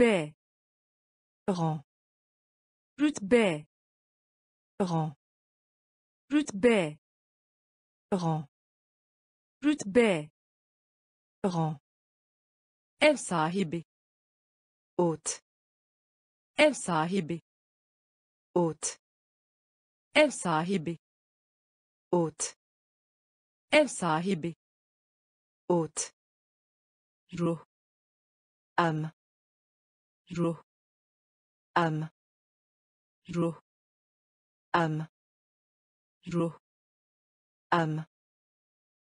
rütbe rang. Rütbe rang. Rütbe rang. Rütbe rang. Ev sahibi. Hôte ev sahibi. Hôte ev sahibi. Hôte ev sahibi. Hôte ruh. Âme ruh âme ruh âme ruh âme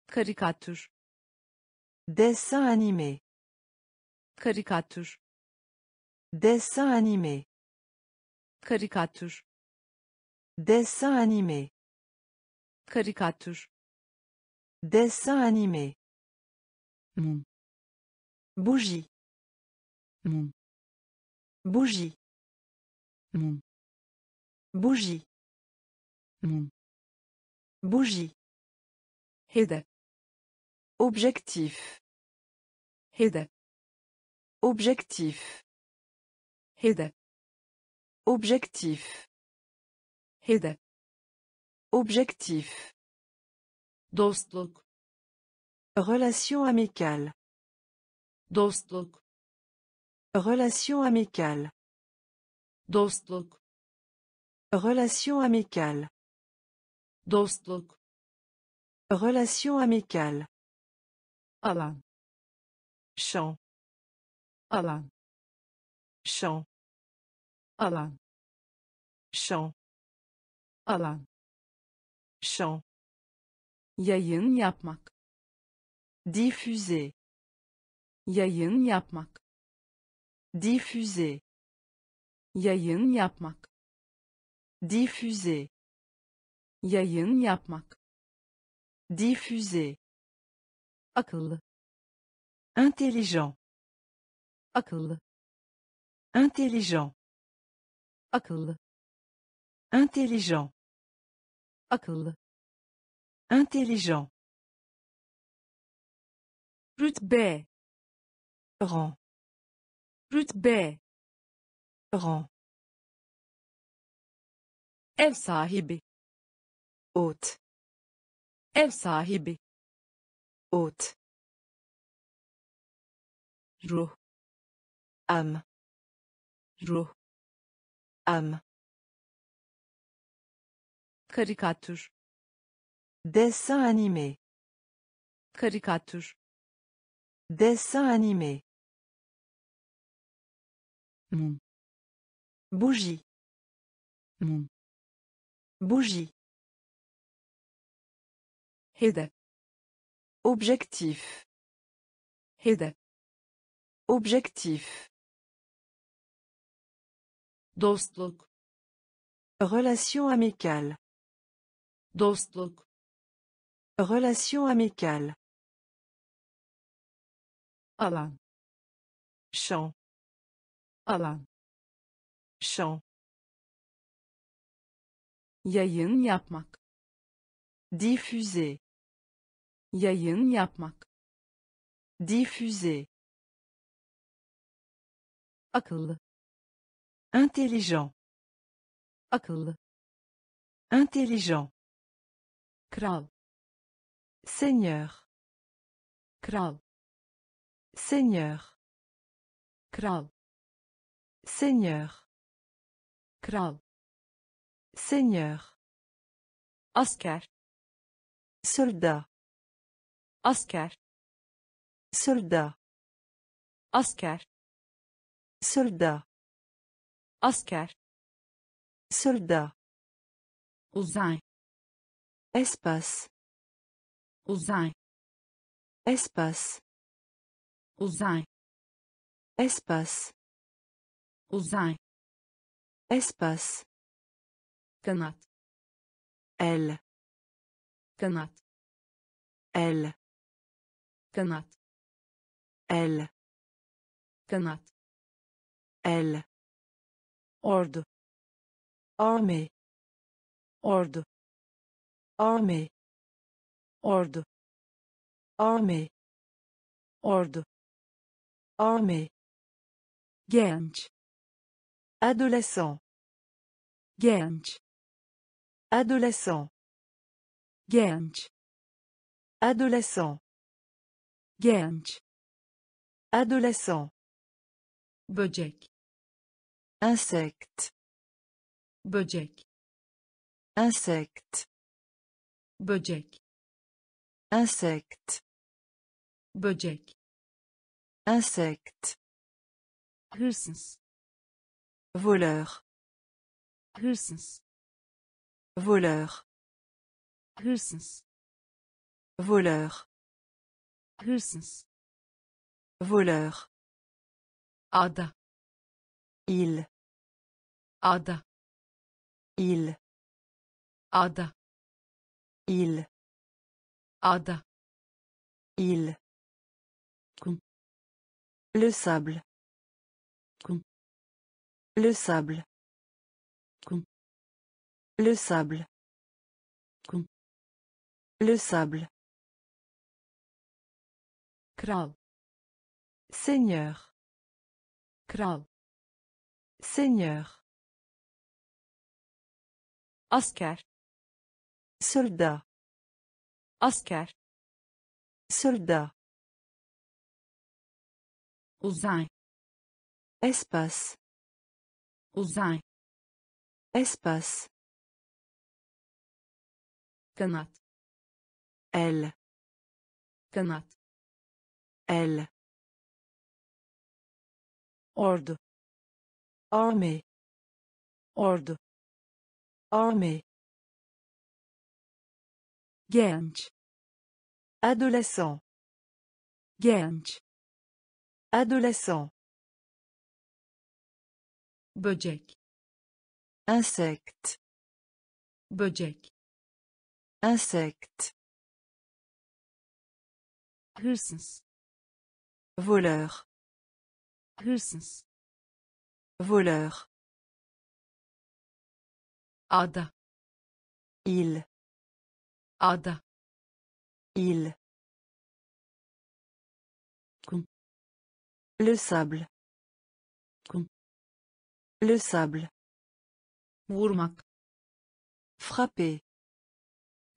karikatür dessin animé karikatür dessin animé karikatür dessin animé karikatür dessin animé mum bougie mum bougie. Bougie. Bougie. Hedef objectif. Hedef objectif. Hedef objectif. Hedef objectif. Dostluk. Relation amicale. Dostluk relation amicale. Dostluk. Relation amicale. Dostluk. Relation amicale. Alan. Champ alan. Champ alan. Champ alan. Champ yayın yapmak. Diffuser. Yayın yapmak diffuser yayın yapmak. Diffuser yayın yapmak. Diffuser akıllı. İntelligent. Akıllı. İntelligent. Akıllı. İntelligent. Akıllı. İntelligent. Rütbe. Rang rütbe rang. Ev sahibi. Hôte ev sahibi. Hôte ruh. Âme ruh. Âme karikatür. Dessin animé. Karikatür. Dessin animé bougie. Bougie. Hedef objectif. Hedef objectif. Dostluk. Relation amicale. Dostluk. Relation amicale. Alan. Champ alan. Champ yayın yapmak. Diffuser yayın yapmak. Diffuser akıllı. Intelligent. Akıllı. Intelligent. Kral. Seigneur. Kral. Seigneur. Kral seigneur. Kral seigneur. Asker. Soldat. Asker. Soldat. Asker. Soldat. Asker. Soldat. Uzay espace. Uzay espace. Uzay espace uzay. Espace. Kanat. Aile kanat. Aile kanat. Aile kanat. Aile ordu. Armée. Ordu. Armée. Ordu. Armée. Ordu. Armée. Genç Adolescent. genç Adolescent. genç Adolescent. genç Adolescent. böcek Insecte. böcek Insecte. böcek Insecte. böcek Insecte. hırsız Voleur. hırsız Voleur. hırsız Voleur. hırsız Voleur. ada Il. ada Il. ada Il. ada Il. Le sable. Le sable. Le sable. Le sable. kral Seigneur. kral Seigneur. asker Soldat. asker Soldat. uzay Espace. Uzay Espace. kanat Elle. kanat Elle. ordu Armée. ordu Armée. genç Adolescent. genç Adolescent. Böcek Insecte. böcek Insecte. hırsız Voleur. hırsız Voleur. ada Il. ada Il. Le sable. Le sable. vurmak Frapper.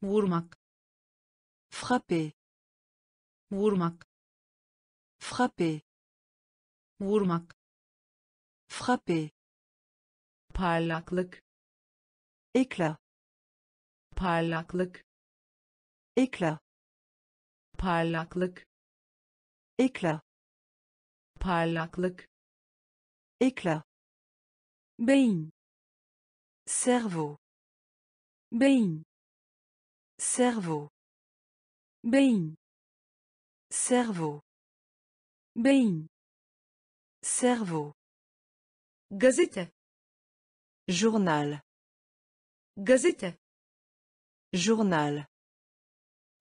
vurmak Frapper. vurmak Frapper. vurmak Frapper. parlaklık Éclat. parlaklık Éclat. parlaklık Éclat. parlaklık Éclat. Beyin Cerveau. beyin Cerveau. beyin Cerveau. beyin Cerveau. gazete Journal. gazete Journal.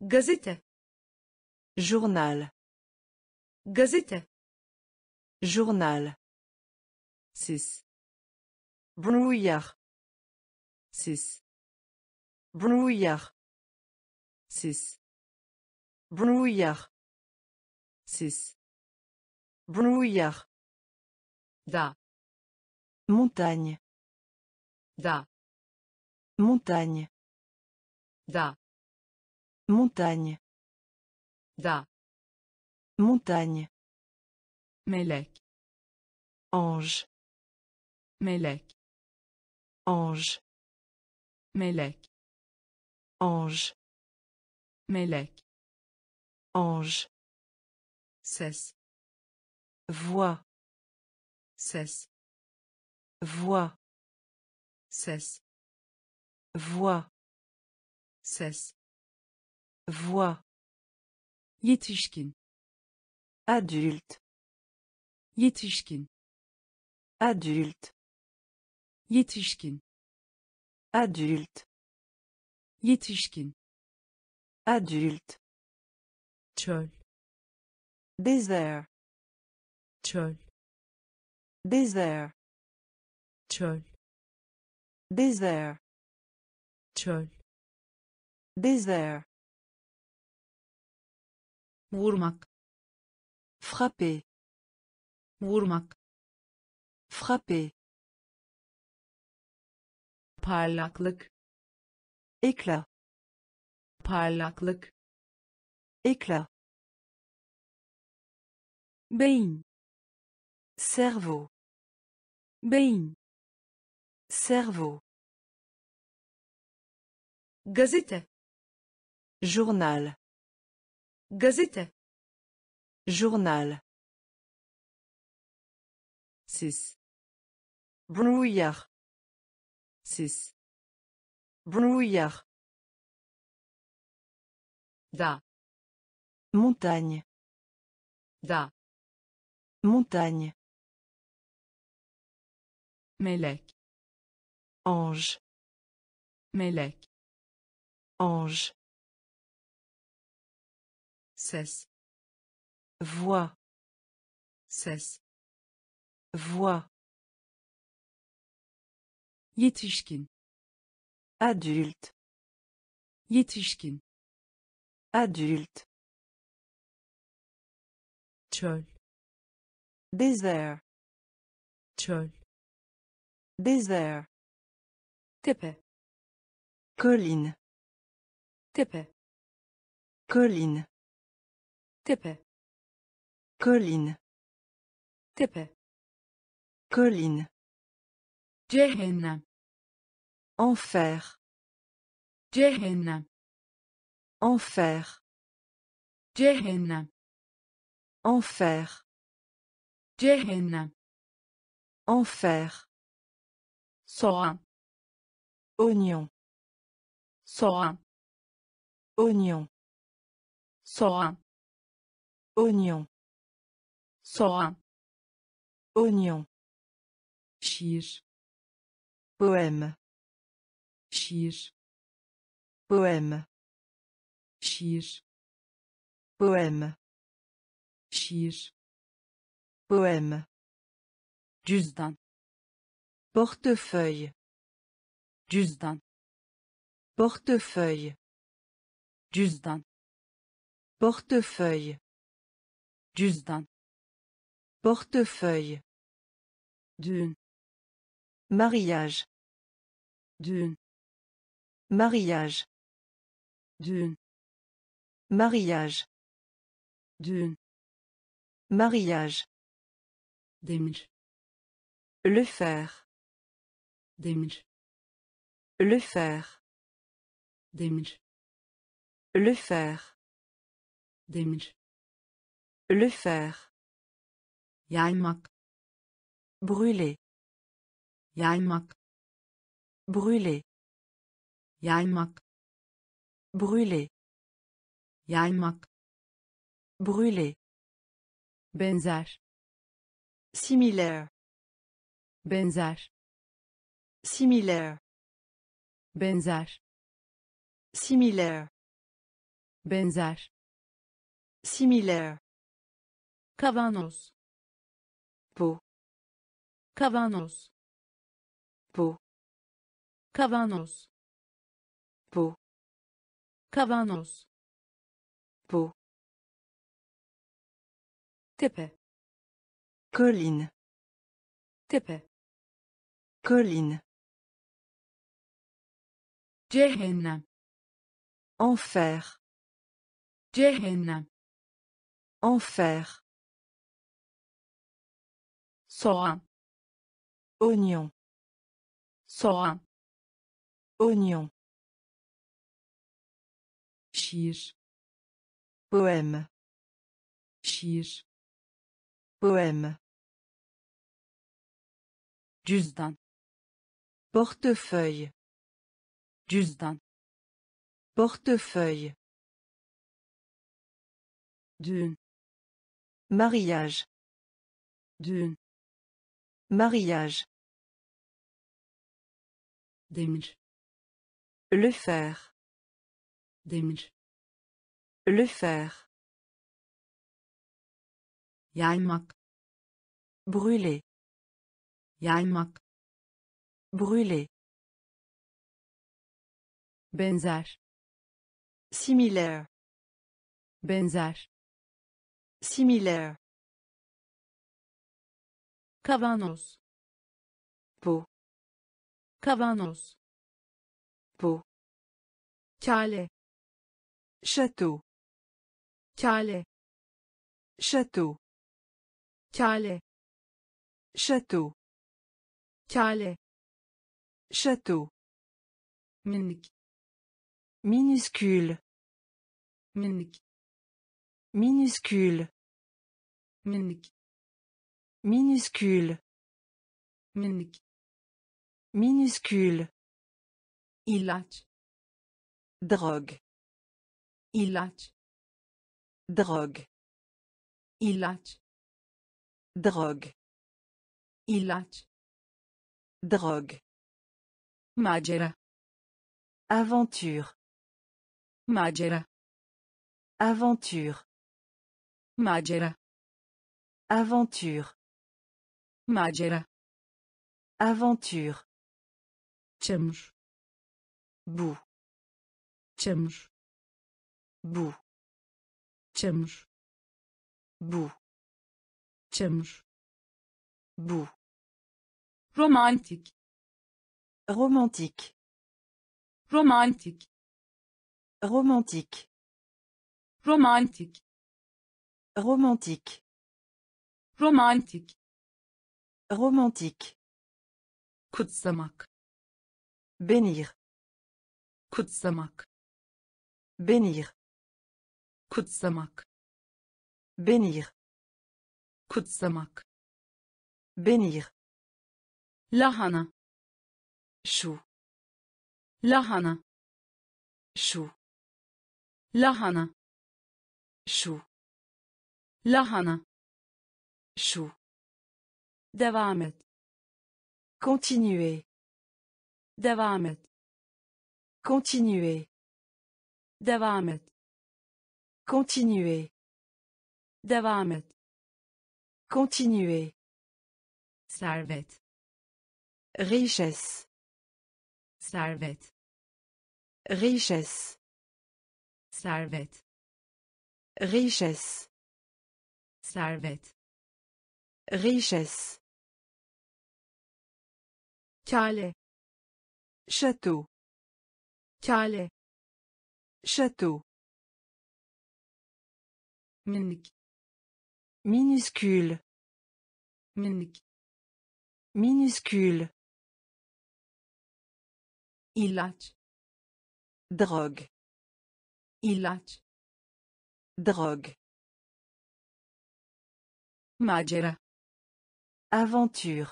gazete Journal. gazete Journal. sis Brouillard. sis Brouillard. sis Brouillard. sis Brouillard. da Montagne. da Montagne. da Montagne. da Montagne. melek Ange. melek Ange. melek Ange. melek Ange. ses Voix. ses Voix. ses Voix. ses Voix. Adulte. yetişkin Adulte. Yetişkin Adulte. yetişkin Adulte. çöl Désert. çöl Désert. çöl Désert. çöl Désert. vurmak Frapper. vurmak Frapper. Parlaklık Éclat. parlaklık Éclat. beyin Cerveau. beyin Cerveau. gazete Journal. gazete Journal. sis Brouillard. Brouillard. da Montagne. da Montagne. melek Ange. melek Ange. ses Voix. ses Voix. Yetişkin Adulte. yetişkin Adulte. çöl Désert. çöl Désert. tepe Colline. tepe Colline. tepe Colline. tepe Colline. cehennem Enfer. cehennem Enfer. cehennem Enfer. cehennem Enfer. soğan Oignon. soğan Oignon. soğan Oignon. soğan Oignon. şiir Poème. Şiir Poème. şiir Poème. şiir Poème. cüzdan Portefeuille. cüzdan Portefeuille. cüzdan Portefeuille. cüzdan Portefeuille. düğün Mariage. düğün Mariage. düğün Mariage. düğün Mariage. demir Le fer. demir Le fer. demir Le fer. demir Le fer. yaymak Brûler. yaymak Brûler. Yaymak Brûler. yaymak Brûler. benzer Similaire. benzer Similaire. benzer Similaire. benzer Similaire. kavanoz Peau. kavanoz Peau. kavanoz Peau. kavanoz Peau. tepe Colline. tepe Colline. cehennem Enfer. cehennem Enfer. soğan Oignon. soğan Oignon. Şiir Poème. şiir Poème. cüzdan Portefeuille. cüzdan Portefeuille. düğün Mariage. düğün Mariage. demir Le fer. demir Le fer. yaymak Brûler. yaymak Brûler. benzer Similaire. benzer Similaire. kavanoz Peau. kavanoz Peau. kale Château. Kale Château. kale Château. kale Château. minik Minuscule. minik Minuscule. minik Minuscule. minik Minuscule. ilaç Drogue. ilaç Drogue. ilaç Drogue. ilaç Drogue. macera Aventure. macera Aventure. macera Aventure. macera Aventure. çamur Boue. çamur Boue. Çamur. Bu. Çamur. Bu. Romantik. Romantik. Romantik. Romantik. Romantik. Romantik. Romantik. Romantik. Kutsamak. Benir. Kutsamak. Benir. Kutsamak Bénir. kutsamak Bénir. lahana Chou. lahana Chou. lahana Chou. lahana Chou. devam et Continuer. devam et Continuer. devam et Continuer. devam et Continuer. servet Richesse. servet Richesse. servet Richesse. servet Richesse. kale Château. kale Château. Minik Minuscule. minik Minuscule. ilaç Drogue. ilaç Drogue. macera Aventure.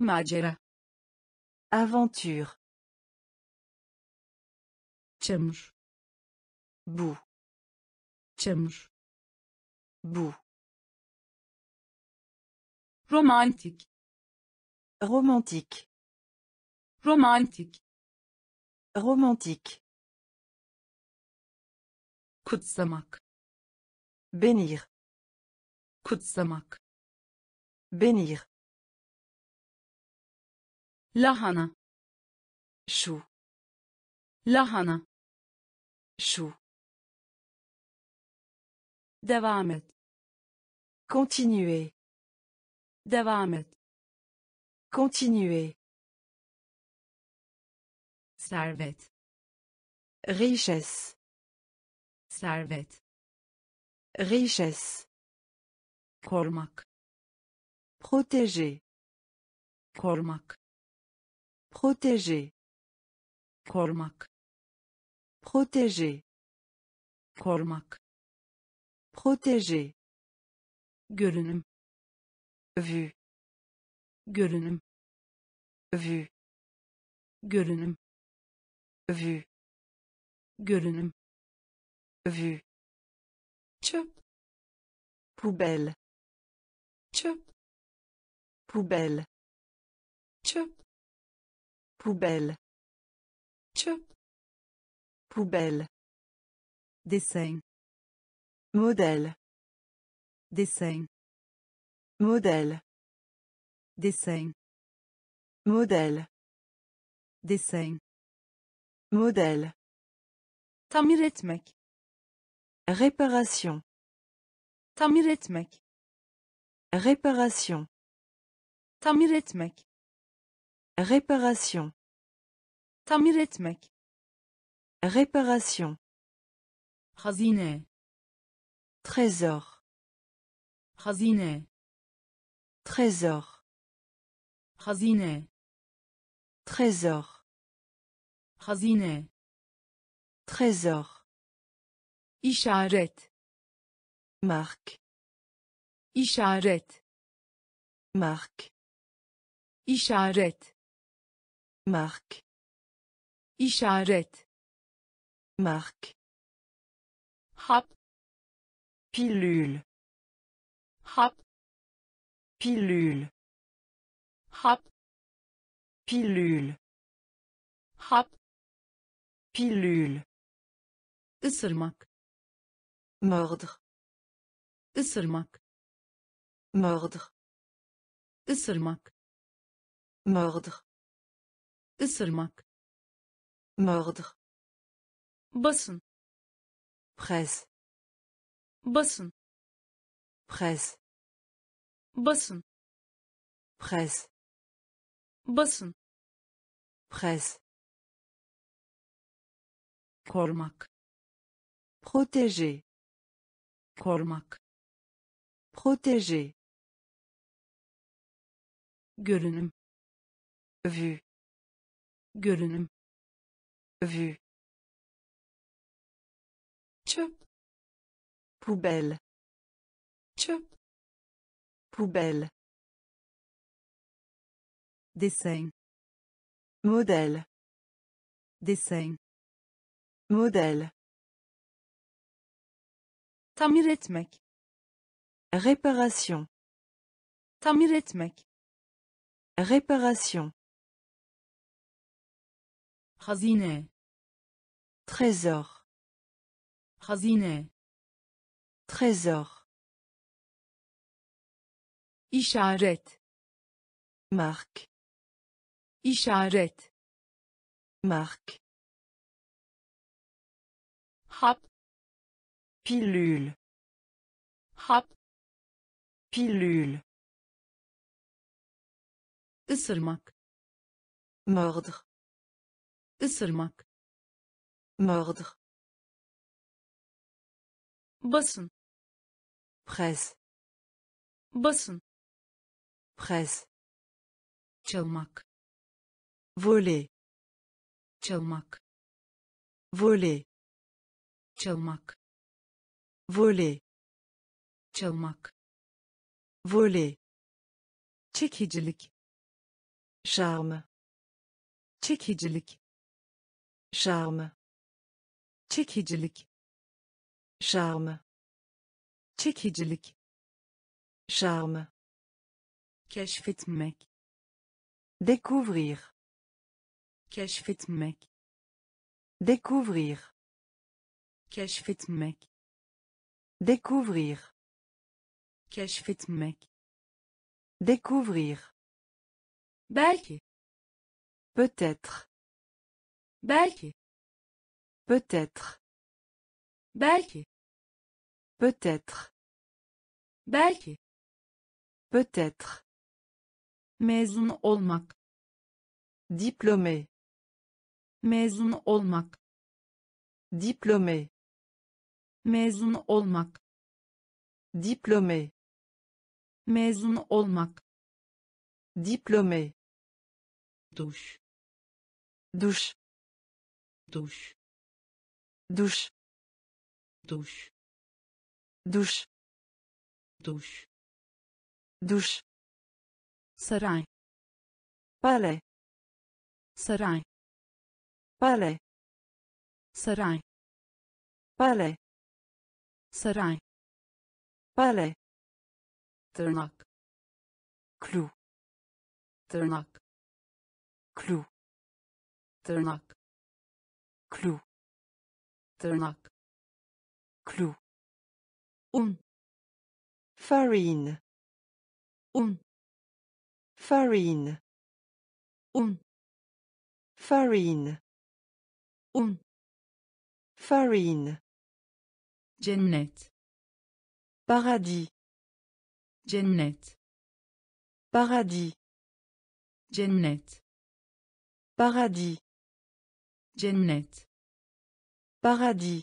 macera Aventure. çamur Boue. Çamur. Bu. Romantik. Romantik. Romantik. Romantik. Kutsamak. Benir. Kutsamak. Benir. Lahana. Şu. Lahana. Şu. Devam et Continuer. devam et Continuer. servet Richesse. servet Richesse. korumak Protéger. korumak Protéger. korumak Protéger. korumak Protéger. görünüm Vue. görünüm Vue. görünüm Vue. görünüm Vue. çöp Poubelle. çöp Poubelle. çöp Poubelle. Poubelle. dessin Modèle. dessin Modèle. dessin Modèle. dessin Modèle. tamir etmek Réparation. tamir etmek Réparation. tamir etmek Réparation. Tamir etmek. Réparation. Hazine. Trésor. Hazine. Trésor. Hazine. Trésor. Hazine. Trésor. İşaret. Marque. İşaret. Marque. İşaret. Marque. İşaret. Marque. Hap. Pilule. Hap. Pilule. Hap. Pilule. Hap. Pilule. ısırmak Mordre. ısırmak Mordre. ısırmak Mordre. ısırmak Mordre. basın Presse. Basın Presse. basın Presse. basın Presse. korumak Protéger. korumak Protéger. görünüm Vue. görünüm Vue. Poubelle. çöp Poubelle. dessin Modèle. dessin Modèle. tamir etmek Réparation. tamir etmek Réparation. hazine Trésor. hazine Trésor. işaret Marque. işaret Marque. hap Pilule. hap Pilule. ısırmak Mordre. ısırmak Mordre. basın Presse. basın Presse. çalmak Voler. çalmak Voler. çalmak Voler. çalmak Voler. çekicilik Charme. çekicilik Charme. çekicilik Charme. Çekicilik Charme. keşfetmek Découvrir. keşfetmek Découvrir. keşfetmek Découvrir. keşfetmek Découvrir. belki Peut-être. belki Peut-être. belki Peut-être. belki Peut-être. mezun olmak Diplômé. mezun olmak Diplômé. mezun olmak Diplômé. mezun olmak Diplômé. duş Douche. duş Douche. duş Douche. duş Douche. saray Palais. saray Palais. saray Palais. saray Palais. tırnak Clou. tırnak Clou. tırnak Clou. tırnak Clou. Un Farine. un Farine. un Farine. un Farine. cennet Paradis. cennet Paradis. cennet Paradis. cennet Paradis.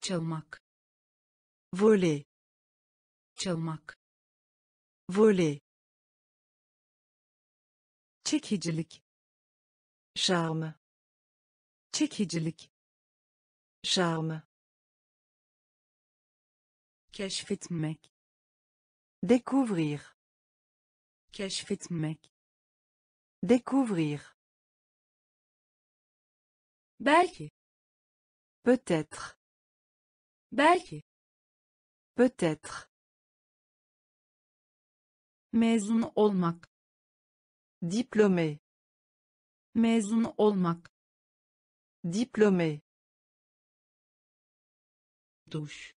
Çalmak Voler. çalmak Voler. çekicilik Charme. çekicilik Charme. keşfetmek Découvrir. keşfetmek Découvrir. belki Peut-être. Belki Peut-être. mezun olmak Diplômé. mezun olmak Diplômé. duş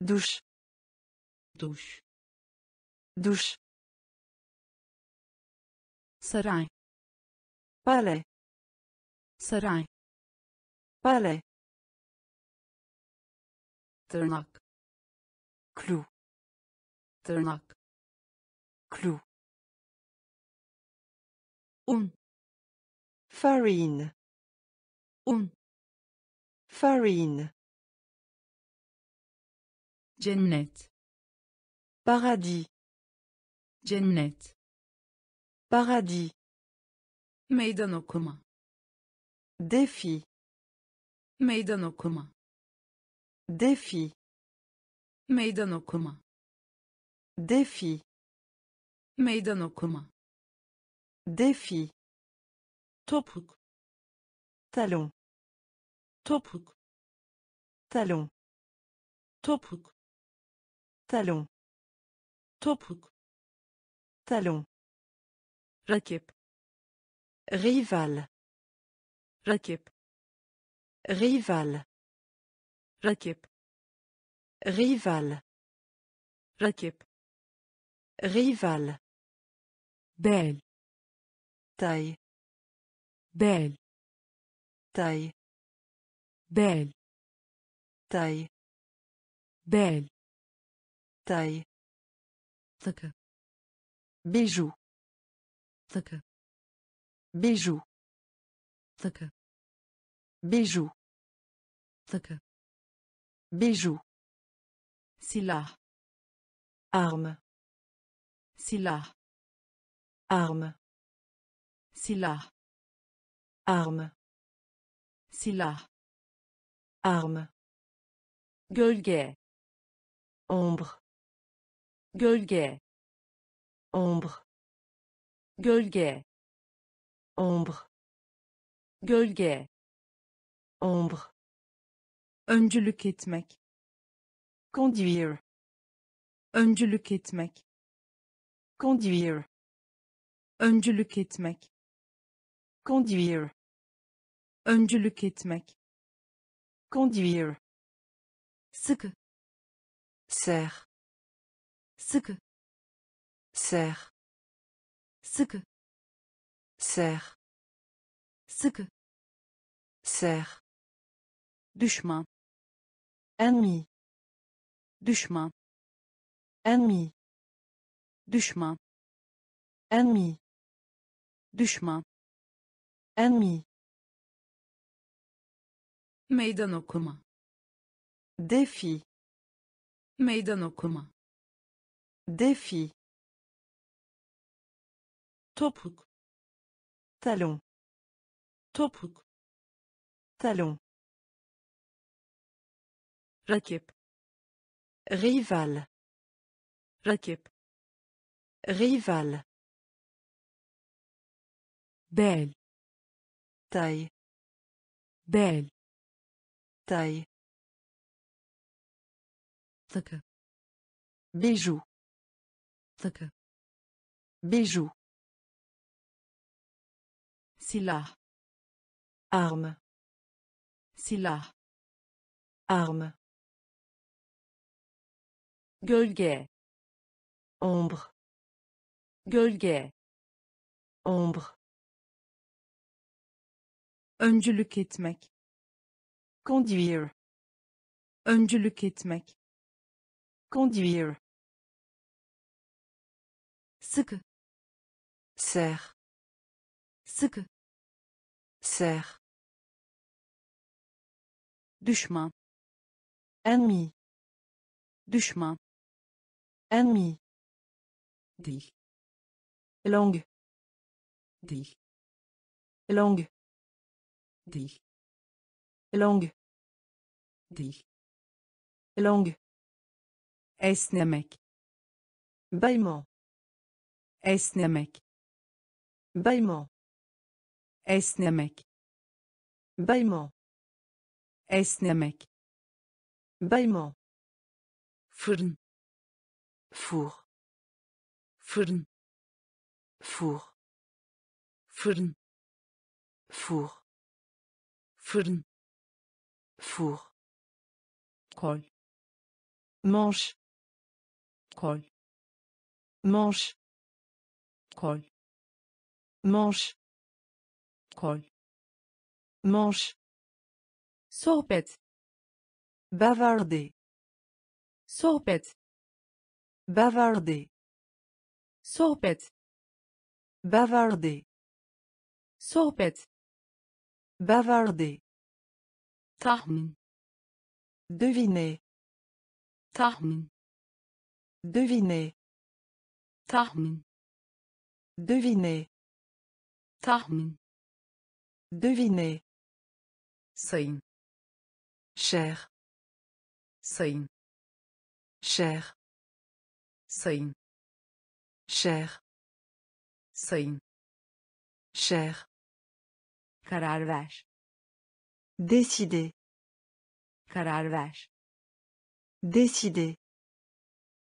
Douche. duş Douche. saray Palais. saray Palais. Tırnak Clou. tırnak Clou. un Farine. un Farine. cennet Paradis. cennet Paradis. meydan okuma Défi. meydan okuma Défi. meydan okuma Défi. meydan okuma Défi. topuk Talon. topuk Talon. topuk Talon. topuk Talon. rakip Rival. rakip Rival. Rakip Rival. rakip Rival. bel Taille. bel Taille. bel Taille. bel Taille. takı Bijou. takı Bijou. takı Bijou. takı Bijou. silah Arme. silah Arme. silah Arme. silah Arme. gölge Ombre. gölge Ombre. gölge Ombre. gölge Ombre. Öncülük etmek Conduire. öncülük etmek Conduire. öncülük etmek Conduire. öncülük etmek Conduire. sıkı Serre. sıkı Serre. sıkı Serre. sıkı Serre. düşman Ennemi. düşman Ennemi. düşman Ennemi. düşman Ennemi. meydan okuma Défi. meydan okuma Défi. topuk Talon. topuk Talon. Rakip Rival. rakip Rival. bel Taille. bel Taille. takı Bijou. takı Bijou. silah Arme. silah Arme. Gölge Ombre. gölge Ombre. öncülük etmek Conduire. öncülük etmek Conduire. sıkı Serre. sıkı Serre. düşman Ennemi. düşman Ennemi. dil Langue. dil Langue. dil Langue. dil Langue. esnemek Bâillement. esnemek Bâillement. esnemek Bâillement. esnemek Bâillement. fırın Four. fırın Four. fırın Four. fırın Four. kol Manche. kol Manche. kol Manche. kol Manche. sohbet Bavarder. sohbet Bavarder. sohbet Bavarder. sohbet Bavarder. tahmin Deviner. tahmin Deviner. tahmin Deviner. tahmin Deviner. sayın Cher. sayın Cher. Sayın Cher. sayın Cher. karar ver Décider. karar ver Décider.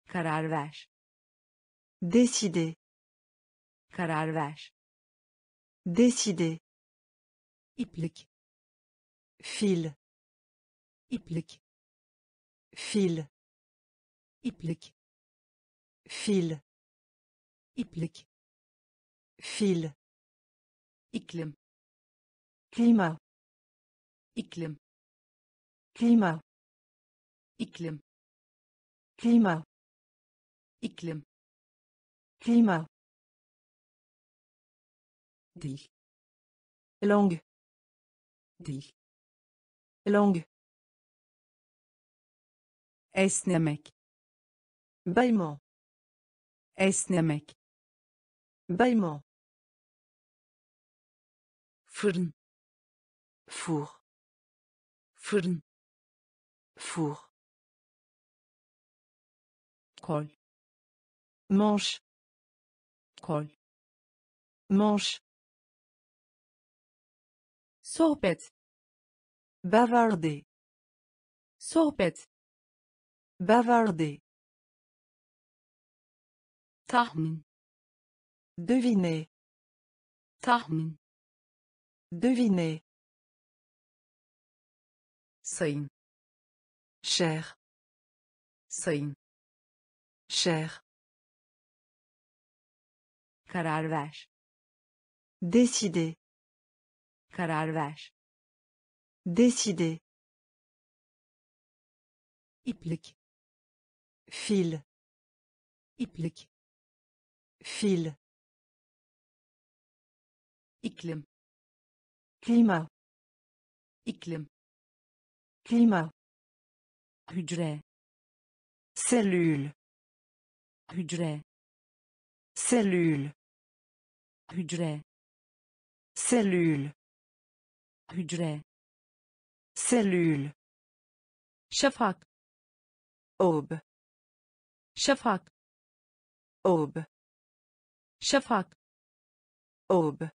karar ver Décider. karar ver Décider. iplik Fil. iplik Fil. iplik Fil. iplik Fil. iklim Climat. iklim Climat. iklim Climat. iklim Climat. dil Langue. dil Langue. esnemek Bâillement. Esnemek Bâillement. fırın Four. fırın Four. kol Manche. kol Manche. sohbet Bavarder. sohbet Bavarder. Tahmin Deviner. tahmin Deviner. sayın Cher. sayın Cher. karar ver Décider. karar ver Décider. iplik Fil. iplik Fil. iklim Climat. iklim Climat. hücre Cellule. hücre Cellule. hücre Cellule. hücre Cellule. şafak Aube. şafak Aube. Şafak Aube.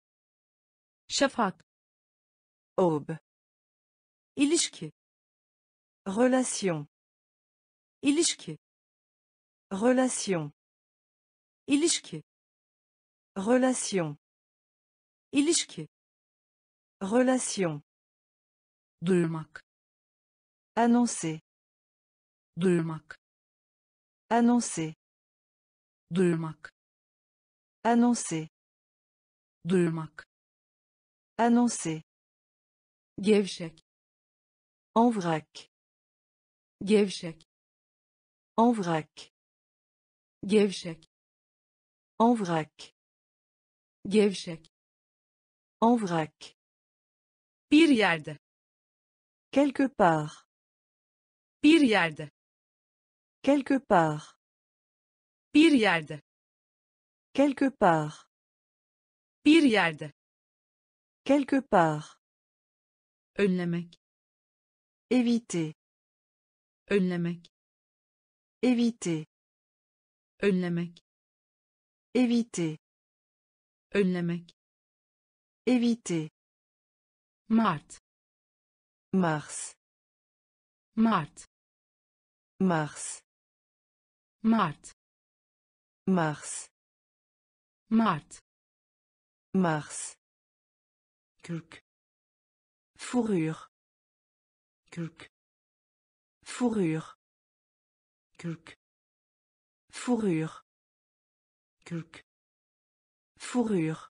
şafak Aube. ilişki Relation. ilişki Relation. ilişki Relation. ilişki Relation. duyurmak Annoncer. duyurmak Annoncer. duyurmak Annoncer. duyurmak Annoncer. gevşek En vrac. gevşek En vrac. gevşek En vrac. gevşek En vrac. bir yerde Quelque part. bir yerde Quelque part. bir yerde Quelque part. bir yerde Quelque part. önlemek Éviter. önlemek Éviter. önlemek Éviter. önlemek Éviter. Mart Mars. Mart Mars. Mart Mars. Mart Mars. kürk Fourrure. kürk Fourrure. kürk Fourrure. kürk Fourrure.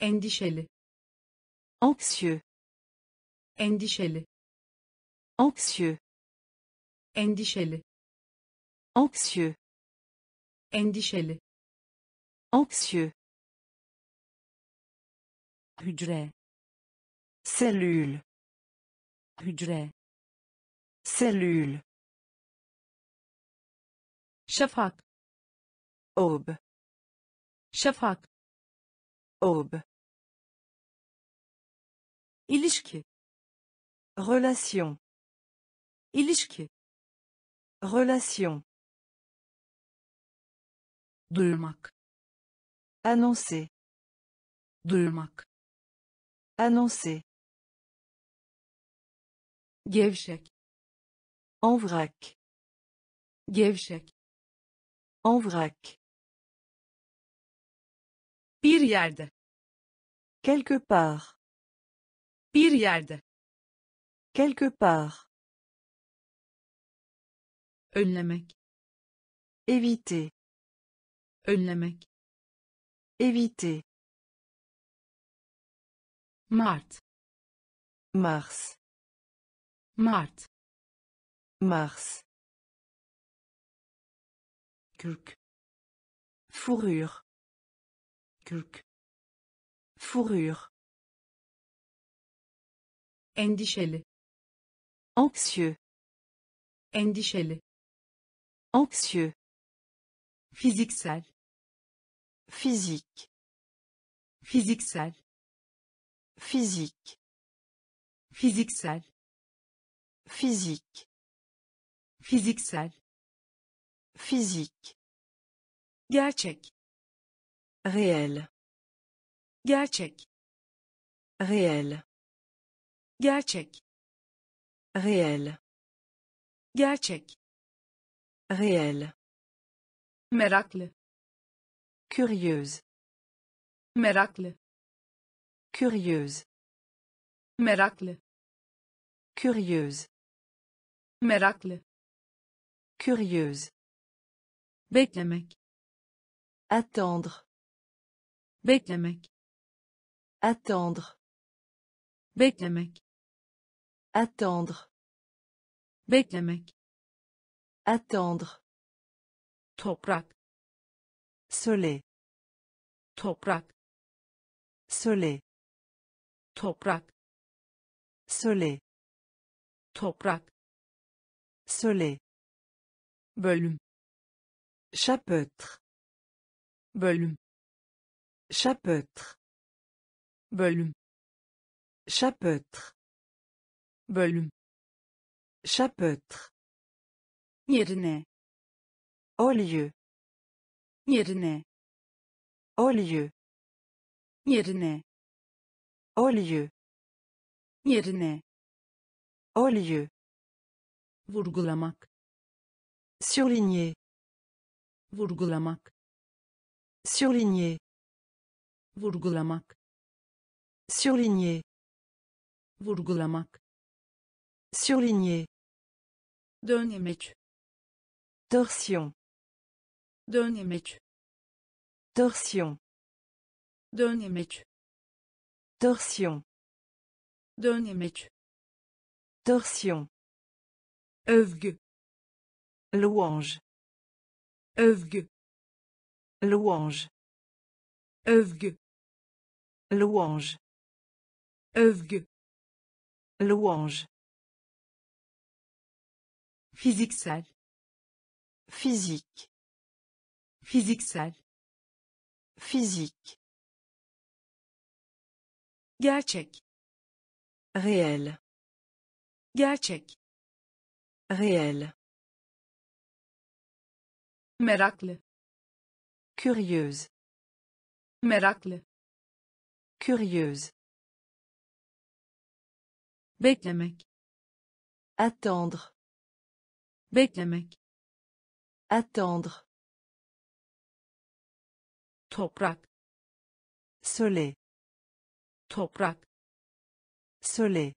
endişeli Anxieux. endişeli Anxieux. endişeli Anxieux. endişeli Anxieux. hücre Cellule. hücre Cellule. şafak Aube. şafak Aube. ilişki Relation. ilişki Relation. duyurmak Annoncer. duyurmak Annoncer. gevşek En vrac. gevşek En vrac. bir yerde Quelque part. bir yerde Quelque part. önlemek Éviter. önlemek Éviter. Mart Mars. Mart Mars. kürk Fourrure. kürk Fourrure. endişeli Anxieux. endişeli Anxieux. fiziksel Physique. fiziksel Physique. fiziksel Physique. fiziksel Physique. gerçek Réel. gerçek Réel. gerçek Réel. gerçek Réel. meraklı Curieuse. meraklı Curieuse. meraklı Curieuse. meraklı Curieuse. beklemek Attendre. beklemek Attendre. beklemek Attendre. beklemek Attendre. toprak Soleil. toprak Soleil. toprak Soleil. toprak Soleil. bölüm Chapitre. bölüm Chapitre. bölüm Chapitre. bölüm Chapitre. yerine Au lieu. Yerine Au lieu. yerine Au lieu. yerine Au lieu. vurgulamak Surligner. vurgulamak Surligner. vurgulamak Surligner. vurgulamak Surligner. dönemeç Torsion. Dönemeç Torsion. dönemeç Torsion. dönemeç Torsion. övgü Louange. övgü Louange. övgü Louange. övgü Louange. fiziksel Physique. Fiziksel Physique. gerçek Réel. gerçek Réel. meraklı Curieuse. meraklı Curieuse. beklemek Attendre. beklemek Attendre. Toprak Soleil. toprak Soleil.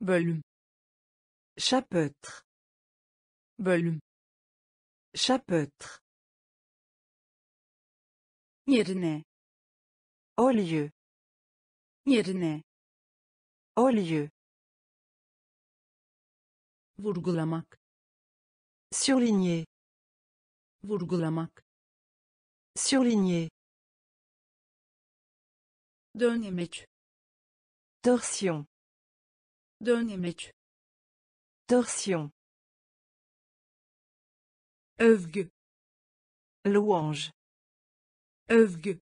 bölüm Chapitre. bölüm Chapitre. yerine Au lieu. yerine Au lieu. vurgulamak Surligner. Vurgulamak Surligner. dönemeç Torsion. dönemeç Torsion. övgü Louange. övgü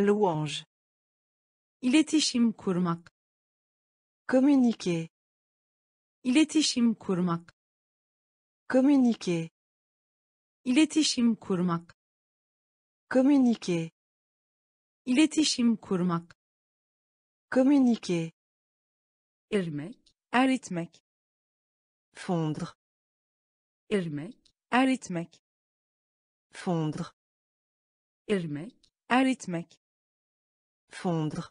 Louange. iletişim kurmak Communiquer. iletişim kurmak Communiquer. Iletişim kurmak Communiquer. iletişim kurmak Communiquer. erimek eritmek Fondre. erimek eritmek Fondre. erimek eritmek Fondre.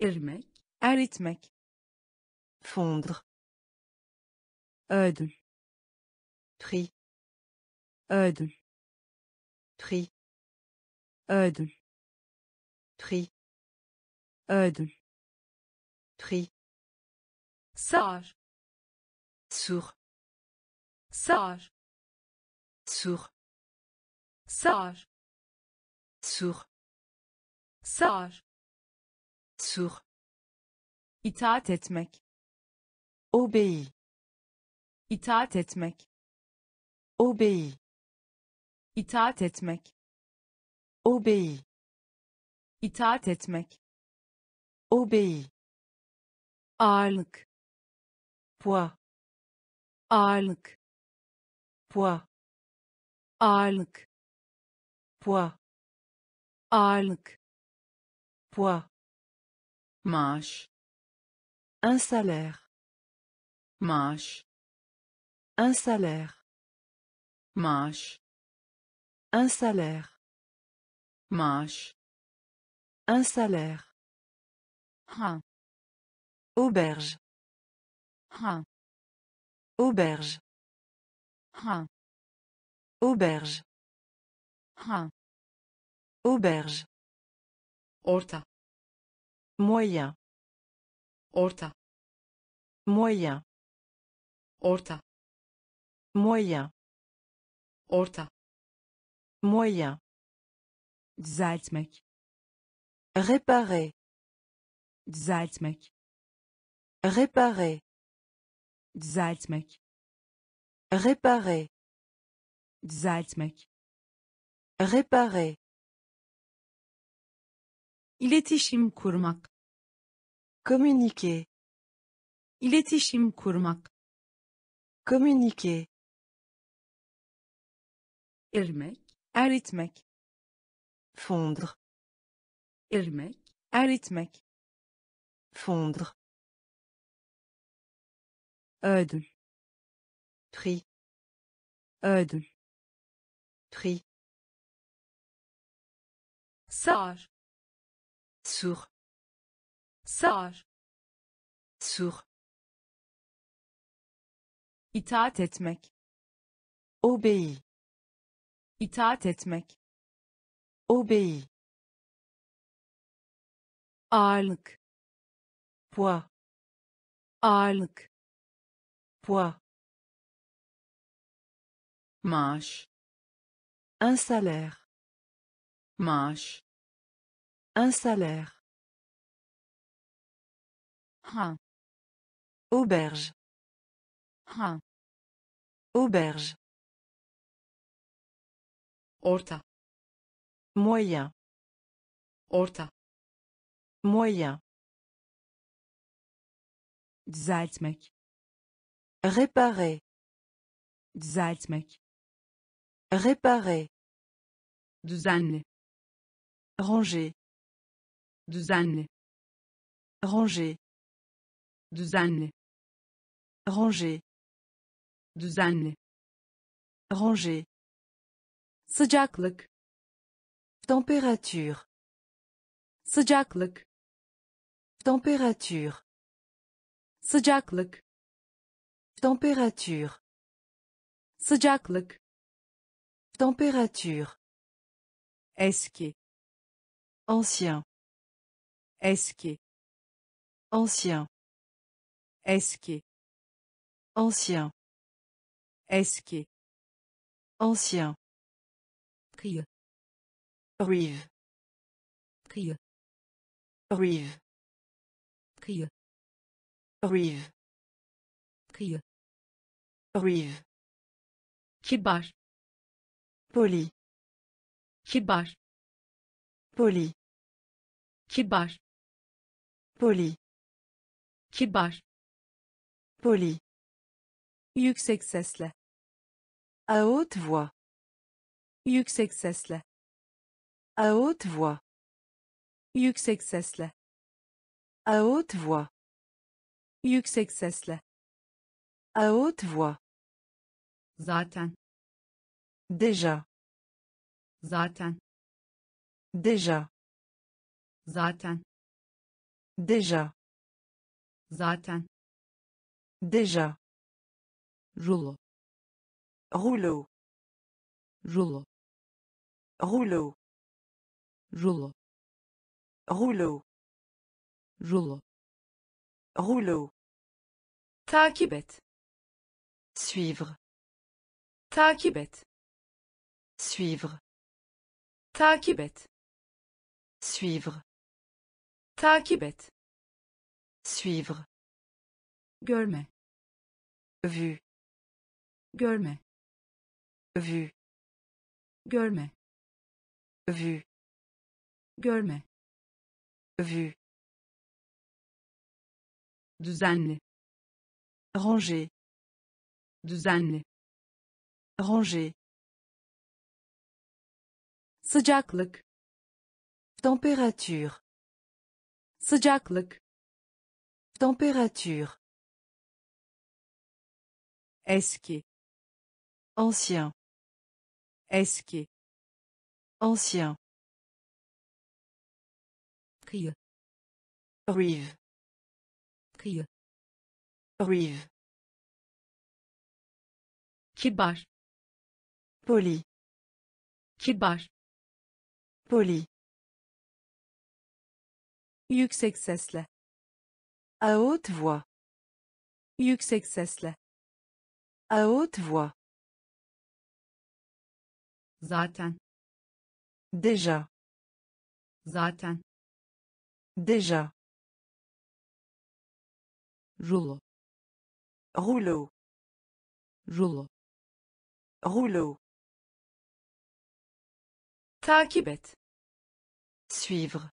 erimek eritmek Fondre. ödül Prix. Ödül Prix. ödül Prix. ödül Prix. sağır Sourd. sağır Sourd. sağır Sourd. sağır Sourd. itaat etmek Obéi. itaat etmek Obéi. İtaat etmek Obéi. itaat etmek Obéi. ağırlık Poids. ağırlık Poids. ağırlık Poids. ağırlık Poids. maaş Un salaire. maaş Un salaire. maaş Un salaire. maaş Un salaire. ha Auberge. ha Auberge. ha Auberge. ha Auberge. orta Moyen. orta Moyen. orta Moyen. orta Moyen. düzeltmek Réparer. düzeltmek Réparer. düzeltmek Réparer. düzeltmek Réparer. iletişim kurmak Communiquer. iletişim kurmak Communiquer. erimek eritmek Fondre. erimek eritmek Fondre. ödül Prix. ödül Prix. sağır Sourd. sağır Sourd. itaat etmek Obéi. Itaat etmek Obéi. ağırlık Poids. ağırlık Poids. maaş Un salaire. maaş Un salaire. ha Auberge. ha Auberge. Orta Moyen. orta Moyen. düzeltmek Réparer. düzeltmek Réparer. düzenli Ranger. düzenli Ranger. düzenli Ranger. düzenli Ranger. Sıcaklık Température. sıcaklık Température. sıcaklık Température. sıcaklık Température. eski Ancien. eski Ancien. eski Ancien. eski Ancien. Kıyı Rive. kıyı Rive. kıyı Rive. kıyı Rive. kibar Poli. kibar Poli. kibar Poli. kibar Poli. yüksek sesle À haute voix. Yüksek sesle À haute voix. yüksek sesle À haute voix. yüksek sesle À haute voix. zaten Déjà. zaten Déjà. zaten Déjà. zaten Déjà. rulo Rouleau. rulo Rouleau. rulo Rouleau. rulo Rouleau. takip et Suivre. takip et Suivre. takip et Suivre. takip et Suivre. görme Vue. görme Vue. görme Vue. görme Vue. düzenli Ranger. düzenli Ranger. sıcaklık Température. sıcaklık Température. eski Ancien. eski Ancien. kıyı Rive. kıyı Rive. kibar Poli. kibar Poli. yüksek sesle À haute voix. yüksek sesle À haute voix. zaten Déjà. zaten Déjà. rulo Rouleau. rulo Rouleau. takip et Suivre.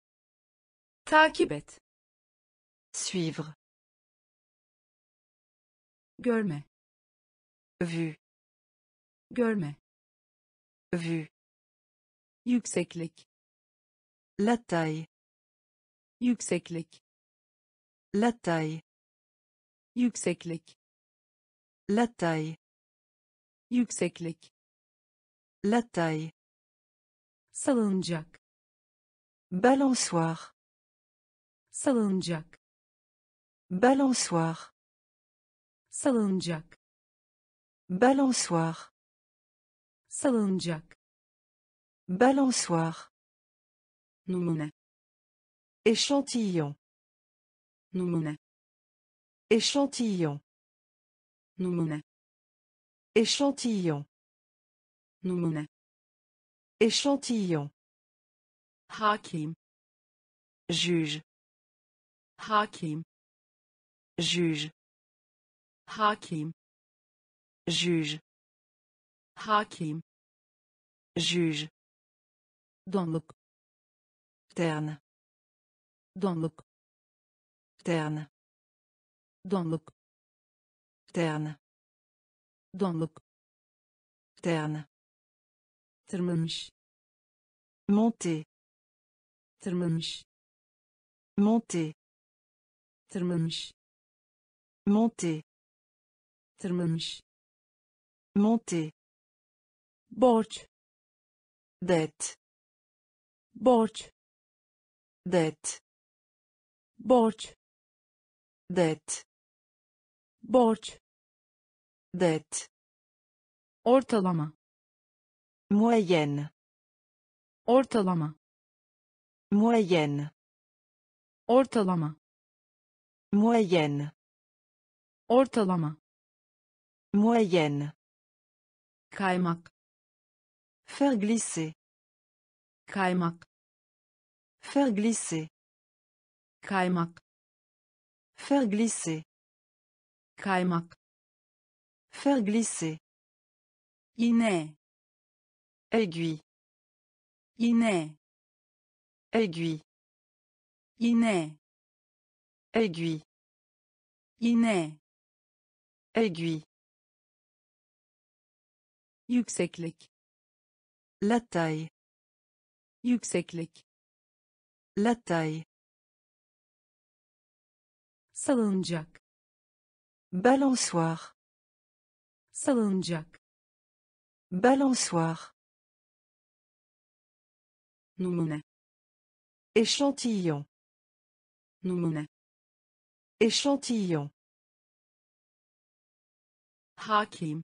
takip et Suivre. görme Vue. görme Vue. Yükseklik La taille. yükseklik La taille. yükseklik La taille. yükseklik La taille. salınacak Balançoire. salınacak Balançoire. salınacak Balançoire. salınacak Balançoire. numune Échantillon. numune Échantillon. numune Échantillon. numune Échantillon. hakim Juge. hakim Juge. hakim Juge. hakim Juge. Donluk Terne. donluk Terne. donluk Terne. donluk Terne. tırmanmış Monter. tırmanmış Monter. tırmanmış Monter. tırmanmış Monter. borç Dette. Borç Dette. borç Dette. borç Dette. ortalama Moyenne. ortalama Moyenne. ortalama Moyenne. ortalama Moyenne. kaymak Faire glisser. kaymak Faire glisser. kaymak Faire glisser. kaymak Faire glisser. iğne Aiguille. iğne Aiguille. iğne Aiguille. iğne Aiguille. yükseklik La taille. yükseklik La taille. salınacak Balançoire. salınacak Balançoire. numune Échantillon. numune Échantillon. hakim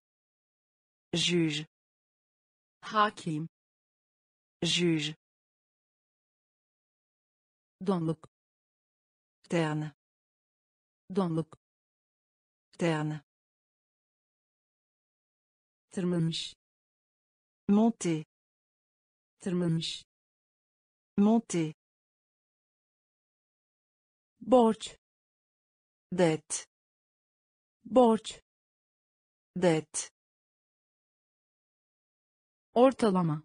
Juge. hakim Juge. Donluk Terne. donluk Terne. tırmanmış Monter. tırmanmış Monter. borç Dette. borç Dette. ortalama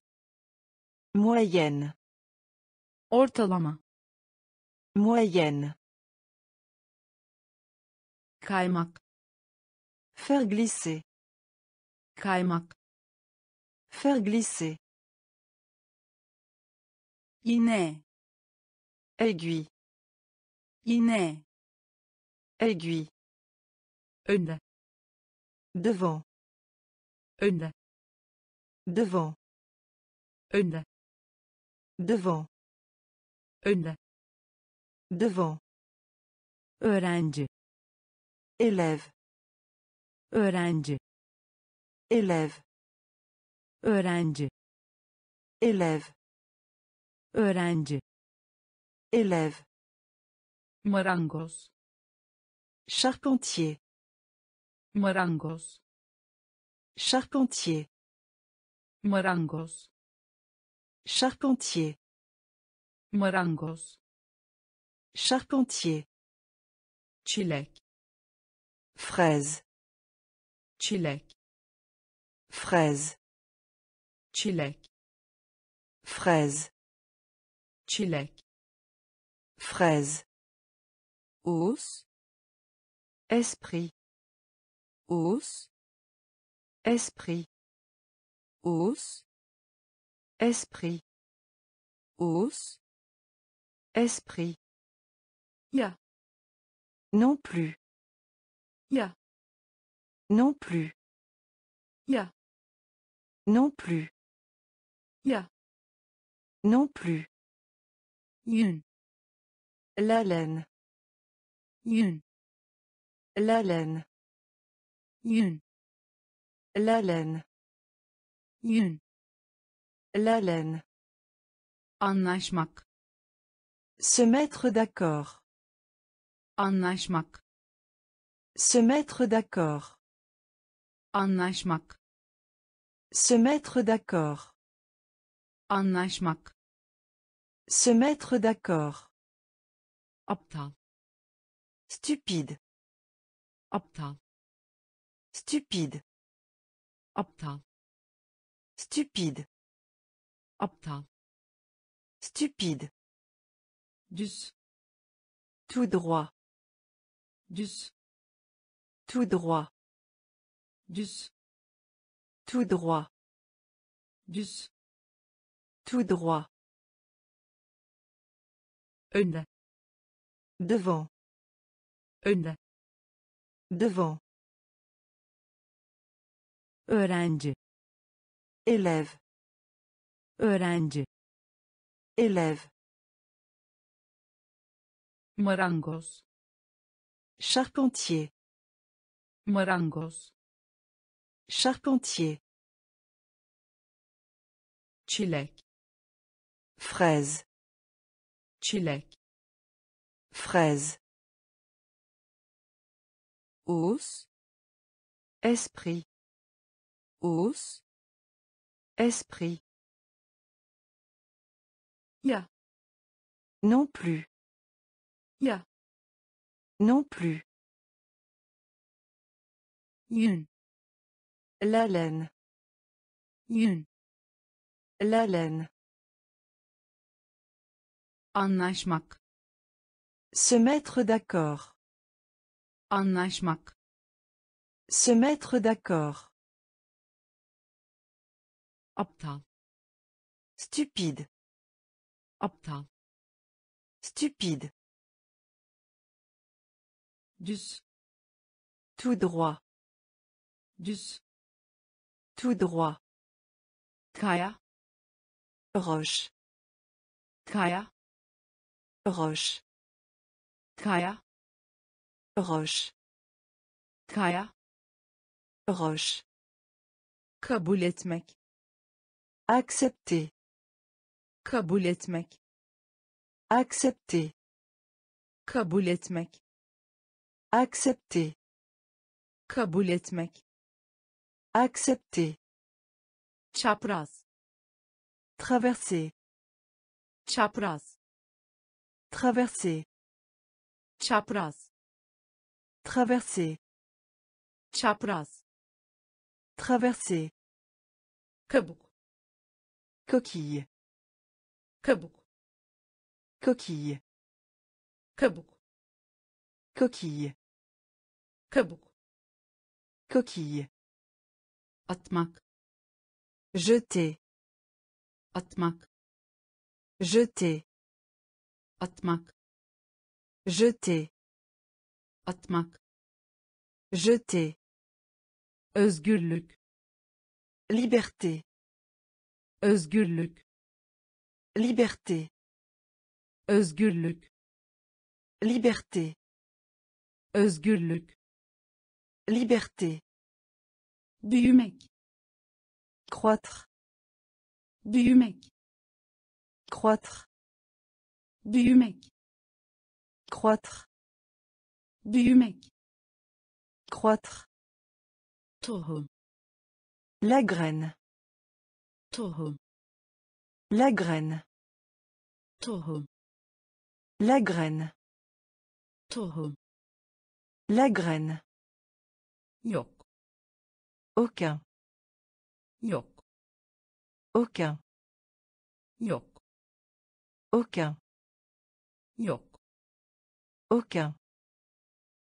Moyenne. ortalama Moyenne. kaymak Faire glisser. kaymak Faire glisser. iğne Aiguille. iğne Aiguille. önde Devant. önde Devant. önde Devant. önde Devant. öğrenci Élève. öğrenci Élève. öğrenci Élève. öğrenci Élève. marangoz Charpentier. marangoz Charpentier. marangoz Charpentier. marangoz Charpentier. çilek Fraise. çilek Fraise. çilek Fraise. çilek Fraise. us Esprit. us Esprit. us Esprit. us Esprit. Ya Non plus. ya Non plus. ya Non plus. ya Non plus. yün La laine. yün La laine. yün La laine. yün La laine. anlaşmak Se mettre d'accord. Anlaşmak Se mettre d'accord. anlaşmak Se mettre d'accord. anlaşmak Se mettre d'accord. aptal Stupide. aptal Stupide. aptal Stupide. aptal Stupide. düz Tout droit. Düz Tout droit. düz Tout droit. düz Tout droit. önde Devant. önde Devant. öğrenci Élève. öğrenci Élève. marangoz Charpentier. marangoz Charpentier. çilek Fraise. çilek Fraise. us Esprit. us Esprit. ya Non plus. ya Non plus. yün La laine. yün La laine. anlaşmak Se mettre d'accord. anlaşmak Se mettre d'accord. aptal Stupide. aptal Stupide. Düz Tout droit. düz Tout droit. kaya Roche. kaya Roche. kaya Roche. kaya Roche. kabul etmek Accepter. kabul etmek Accepter. kabul etmek Accepter. kabul etmek Accepter. çapraz Traverser. çapraz Traverser. çapraz Traverser. çapraz Traverser. kabuk Coquille. kabuk Coquille. kabuk Coquille. Kabuk Coquille. atmak Jeter. atmak Jeter. atmak Jeter. atmak Jeter. özgürlük Liberté. özgürlük Liberté. özgürlük Liberté. özgürlük Liberté. büyümek Croître. büyümek Croître. büyümek Croître. büyümek Croître. tohum La graine. tohum La graine. tohum La graine. tohum La graine. Yok Aucun. yok Aucun. yok Aucun. yok Aucun.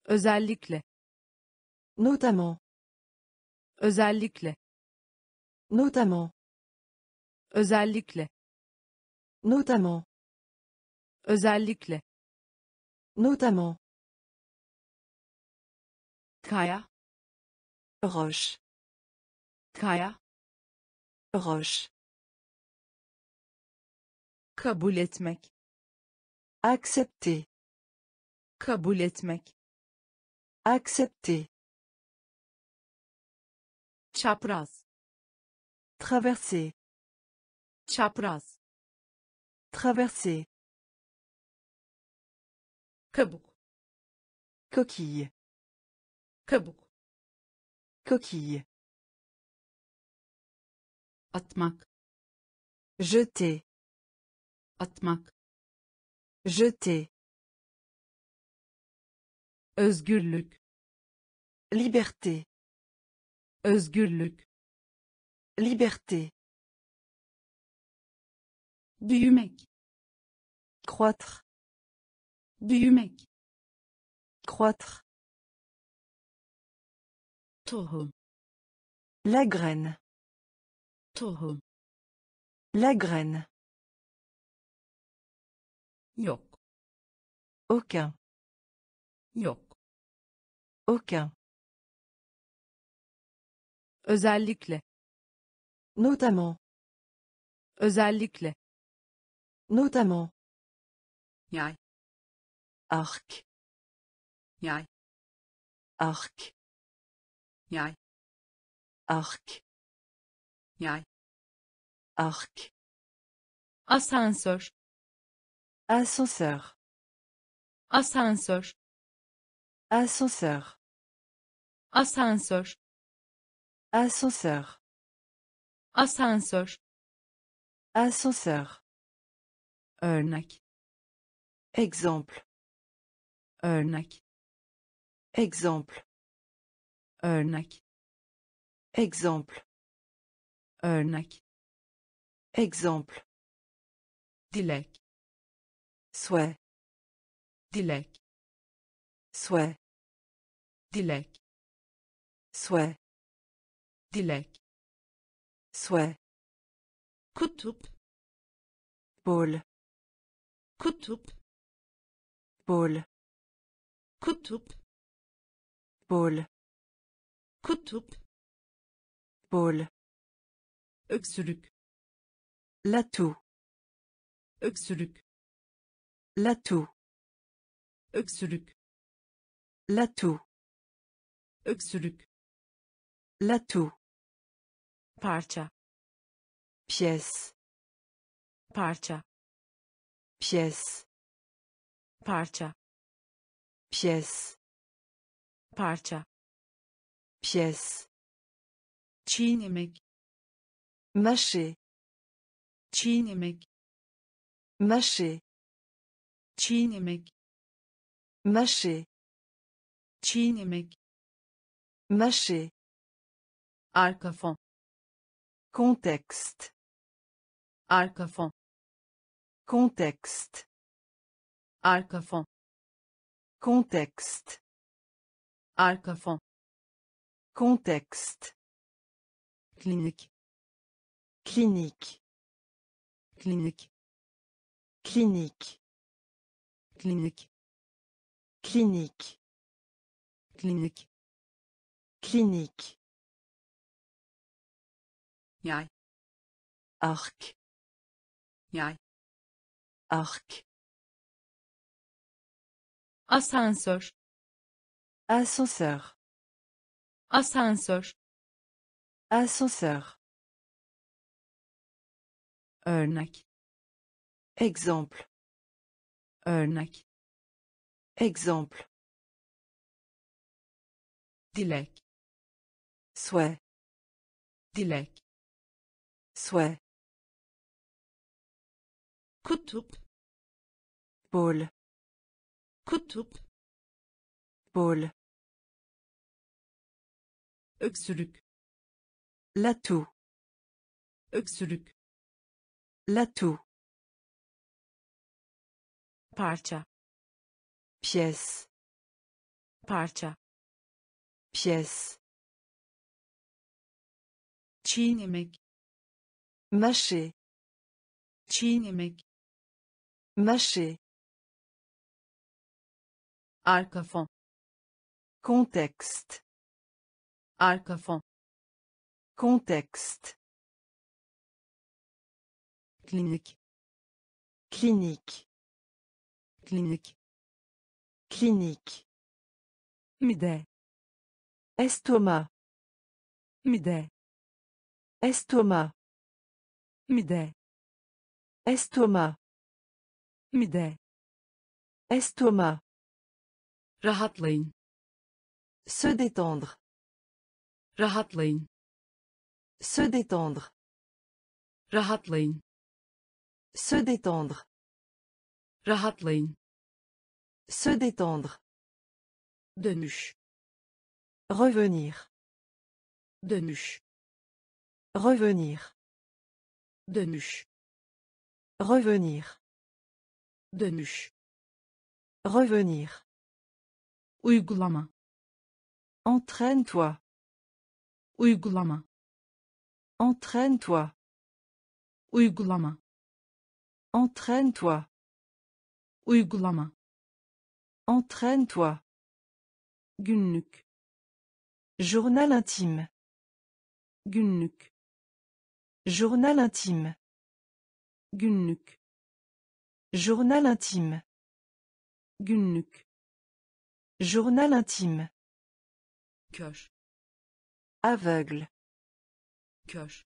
özellikle Notamment. özellikle Notamment. özellikle Notamment. özellikle Notamment. kaya Roche. kaya Roche. kabul etmek Accepter. kabul etmek Accepter. çapraz Traverser. çapraz Traverser. kabuk Coquille. kabuk Coquille. atmak Jeter. atmak Jeter. özgürlük Liberté. özgürlük Liberté. büyümek Croître. büyümek Croître. La graine. tohum La graine. yok Aucun. yok Aucun. özellikle Notamment. özellikle Notamment. yay Arc. yay Arc. Yay Arc. yay Arc. asansör Ascenseur. asansör Ascenseur. asansör Ascenseur. asansör Ascenseur. örnek Exemple. örnek Exemple. Örnek Exemple. örnek Exemple. dilek Souhait. dilek Souhait. dilek Souhait. dilek Souhait. kutup Pôle. kutup Pôle. kutup Pôle. Kutup Pôle. öksürük L'atout. öksürük L'atout. öksürük L'atout. öksürük L'atout. parça Pièce. parça Pièce. parça Pièce. parça Pièce. çiğnemek Mâcher. çiğnemek Mâcher. çiğnemek Mâcher. çiğnemek Mâcher. fon Contexte. fon Contexte. fon Contexte. fon Contexte. klinik Clinique. klinik Clinique. klinik Clinique. klinik Clinique. yay Arc. Arc. asansör Ascenseur. Asansör Ascenseur. örnek Exemple. örnek Exemple. dilek Souhait. dilek Souhait. kutup Pôle. kutup Pôle. Öksürük L'atout. öksürük L'atout. parça Pièce. parça Pièce. çiğnemek Mâcher. çiğnemek Mâcher. fon Contexte. Arka fon Contexte. klinik Clinique. klinik Clinique. mide Estomac. mide Estomac. mide Estomac. mide Estomac. rahatlayın Se détendre. Rahatlayın Se détendre. rahatlayın Se détendre. Rahatlayın. Se détendre. Dönüş. Revenir. Dönüş. Revenir. Dönüş. Revenir. Dönüş. Revenir. Uygulama. Entraîne-toi. Uygulama. Entraîne-toi. Uygulama. Entraîne-toi. Uygulama. Entraîne-toi. Günlük. Journal intime. Günlük. Journal intime. Günlük. Journal intime. Günlük. Journal intime. Kör. Aveugle. Kör.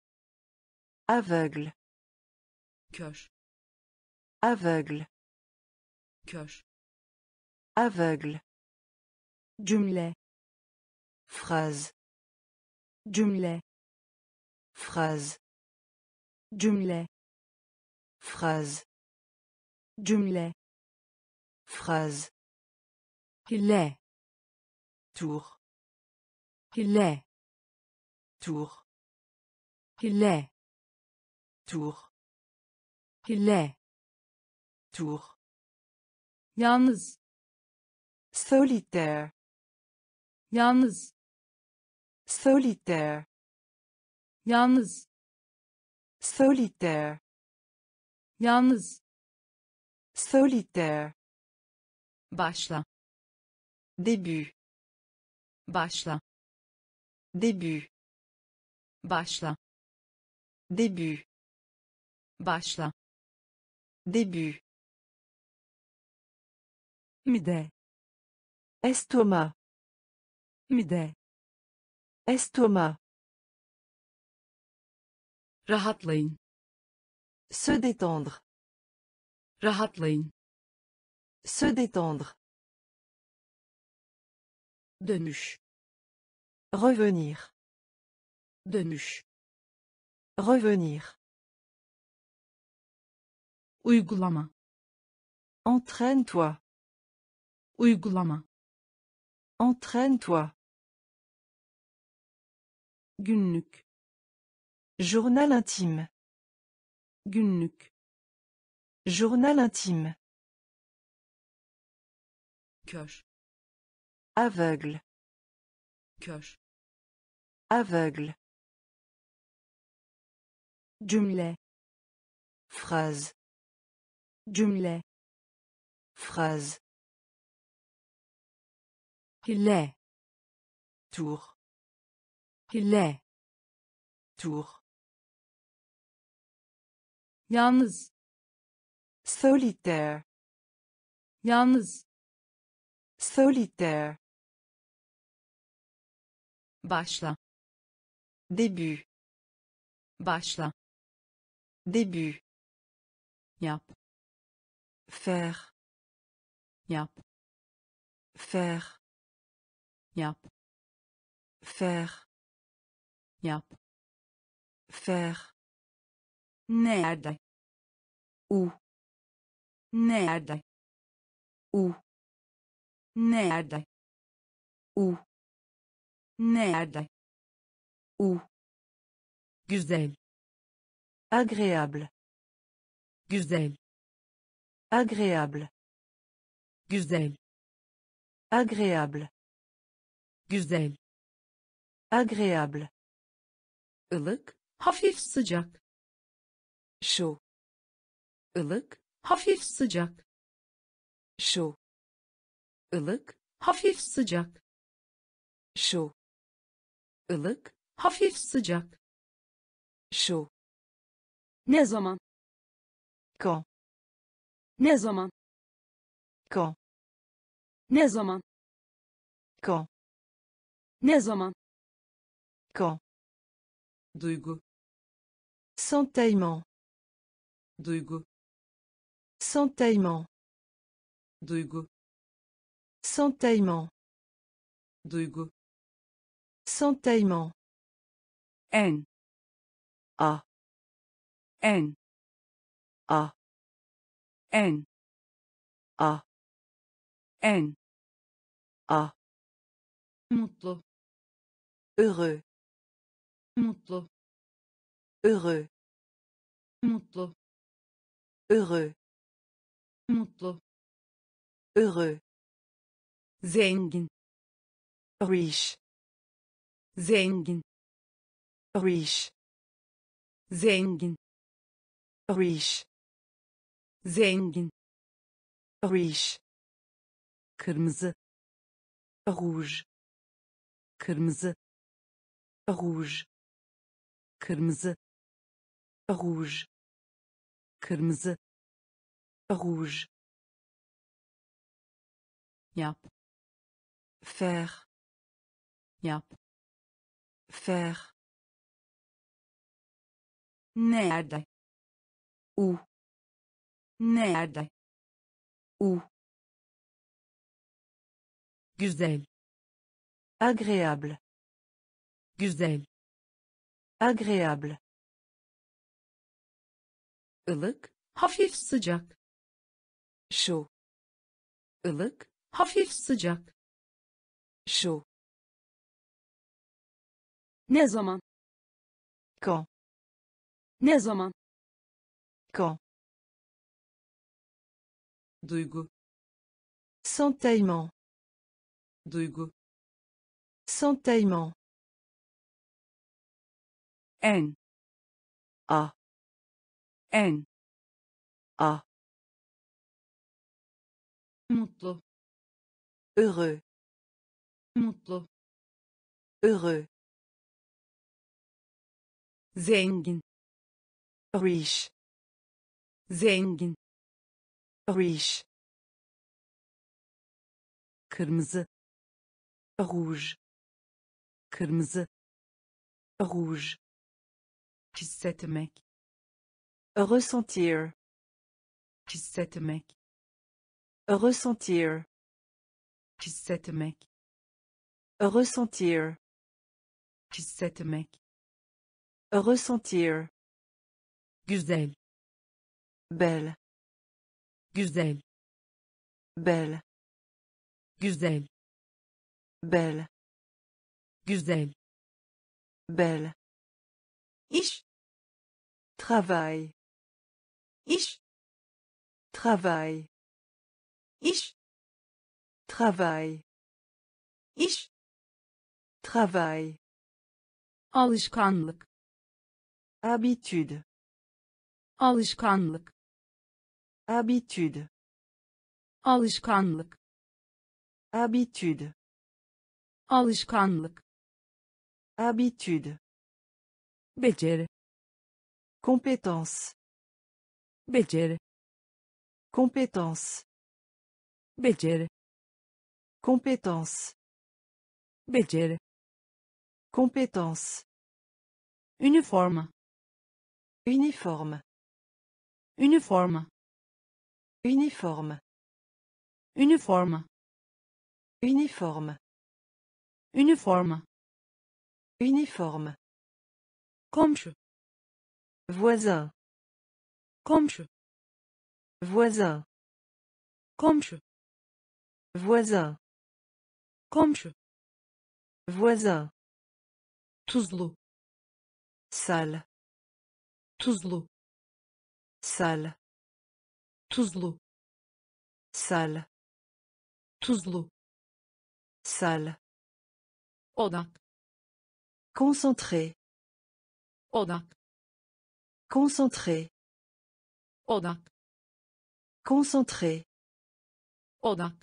Aveugle. Kör. Aveugle. Kör. Aveugle. Cümle. Phrase. Cümle. Phrase. Cümle. Phrase. Cümle. Phrase. Hile. Tour. Hile. Tour. Hile. Tour. Hile. Tour. Yalnız. Solitaire. Yalnız. Solitaire. Yalnız. Solitaire. Yalnız. Solitaire. Başla. Début. Başla. Début. Başla. Début. Başla. Début. Mide. Estomac. Mide. Estomac. Rahatlayın. Se détendre. Rahatlayın. Se détendre. Dönüş. Revenir. Dönüş. Revenir. Uygulama. Entraîne-toi. Uygulama. Entraîne-toi. Günlük. Journal intime. Günlük. Journal intime. Kör. Aveugle. Kör. Aveugle. Cümle. Phrase. Cümle. Phrase. Hile. Tour. Hile. Tour. Yalnız. Solitaire. Yalnız. Solitaire. Başla. Début. Başla. Début. Yap. Faire. Yap. Faire. Yap. Faire. Yap. Faire. Nerede? Où. Nerede? Où. Nerede? Où. Nerede? Où. Güzel. Agréable. Güzel. Agréable. Güzel. Agréable. Güzel. Agréable. ılık, hafif sıcak. Chaud. ılık, hafif sıcak. Chaud. ılık, hafif sıcak. Chaud. ılık, hafif sıcak. Chaud. Ne zaman? Quand. Ne zaman? Quand. Ne zaman? Quand. Ne zaman? Quand. Duygu, Sentaillement. duygu, Sentaillement. duygu, Sentaillement. duygu. Sentaillement. En, A. en, A. en à en à mutlu. Heureux. Mutlu. Heureux. Mutlu. Heureux. Mutlu. Heureux. Zengin. Riche. Zengin. Riche. Zengin riche zengin riche kırmızı rouge kırmızı rouge kırmızı rouge kırmızı rouge yap faire yap faire nerede où nerede? Où güzel. Agréable. Güzel. Agréable. Ilık hafif sıcak. Chaud. Ilık hafif sıcak. Chaud. Ne zaman? Quand. Ne zaman quand? Duygu. Sentaillement duygu. Sentaillement en à en à mutlu. Heureux. Mutlu. Heureux. Zengin. Riche zengin. Riche kırmızı. Rouge. Kırmızı. Rouge. Hissetmek. Ressentir. Hissetmek. Ressentir. Hissetmek. Ressentir. Hissetmek. Ressentir. Güzel belle güzel. Belle güzel. Belle güzel. Belle iş. Travail. İş. Travail. İş. Travail. İş. Travail. Alışkanlık. Habitude. Alışkanlık habitude. Alışkanlık. Habitude. Alışkanlık. Habitude. Beceri. Compétence beceri. Compétence beceri. Compétence beceri. Compétence üniforma. Uniforme. Üniforma uniforme. Üniforma uniforme. Üniforma uniforme. Komşu voisin. Komşu voisin. Komşu voisin. Komşu voisin. Tuzlu. Salle. Tuzlu. Salle tuzlu. Salle tuzlu. Salle odak. Concentré. Odak. Concentré. Odak. Concentré. Odak.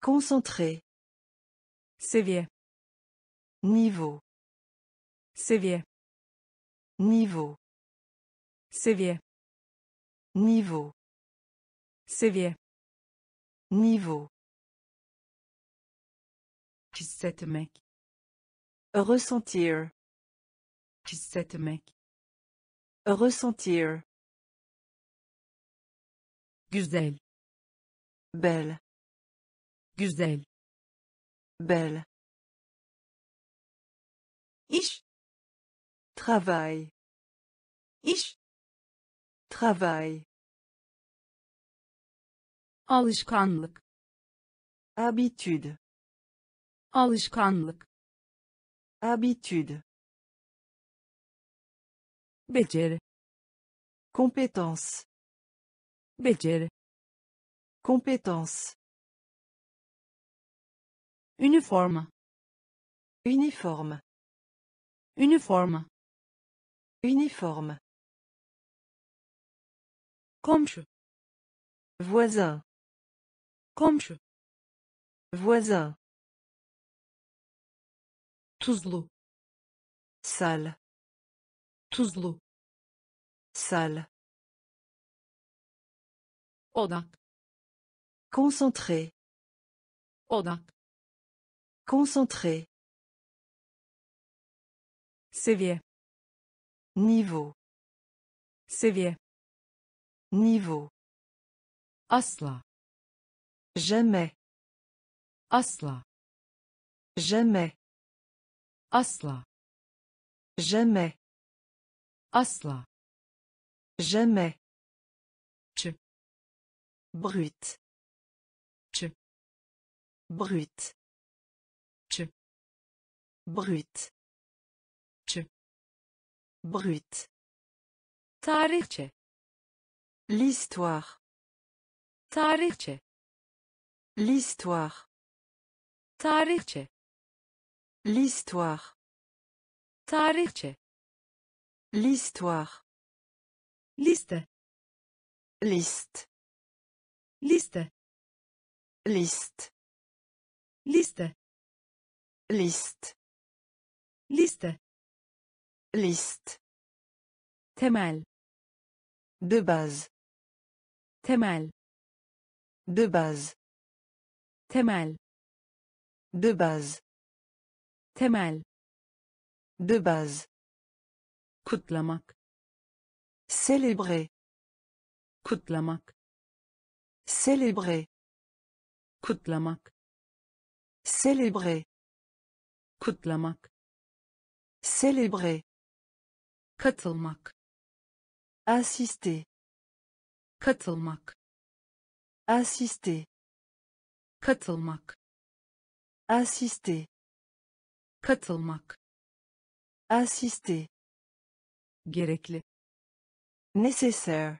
Concentré. Seviye niveau. Seviye niveau. Seviye niveau seviye niveau. Hissetmek ressentir. Hissetmek ressentir. Güzel belle. Güzel belle. Iş travail. Iş travail alışkanlık Habitude. alışkanlık Habitude. beceri Compétence. beceri Compétence. üniforma Uniforme. üniforma Uniforme. komşu Voisin. Komşu Voisin. tuzlu Salle. tuzlu Salle. odak Concentré. odak Concentré. seviye Niveau. seviye Niveau. asla Jamais. asla Jamais. asla Jamais. asla Jamais. Tu. Brut. Tu. Brut. Tu. Brut. Tu. Brut. tarihçe L'histoire. tarihçe L'histoire. tarihçe L'histoire. tarihçe L'histoire. liste Liste. liste Liste. liste Liste. liste Liste. temel De base. temel De base. Temel De base. temel De base. kutlamak Célébrer. kutlamak Célébrer. kutlamak Célébrer. kutlamak Célébrer. katılmak Assister. katılmak Assister. Katılmak Assister. katılmak Assister. gerekli Nécessaire.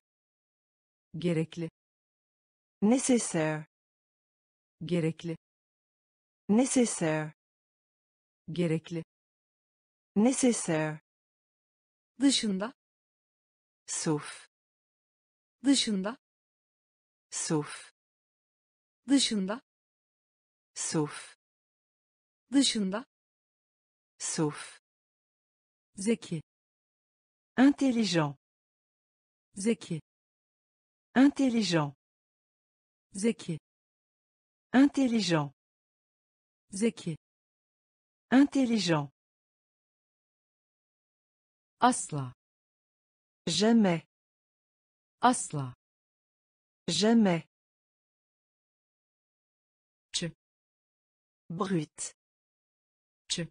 gerekli Nécessaire. gerekli Nécessaire. gerekli Nécessaire. dışında Sauf. dışında Sauf. dışında Sauf. dışında Sauf. zeki Intelligent. zeki Intelligent. zeki Intelligent. zeki Intelligent. asla Jamais. asla Jamais. Brut. Tu.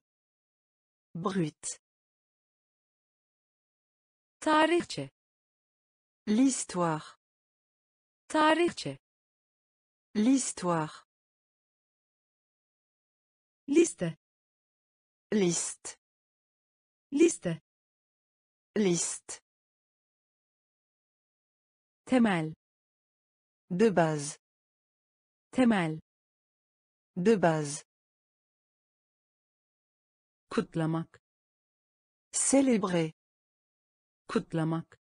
Brut. tarihçe L'histoire. tarihçe L'histoire. liste Liste. liste Liste. temel De base. temel De base. kutlamak Célébrer. kutlamak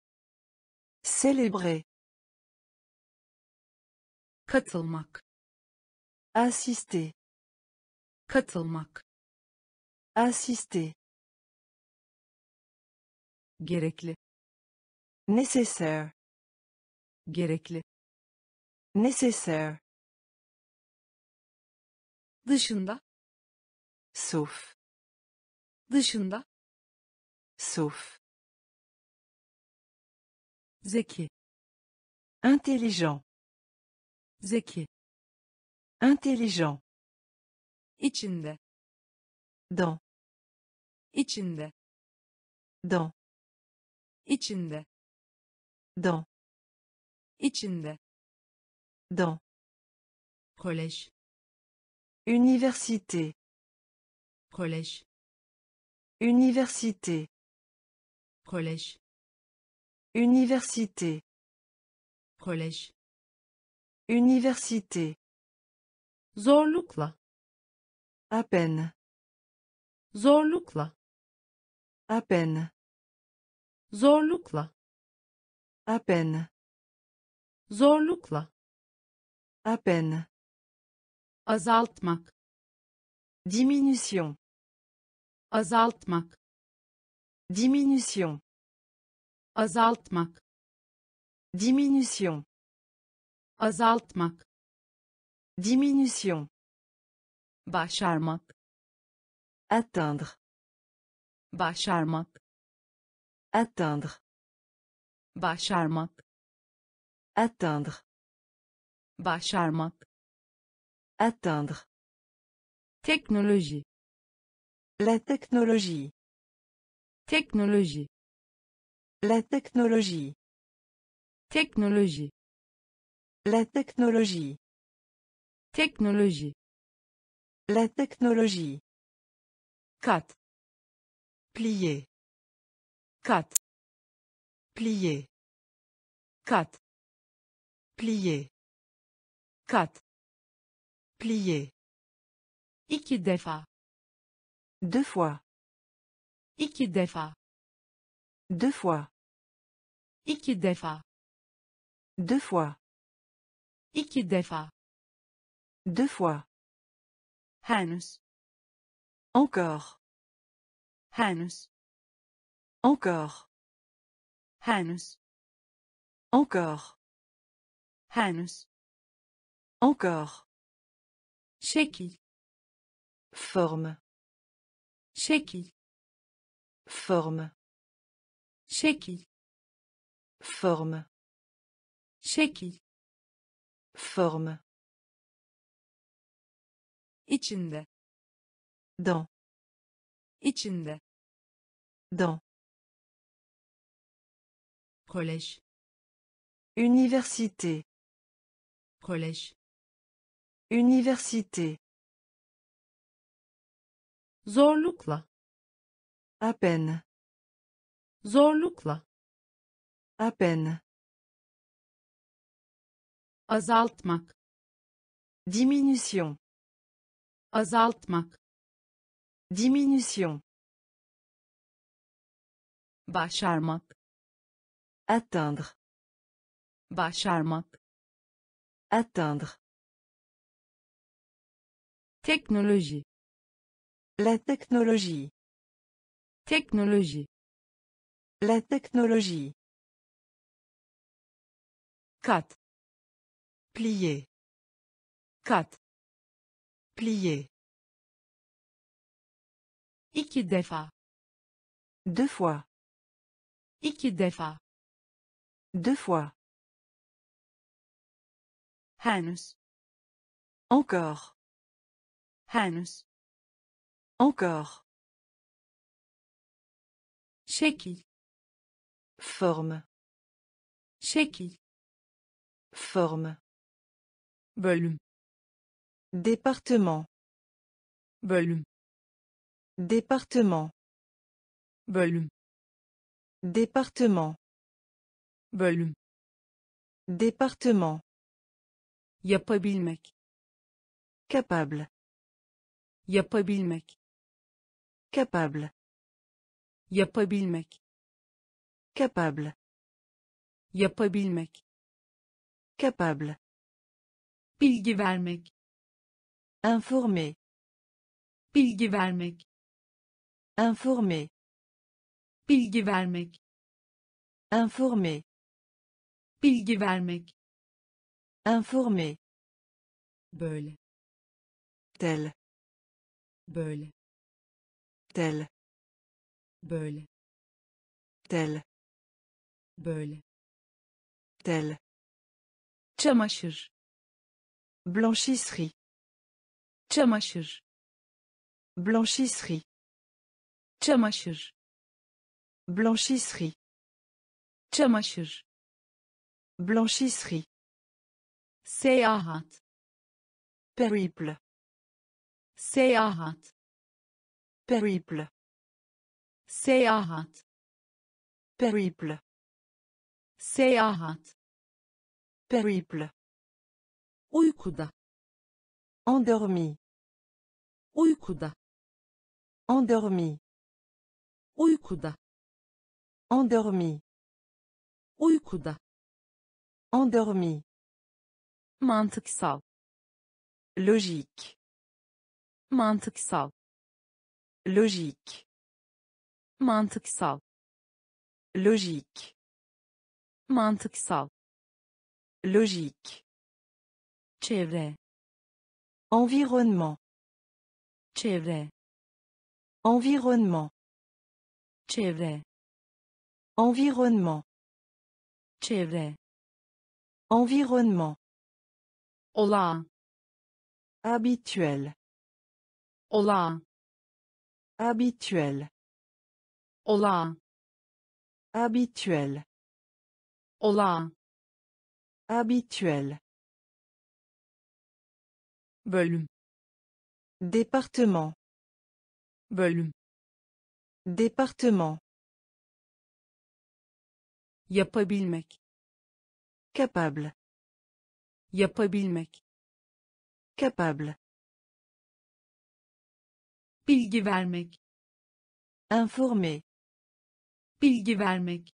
Célébrer. katılmak Assister. katılmak Assister. gerekli Nécessaire. gerekli Nécessaire. Dışında Sauf. dışında Sauf. zeki Intelligent. zeki Intelligent. içinde Dans. içinde Dans. içinde Dans. içinde Dans. kolej Université. kolej Université. kolej Université. kolej Université. zorlukla À peine. zorlukla À peine. zorlukla À peine. zorlukla À peine. Azaltmak Diminution. azaltmak Diminution. azaltmak Diminution. azaltmak Diminution. başarmak Atteindre. başarmak Atteindre. başarmak Atteindre. başarmak Atteindre. teknoloji La technologie. teknoloji La technologie. teknoloji La technologie. teknoloji La technologie. kat Plier. kat Plier. kat Plier. kat Plier. iki defa Deux fois. iki defa Deux fois. iki defa Deux fois. iki defa Deux fois. henüz Encore. henüz Encore. henüz Encore. henüz Encore. Şekil Forme. şekil Forme. şekil Forme. şekil Forme. içinde Dans. içinde Dans. kolej Université. kolej Université. zorlukla À peine. zorlukla À peine. azaltmak Diminution. azaltmak Diminution. başarmak Atteindre. başarmak Atteindre. Teknoloji La technologie. teknoloji La technologie. kat Plier. kat Plier. iki defa Deux fois. iki defa Deux fois. henüz Encore. Henüz Encore. şekil Forme. şekil Forme. bölüm Département. bölüm Département. bölüm Département. bölüm Département. yapabilmek Capable. Yapabilmek Capable. yapabilmek Capable. yapabilmek Capable. bilgi vermek Informer. bilgi vermek Informer. bilgi vermek Informer. bilgi vermek Informer. böyle Tel. Böyle Tel. böyle Tel. böyle Tel. çamaşır Blanchisserie. çamaşır Blanchisserie. çamaşır Blanchisserie. çamaşır Blanchisserie. seyahat Périple. Seyahat Périple. seyahat Périple. seyahat Périple. uykuda Endormi. uykuda Endormi. uykuda Endormi. uykuda Endormi. mantıksal Logique. Mantıksal Logique. mantıksal Logique. mantıksal Logique. çevre Environnement. çevre Environnement. çevre Environnement. çevre Environnement. olağan Habituel. Olağan Habituel. olağan Habituel. olağan Habituel. bölüm Département. bölüm Département. yapabilmek Capable. yapabilmek Capable. Bilgi vermek Informer. bilgi vermek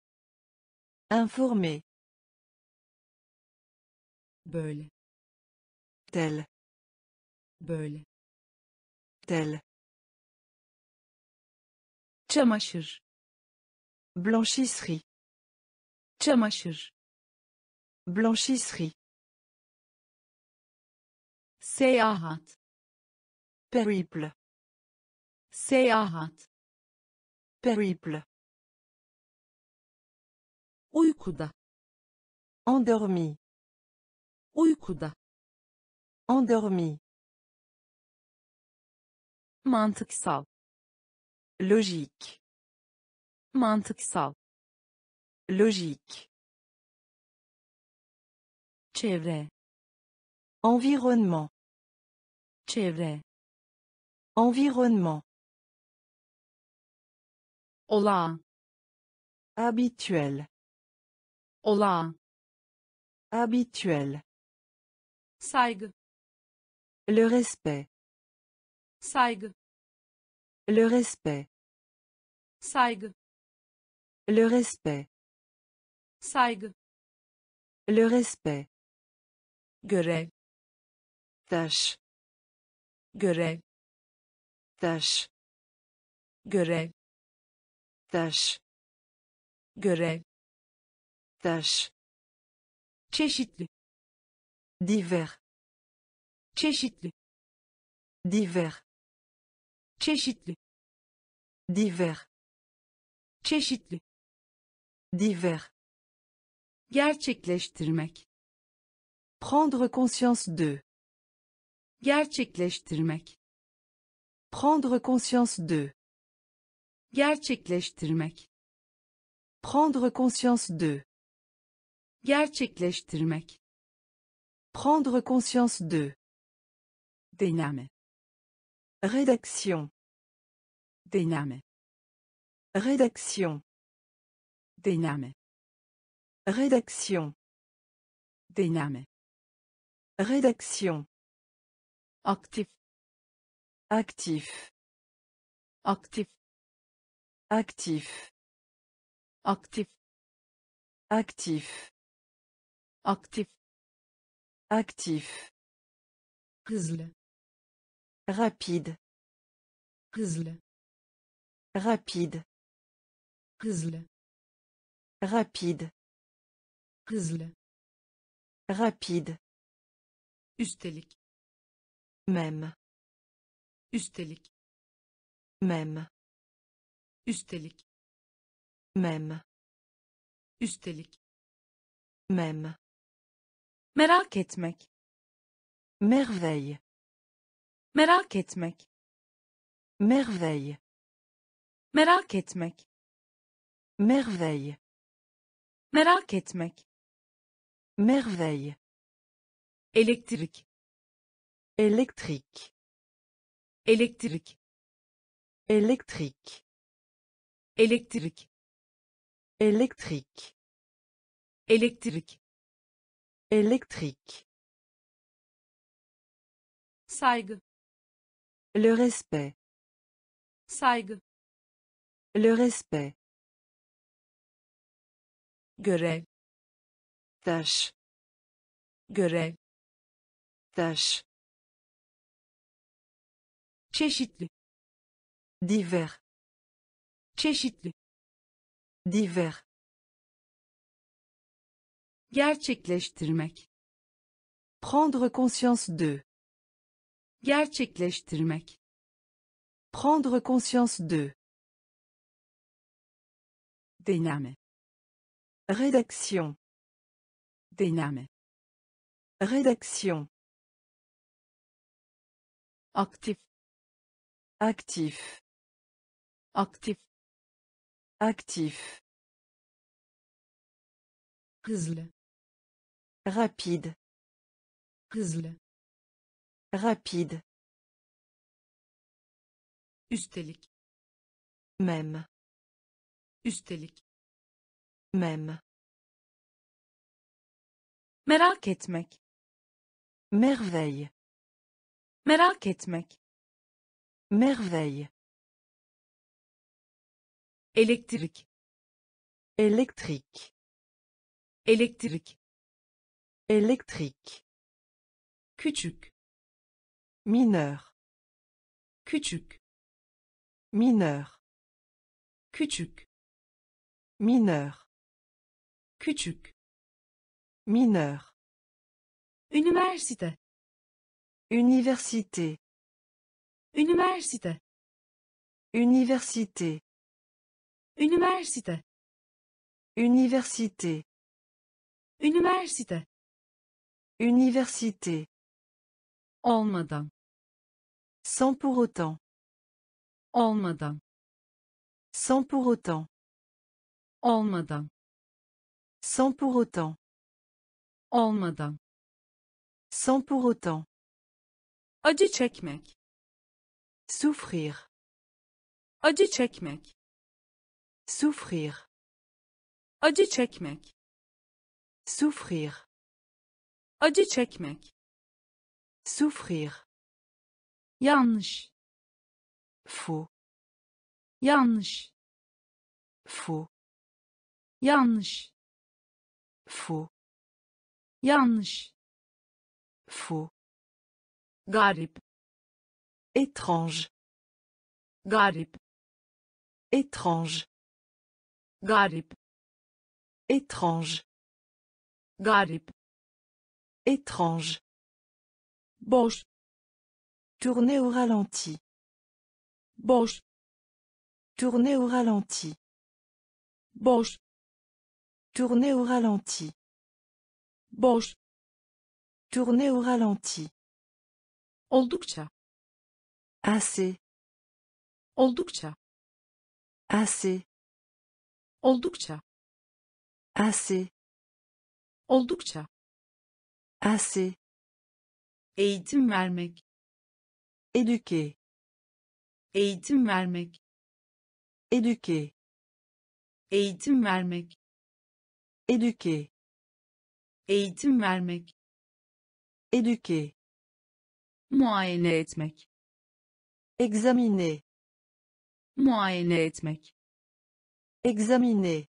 Informer. böyle Tel. böyle Tel. çamaşır Blanchisserie. çamaşır Blanchisserie. seyahat Périple. Seyahat Périple. uykuda Endormi. uykuda Endormi. mantıksal Logique. mantıksal Logique. çevre Environnement. çevre Environnement. Olağan Habituel. olağan Habituel. saygı Le respect. saygı Le respect. saygı Le respect. saygı Le respect. görev Tâche. görev Tâche. görev Tâche. görev Tâche. çeşitli Divers. çeşitli Divers. çeşitli Divers. çeşitli Divers. gerçekleştirmek Prendre conscience de. gerçekleştirmek Prendre conscience de. Gerçekleştirmek Prendre conscience de. gerçekleştirmek Prendre conscience de. deneme Rédaction. deneme Rédaction. deneme Rédaction. deneme Rédaction. aktif Actif. aktif Actif. aktif Actif. aktif Actif. hızlı Rapide. hızlı Rapide. hızlı Rapide. hızlı Rapide. üstelik Même. üstelik Même. Üstelik Même. üstelik Même. merak etmek Merveille. merak etmek Merveille. merak etmek Merveille. merak etmek Merveille. elektrik électrique elektrik électrique elektrik. Électrique elektrik. Électrique saygı. Le respect. Saygı. Le respect. Görev. Tâche. Görev. Tâche. Çeşitli. Divers çeşitli divers gerçekleştirmek prendre conscience de gerçekleştirmek prendre conscience de deneme rédaction. deneme rédaction. aktif actif. aktif actif. Hızlı rapide. Hızlı rapide. Üstelik même. Üstelik même. Merak etmek. Merveille. Merak etmek. Merveille elektrik électrique. Elektrik électrique. Küçük mineur. Küçük mineur. Küçük mineur. Küçük mineur. Üniversite université. Üniversite université üniversite université. Üniversite université. Olmadan. Sans pour autant. Olmadan. Sans pour autant. Olmadan. Sans pour autant. Olmadan. Sans pour autant. Acı çekmek. Souffrir. Acı çekmek souffrir. Acı çekmek. Souffrir. Acı çekmek. Souffrir. Yanlış. Faux yanlış. Faux yanlış. Faux yanlış. Faux garip. Étrange. Garip. Étrange garip étrange. Garip étrange. Boş tourner au ralenti. Boş tourner au ralenti. Boş tourner au ralenti. Boş tourner au ralenti. Oldukça. Assez. Oldukça. Assez oldukça. Assez oldukça. Assez eğitim vermek. Éduquer eğitim vermek. Éduquer eğitim vermek. Éduquer eğitim vermek. Éduquer muayene etmek. Examiner muayene etmek examiner.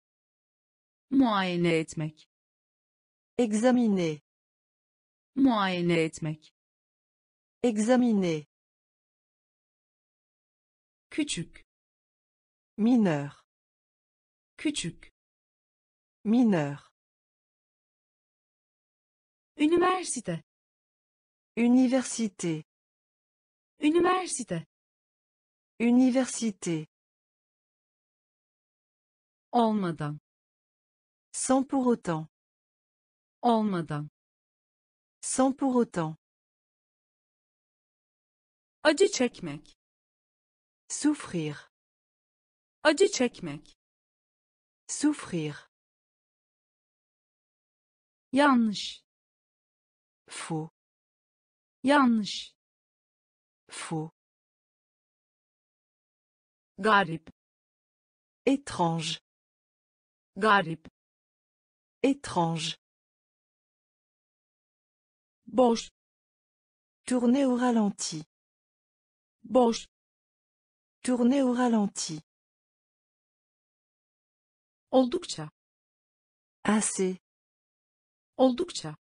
Muayene etmek. Examiner. Muayene etmek. Examiner. Küçük. Mineur. Küçük. Mineur. Üniversite. Université. Üniversite. Université olmadan. Sans pour autant. Olmadan. Sans pour autant. Acı çekmek. Souffrir. Acı çekmek. Souffrir. Yanlış. Faux. Yanlış. Faux. garip, Étrange. Garip, Étrange. boş, Tourner au ralenti. boş, Tourner au ralenti. oldukça, Assez. oldukça,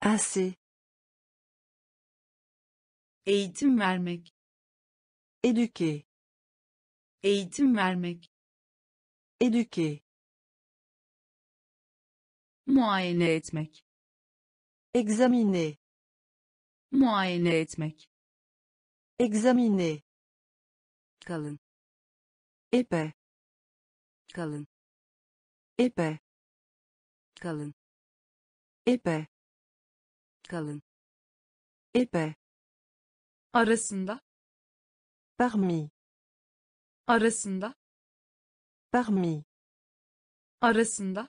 Assez. eğitim vermek, Éduquer. eğitim vermek, Éduquer. Muayene etmek Examiner. muayene etmek Examiner. kalın, Épais. kalın, Épais. kalın, Épais. kalın, Épais. arasında, Parmi. arasında, Parmi. arasında,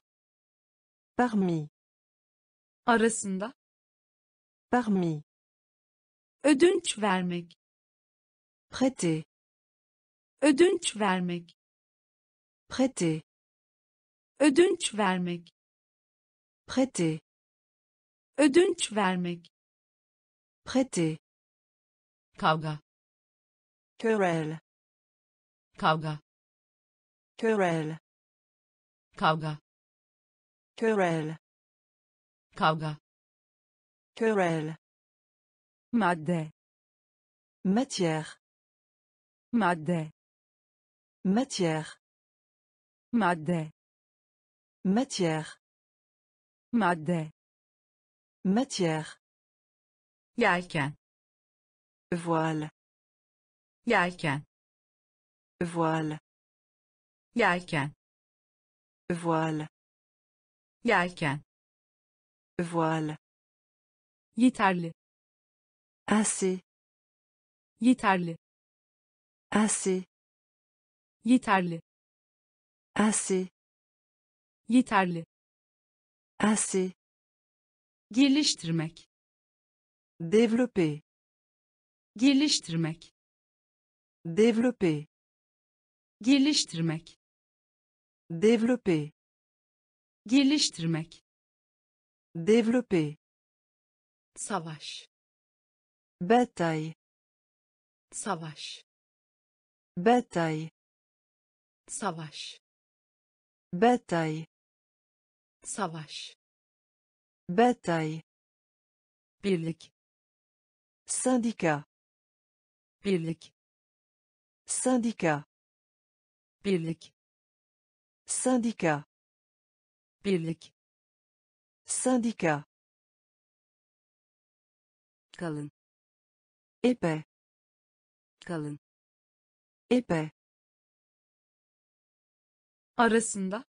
Parmi. arasında, Parmi. ödünç vermek, Prêter. ödünç vermek, Prêter. ödünç vermek, Prêter. ödünç vermek, Prêter. kavga Querelle. kavga Querelle. kavga Querelle. kavga Querelle. madde, Matière. madde, Matière. madde, Matière. madde, Matière. yelken Voile. yelken Voile. yelken Voile. Yelken Voile. yeterli, Assez. yeterli, Assez. yeterli, Assez. yeterli, Assez. geliştirmek, Développer. geliştirmek, Développer. geliştirmek, Développer. Geliştirmek, Développer. savaş, Bataille. savaş, Bataille. savaş, Bataille. savaş, Bataille. birlik, Syndicat. birlik, Syndicat. birlik, Syndicat. Birlik, Syndicat. kalın, Épais. kalın, Épais. arasında,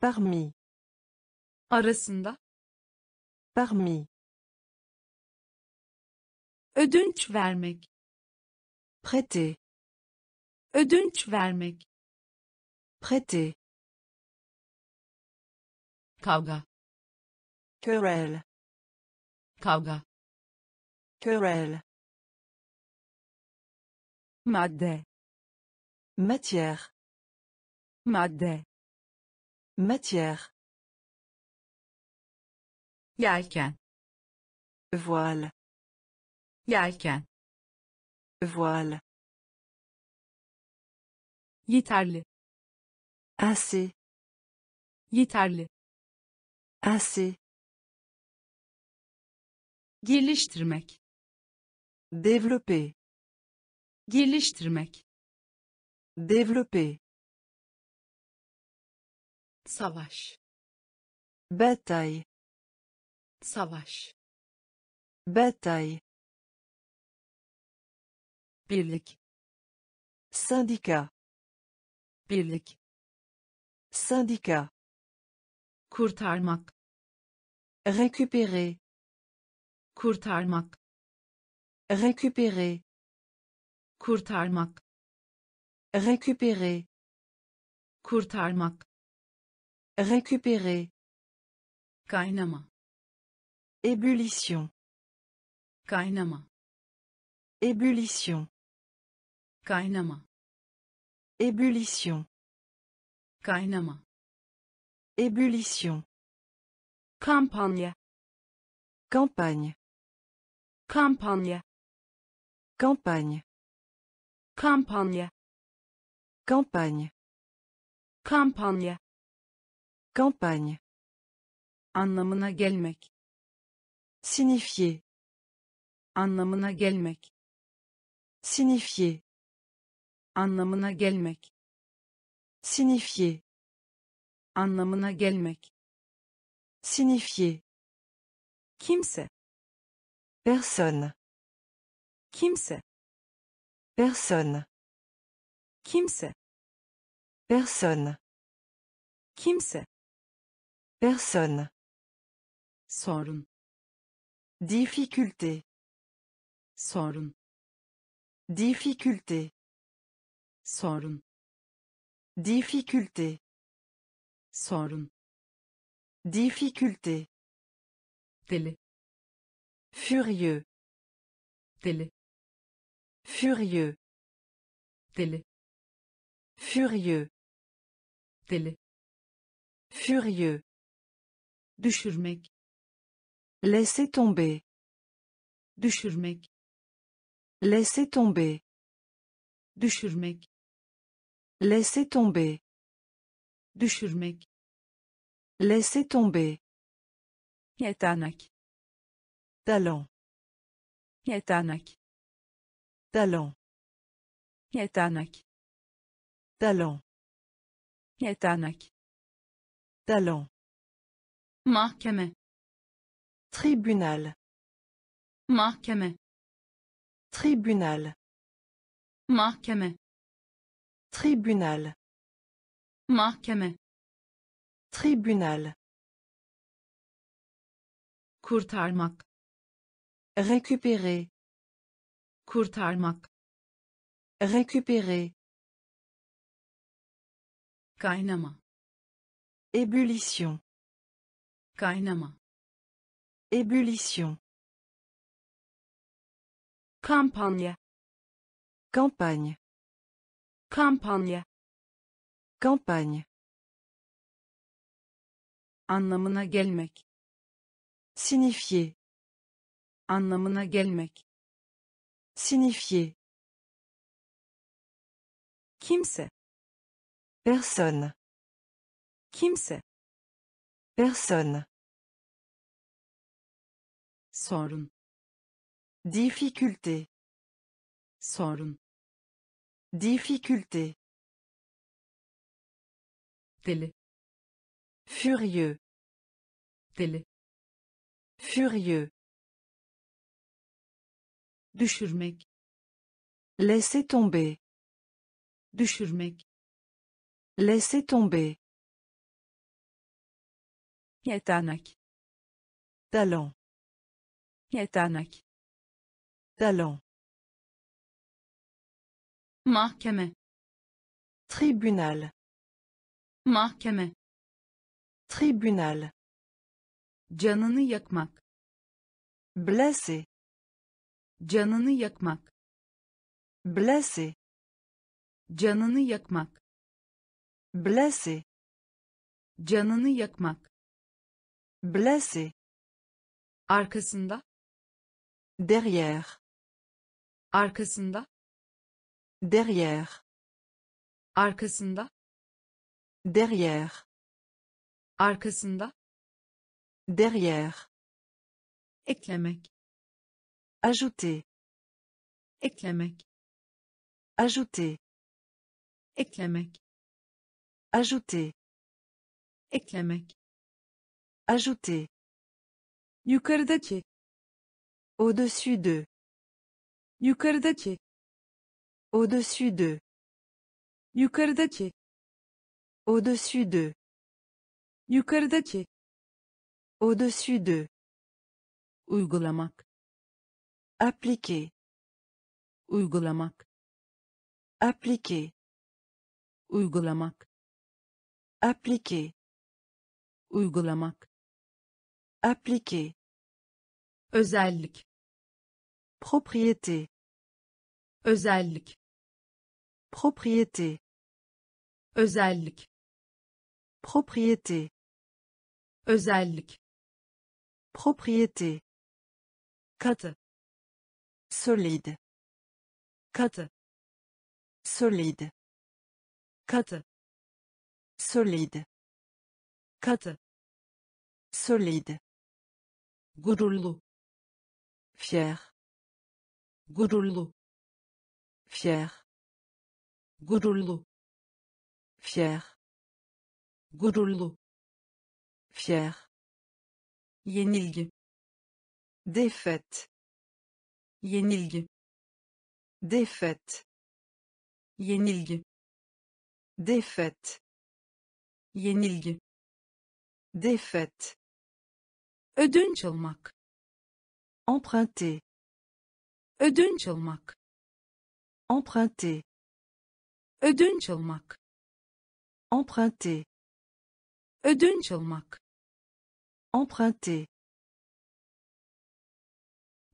Parmi. arasında, Parmi. ödünç vermek, Prêter. ödünç vermek, Prêter. Kavga Querelle. kavga Querelle. madde, Matière. madde, Matière. yelken Voile. yelken Voile. yeterli, Assez. yeterli, Assez. geliştirmek, Développer. geliştirmek, Développer. savaş, Bataille. savaş, Bataille. birlik, Syndicat. birlik, Syndicat. kurtarmak, Récupérer. kurtarmak, Récupérer. kurtarmak, Récupérer. kurtarmak, Récupérer. kaynama, Ébullition. kaynama, Ébullition. kaynama Ébullition. kaynama Ébullition. Kampanya Campagne. kampanya Campagne. kampanya Campagne. kampanya Campagne. anlamına gelmek Signifier. anlamına gelmek Signifier. anlamına gelmek Signifier. anlamına gelmek Signifier. kimse Personne. kimse Personne. kimse Personne. kimse Personne. sorun Difficulté. sorun Difficulté. sorun Difficulté. sorun Difficulté. deli Furieux. deli Furieux. deli Furieux. deli Furieux. düşürmek Laissez tomber. düşürmek Laissez tomber. düşürmek Laissez tomber. düşürmek Laissez tomber. yetenek Talent. yetenek Talent. yetenek Talent. yetenek Talent. mahkeme Tribunal. mahkeme Tribunal. mahkeme Tribunal. mahkeme Tribunal. kurtarmak Récupérer. kurtarmak Récupérer. kaynama Ébullition. kaynama Ébullition. kampanya Campagne. kampanya Campagne. Anlamına gelmek Signifier. anlamına gelmek Signifier. kimse Personne. kimse Personne. sorun Difficulté. sorun Difficulté. deli Furieux. deli Furieux. düşürmek Laissez tomber. düşürmek Laissez tomber. yetenek Talent. yetenek Talent. mahkeme Tribunal. mahkeme Tribunal. canını yakmak Blessé. canını yakmak Blessé. canını yakmak Blessé. canını yakmak Blessé. arkasında Derrière. arkasında Derrière. arkasında Derrière. Arkasında Derrière. eklemek Ajouter. eklemek Ajouter. eklemek Ajouter. eklemek Ajouter. yukarıdaki Au-dessus de. yukarıdaki Au-dessus de. yukarıdaki Au-dessus de. Yukarıdaki Au-dessus de. uygulamak Appliquer. uygulamak Appliquer. uygulamak Appliquer. uygulamak Appliquer. özellik Propriété. özellik Propriété. özellik Propriété. Özellik Propriété. katı Solide. katı Solide. katı Solide. katı Solide. gururlu Fier. gururlu Fier. gururlu Fier. gururlu Fier. yenilgi Défaite. yenilgi Défaite. yenilgi Défaite. yenilgi Défaite. ödünç almak Emprunter. ödünç almak Emprunter. ödünç Emprunter. ödünç Emprunter.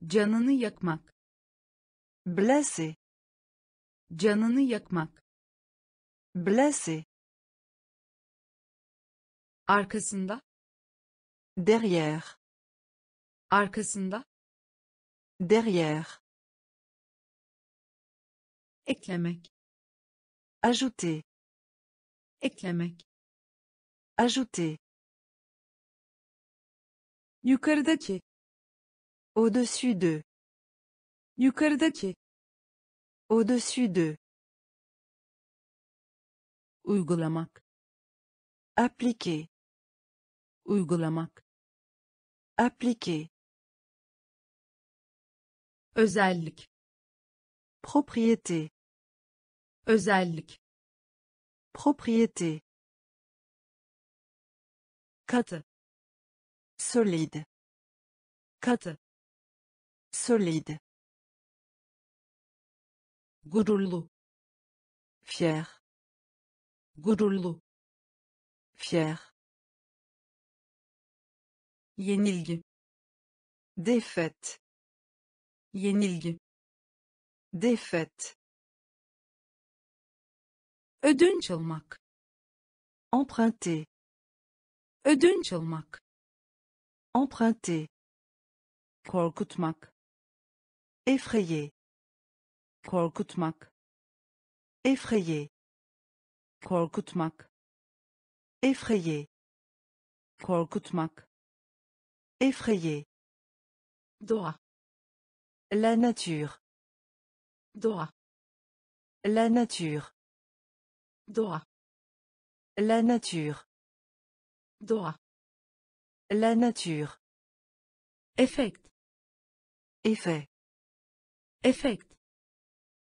canını yakmak Blessé. canını yakmak Blessé. arkasında Derrière. arkasında Derrière. eklemek Ajouter. eklemek Ajouter. Yukarıdaki Au-dessus de. yukarıdaki Au-dessus de. uygulamak Appliquer. uygulamak Appliquer. özellik Propriété. özellik Propriété. katı Solide. katı Solide. gururlu Fier. gururlu Fier. yenilgi Défaite. yenilgi Défaite. ödünç almak Emprunter. ödünç almak Emprunter. korkutmak Effrayer. korkutmak Effrayer. korkutmak Effrayer. korkutmak Effrayer. doğa La nature. doğa La nature. doğa La nature. La nature. efekt Effet. efekt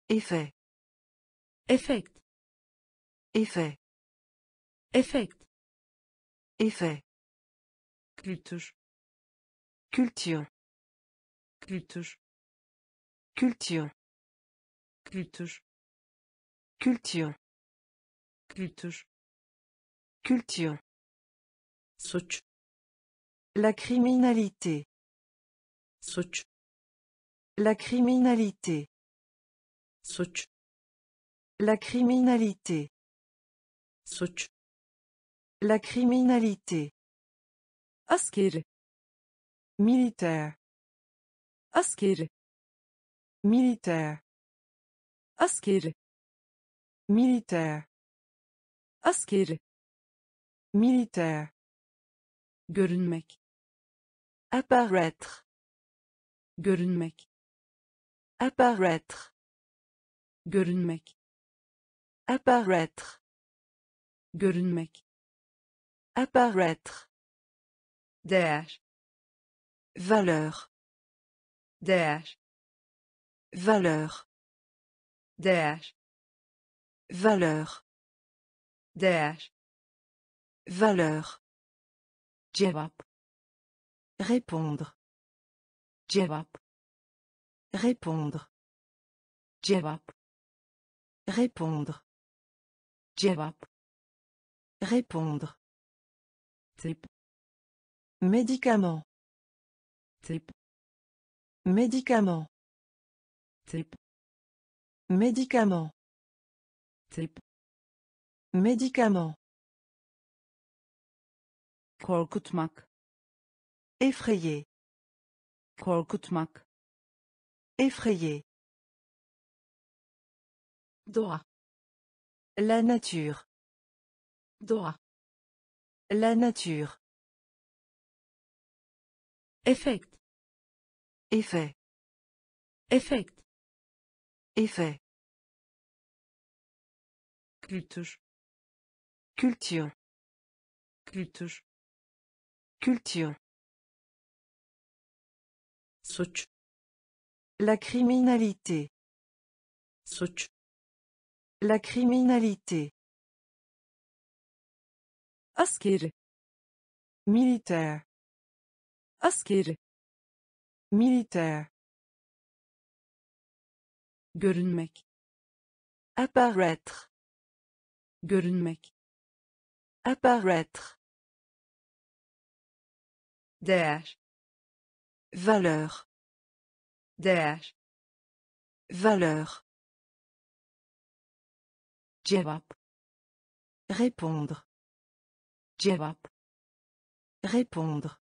Effet. efekt Effet. efekt Effet. Culture. kültür Culture. kültür Culture. kültür Culture. suç La criminalité. suç La criminalité. suç La criminalité. suç La criminalité. askeri Militaire. askeri Militaire. askeri Militaire. askeri Militaire. görünmek Apparaître. görünmek Apparaître. görünmek Apparaître. görünmek Apparaître. değer Valeur. değer Valeur. değer Valeur. değer Valeur. cevap Répondre. cevap Répondre. cevap Répondre. cevap Répondre. tip Médicament. tip Médicament. tip Médicament. Tip. Médicament. Effrayer. Korkutmak. Effrayer. Doğa. La nature. Doğa. La nature. Effekt. Effet. Effekt. Effet. Kültür. Culture. Kültür. Culture. Suç. La criminalité. Suç. La criminalité. Askeri. Militaire. Askeri. Militaire. Görünmek. Apparaître. Görünmek. Apparaître. Değer. Valeur. Değer. Valeur. Cevap. Répondre. Cevap. Répondre.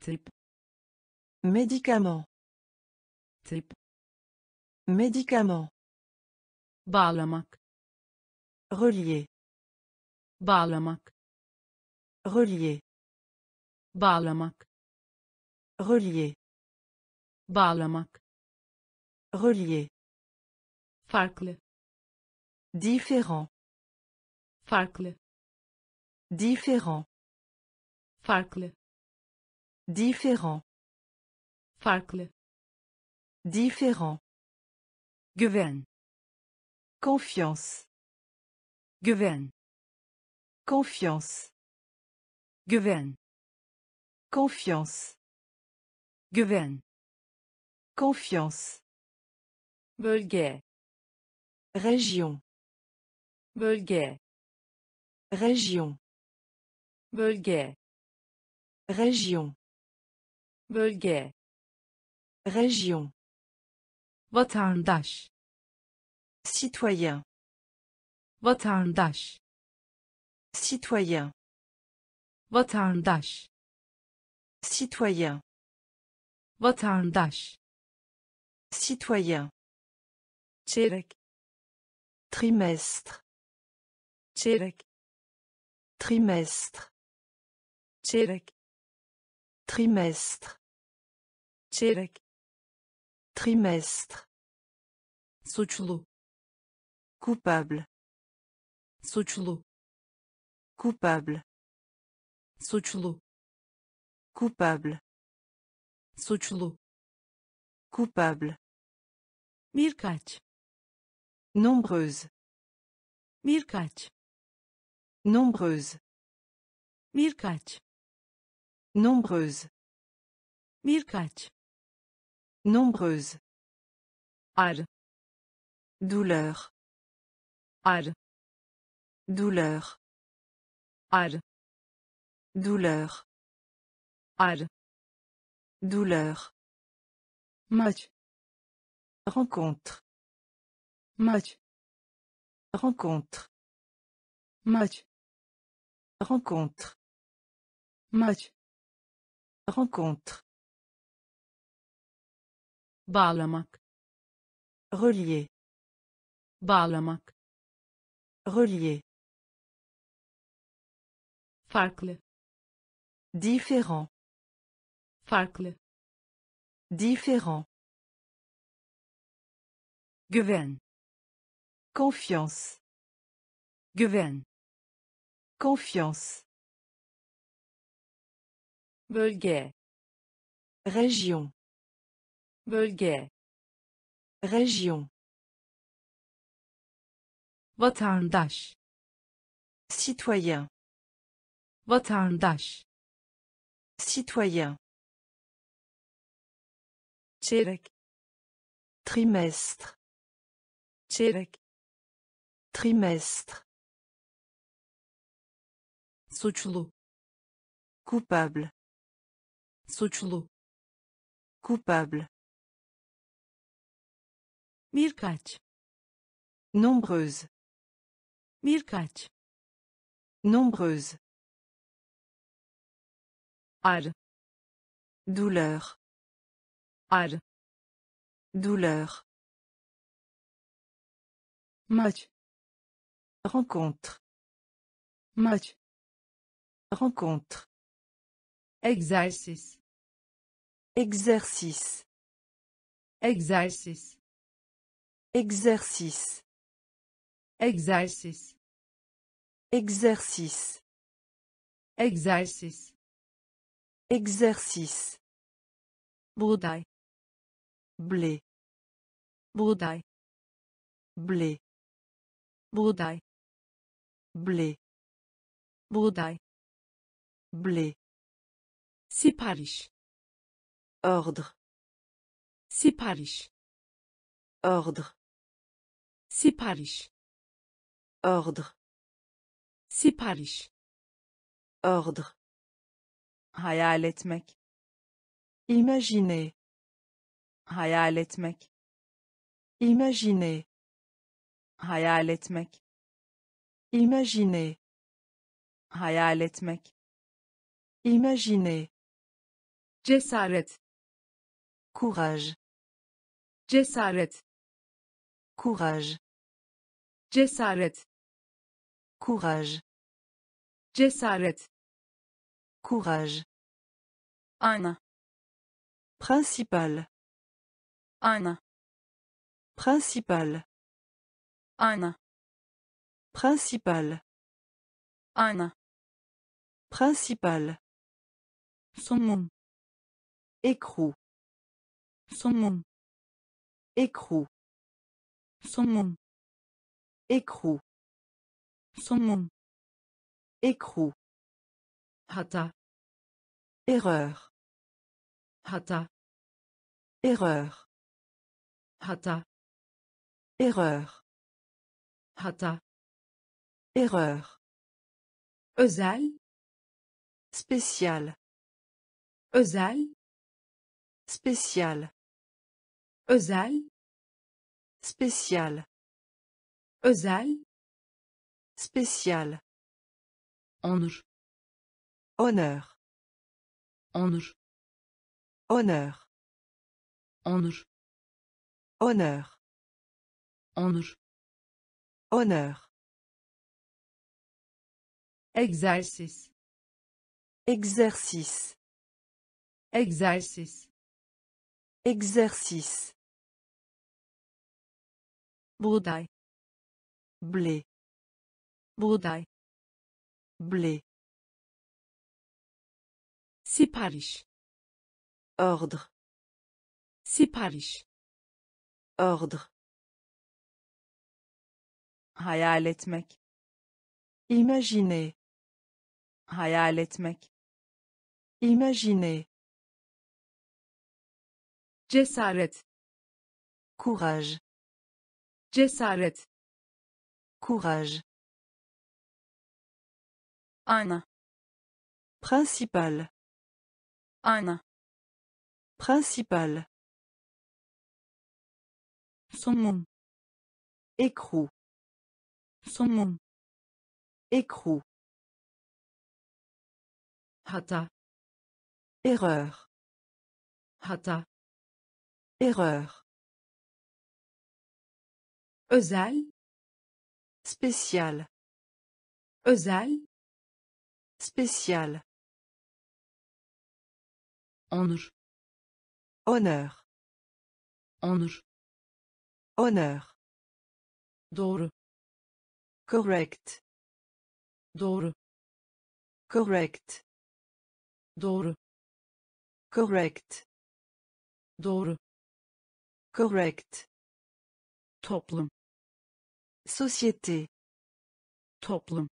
Tip. Médicament. Tip. Médicament. Bağlamak. Relier. Bağlamak. Relier. Bağlamak. Relier. Bağlamak. Relier. Farklı. Différent. Farklı. Différent. Farklı. Différent. Farklı. Différent. Güven. Confiance. Güven. Confiance. Güven. Confiance. Güven. Confiance. Bölge. Région. Bölge. Région. Bölge. Région. Bölge. Région. Vatandaş. Citoyen. Vatandaş. Citoyen. Vatandaş. Citoyen. Vatandaş. Citoyen. Çeyrek. Trimestre. Çeyrek. Trimestre. Çeyrek. Trimestre. Çeyrek. Trimestre. Suçlu. Coupable. Suçlu. Coupable. Suçlu. Coupable. Suçlu. Coupable. Birkaç. Nombreuse. Birkaç. Nombreuse. Birkaç. Nombreuse. Birkaç. Nombreuse. Ar. Douleur. Ar. Douleur. Ar. Douleur. Ar. Douleur. Maç. Rencontre. Maç. Rencontre. Maç. Rencontre. Maç. Rencontre. Bağlamak. Relier. Bağlamak. Relier. Farklı. Différent. Farklı. Différent. Güven. Confiance. Güven. Confiance. Bölge. Région. Bölge. Région. Vatandaş. Citoyen. Vatandaş. Citoyen. Çeyrek. Trimestre. Çeyrek. Trimestre. Suçlu. Coupable. Suçlu. Coupable. birkaç Nombreuse. birkaç Nombreuse. ağrı Douleur. Ağrı Douleur. maç Rencontre. maç Rencontre. Exercice. egzersiz Exercice. egzersiz Exercice. egzersiz Exercice. buğday Blé. buğday Blé. buğday Blé. buğday Blé. sipariş Ordre. sipariş Ordre. sipariş Ordre. sipariş Ordre. hayal etmek Imaginer. Hayal etmek Imaginer. hayal etmek Imaginer. hayal etmek Imaginer. cesaret Courage. cesaret Courage. cesaret Courage. cesaret Courage. ana Principal. Ana Principal. ana Principal. ana Principal. somum Écrou. somum Écrou. somum Écrou. somum Écrou. hata Erreur. hata Erreur. Hata Erreur. hata Erreur. özel Spécial. özel Spécial. özel Spécial. özel Spécial. onur Honneur. onur Honneur. onur Honneur. onur Honneur. egzersiz Exercice. egzersiz Exercice. buğday Blé. buğday Blé. sipariş Ordre. sipariş Ordre. hayal etmek Imaginer. hayal etmek Imaginer. cesaret Courage. cesaret Courage. ana Principal. ana Principal. Somum Écrou. somum Écrou. hata Erreur. hata Erreur. özel Spécial. özel Spécial. onur Honneur. onur Honneur. doğru Correct. doğru Correct. doğru Correct. doğru Correct. toplum Société. toplum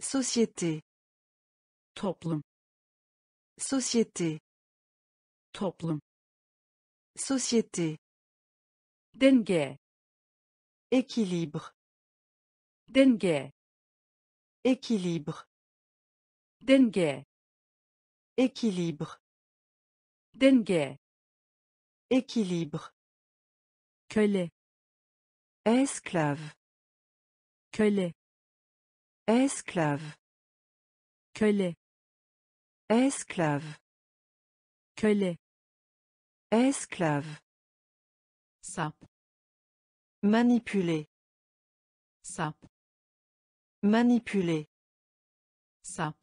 Société. toplum Société. toplum Société. Denge Équilibre. denge Équilibre. denge Équilibre. denge Équilibre. köle Esclave. köle Esclave. köle Esclave. köle Esclave. Sap Manipuler. sap Manipuler. sap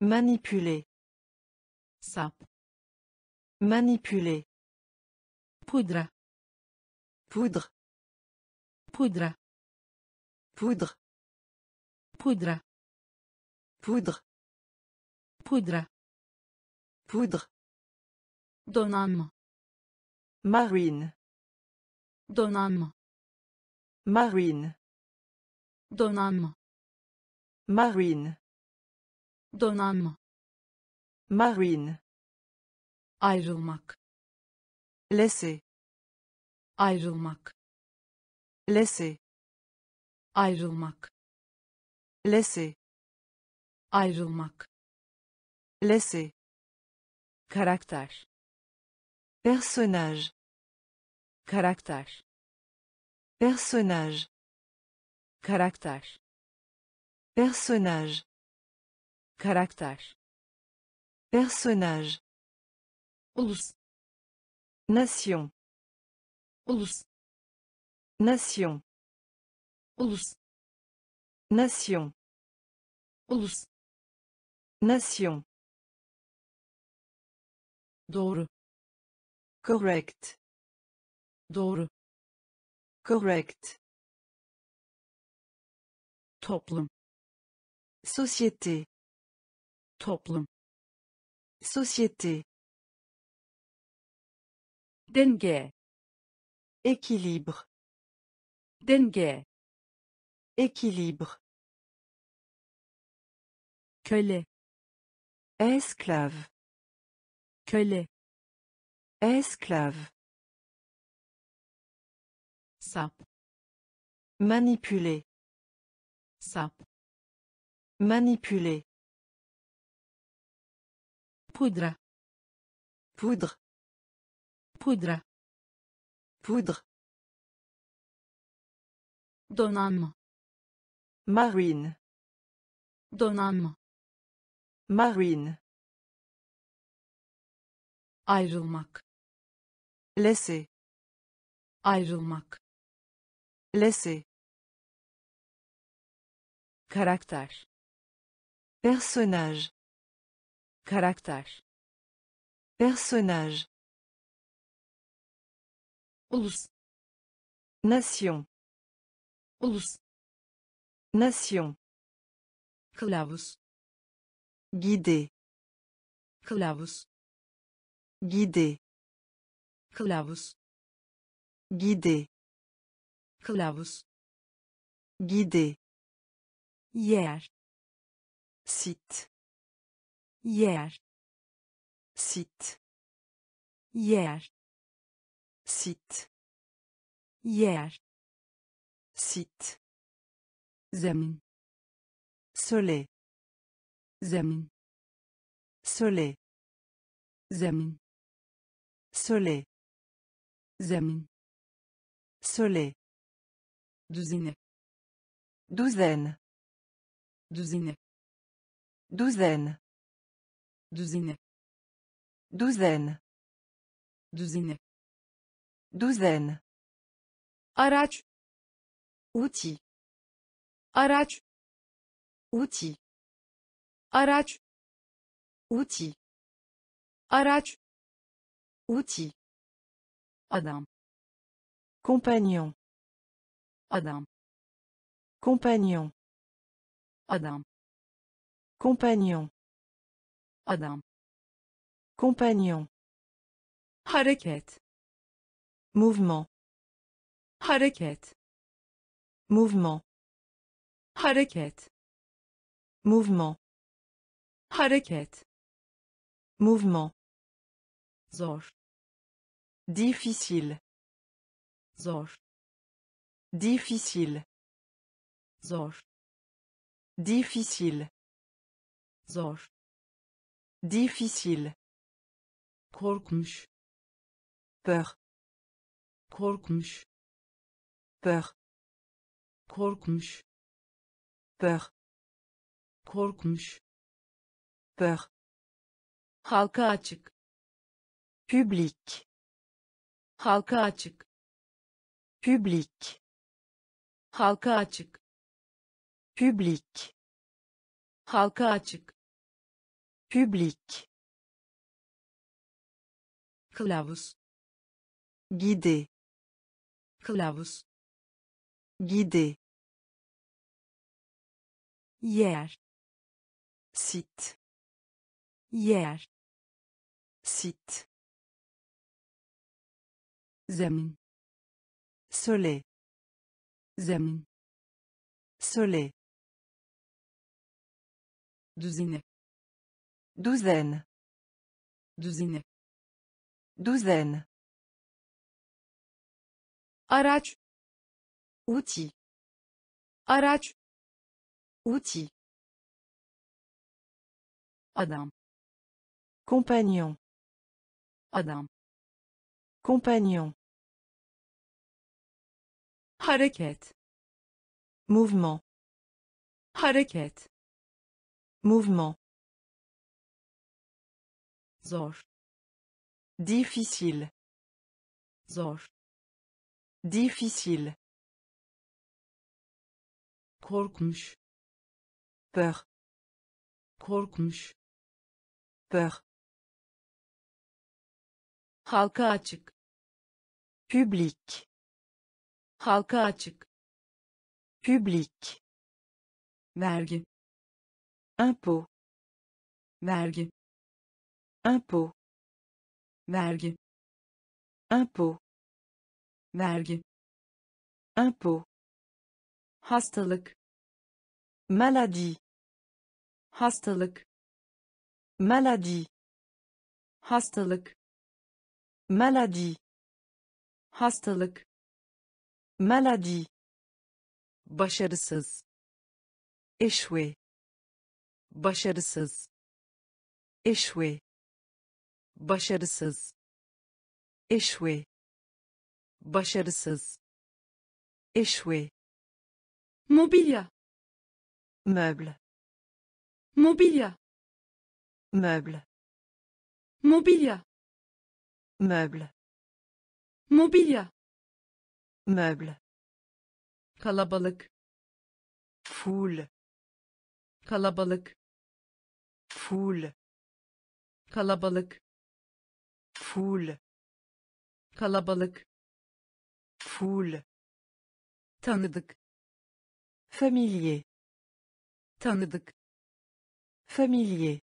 Manipuler. sap Manipuler. Poudre. pudra Poudre. pudra Poudre. pudra Poudre. donanma Marine. donanma Marine. donanma Marine. donanma Marine. ayrılmak Laisser. ayrılmak Laisser. ayrılmak Laisser. ayrılmak Laisser. karakter Personnage. karakter Personnage. karakter Personnage. karakter Personnage. ulus Nation. ulus Nation. ulus Nation. ulus Nation. doğru Correct. doğru Correct. toplum Société. toplum Société. denge Équilibre. denge Équilibre. köle Esclave. köle Esclave. sap Manipuler. sap Manipuler. pudra Poudre. pudra Poudre. donanma Marine. donanma Marine. ayrılmak Laisser. ayrılmak Laisser. karakter Personnage. karakter Personnage. ulus Nation. ulus Nation. kılavuz Guider. kılavuz Guider. Kılavuz Guider. kılavuz Guider. yer Site. yer Site. yer Site. yer Site. zemin Soleil. zemin Soleil. zemin Soleil. Zemin Soleil. düzine Douzaine. düzine Douzaine. düzine Douzaine. düzine Douzaine. araç Outil. araç Outil. araç Outil. araç Outil. Adam Compagnon. adam Compagnon. adam Compagnon. adam Compagnon. hareket Mouvement. hareket Mouvement. hareket Mouvement. hareket Mouvement. zor Difficile. zor. Difficile. zor. Difficile. zor. Difficile. korkmuş. Peur. korkmuş. Peur, korkmuş. Peur, korkmuş. Peur, halka açık. Public, halka açık. Public, halka açık. Public, halka açık. Public, kılavuz. Guider, kılavuz. Guider, yer. Site, yer. Site, zemin. Soleil, zemin. Soleil, düzine douzaine, düzine douzaine, araç. Outil, araç. Outil, adam. Compagnon, adam. Compagnon, hareket. Mouvement, hareket. Mouvement, zor. Difficile, zor. Difficile, korkmuş. Peur, korkmuş. Peur, halka açık. Public, halka açık. Public, vergi. İmpôt, vergi. İmpôt, vergi. İmpôt, vergi. İmpôt, hastalık. Maladie, hastalık. Maladie, hastalık. Maladie, hastalık maladie, başarısız. Échouer, başarısız. Échouer, başarısız. Échouer, başarısız. Échouer, mobilya. Meuble, mobilya. Meuble, mobilya. Meuble, mobilya meuble, kalabalık. Foule, kalabalık. Foule, kalabalık. Foule, kalabalık. Foule, tanıdık. Familier, tanıdık. Familier,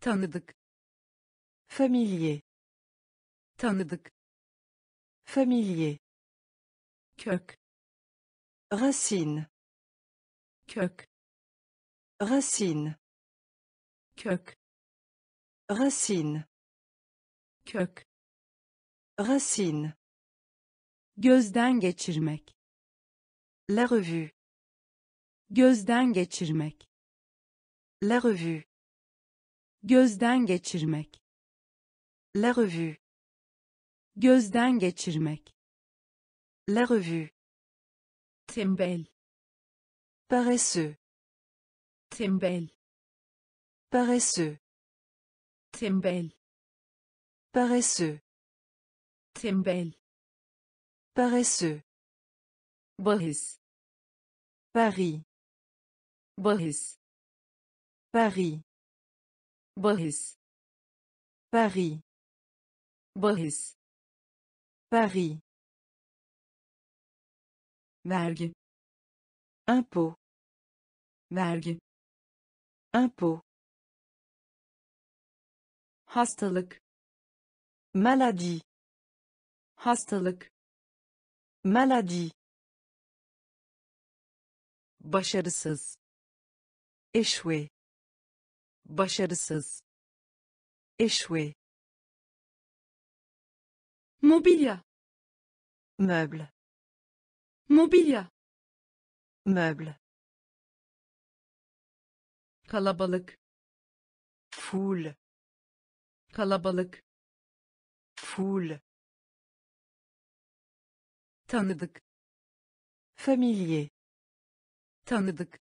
tanıdık. Familier, tanıdık. Familier, kök. Racine, kök. Racine, kök. Racine, kök. Racine, gözden geçirmek. La revue, gözden geçirmek. La revue, gözden geçirmek. La revue, gözden geçirmek la revue, tembel. Paresseux, tembel. Paresseux, tembel. Paresseux, tembel. Paresseux, bahis Paris, bahis Paris, bahis Paris, bahis Paris, vergi. İmpôt, vergi. İmpôt, hastalık. Maladie, hastalık. Maladie, başarısız. Échouer, başarısız. Échouer, mobilya. Meuble, mobilya. Meuble, kalabalık. Foule, kalabalık. Foule, tanıdık. Familier. tanıdık.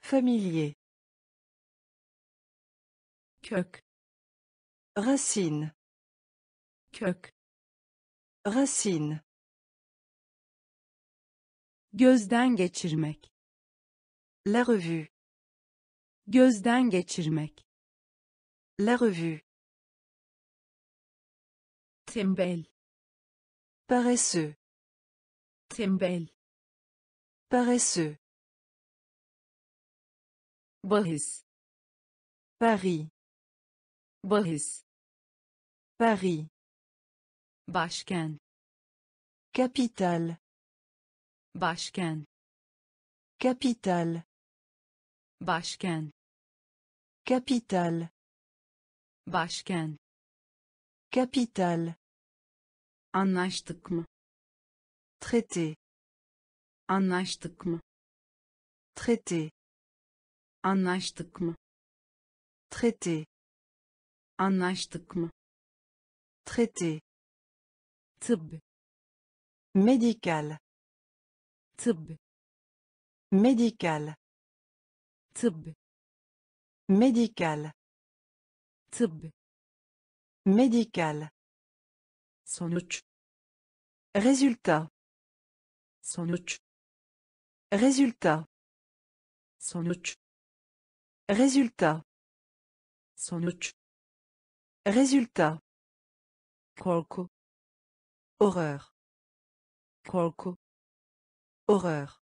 Familier. kök. Racine. kök. Racine. Gözden geçirmek La revue. gözden geçirmek La revue. tembel Paresseux. tembel Paresseux. bahis Paris. bahis Paris. başkent Capitale. Başkent Capitale. başkent Capitale. başkent Capitale. anlaştık mı? Traité. anlaştık mı? Traité. anlaştık mı? Traité. anlaştık mı? Traité. tıbb Médical. Tıbb Médical. tıbb Médical. tıbb Médical. sonuç Résultat. sonuç Résultat. sonuç Résultat. sonuç Résultat. korku Horreur. korku Horreur.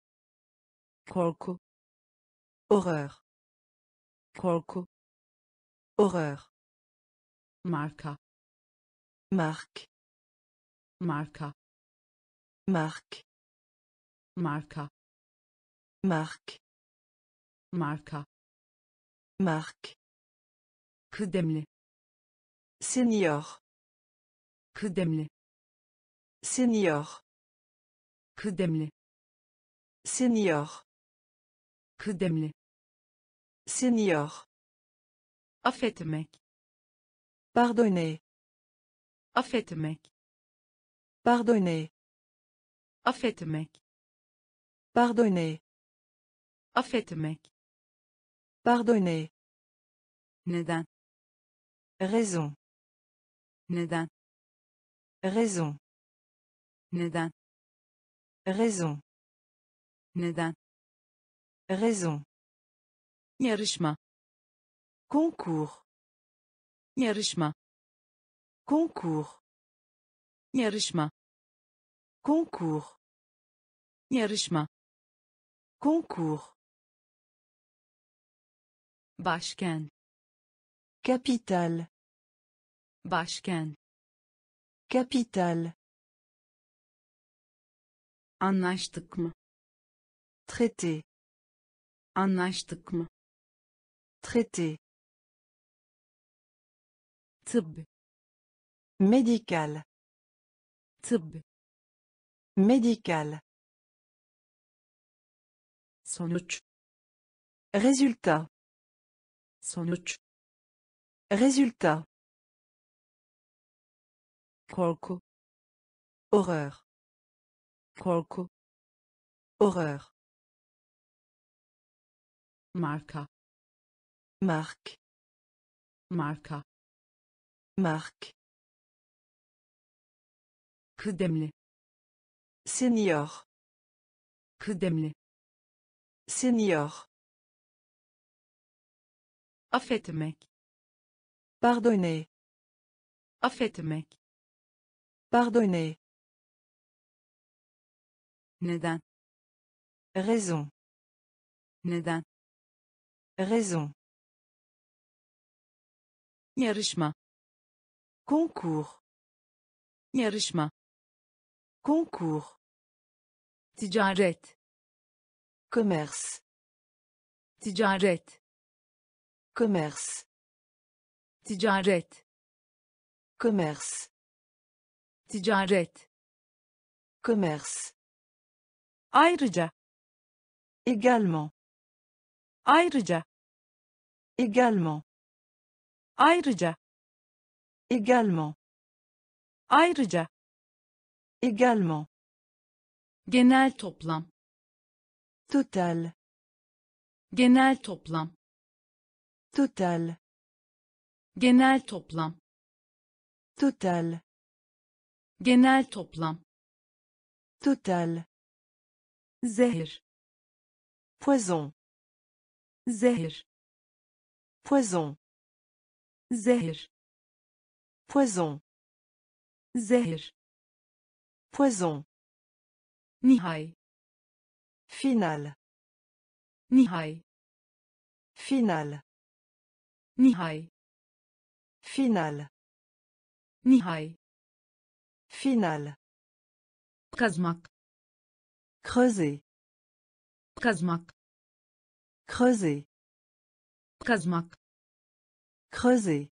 korku Horreur. korku Horreur. marka Marque. marka Marque. marka Marque. marka Marque. kıdemli Senior. kıdemli Senior. kıdemli Senior. kıdemli Senior. affetmek Pardonner. affetmek Pardonner. affetmek Pardonner. affetmek Pardonner. neden? Raison. neden? Raison. neden? Raison. Neden Raison. yarışma Concours. yarışma Concours. yarışma Concours. yarışma Concours. başkent Capitale. başkent Capitale. anlaştık mı? Traité. anlaştık mı Traité. tıbb Médical. tıbb Médical. sonuç Résultat. sonuç Résultat. korku Horreur. korku Horreur. Marka Marque. marka Marque. kıdemli Senior. kıdemli Senior. affetmek Pardonner. affetmek Pardonner. neden? Raison. neden? Raison. yarışma Concours. yarışma Concours. ticaret Commerce. ticaret Commerce. ticaret Commerce. ticaret Commerce. ayrıca Également. Ayrıca Également. ayrıca Également. ayrıca Également. genel toplam Total. genel toplam Total. genel toplam Total. genel toplam Total. zehir Poison. Zehir Poison. zehir Poison. zehir Poison. nihai Final. nihai Final. nihai Final. nihai Final. kazmak Creuser. kazmak Creuser. kazmak Creuser.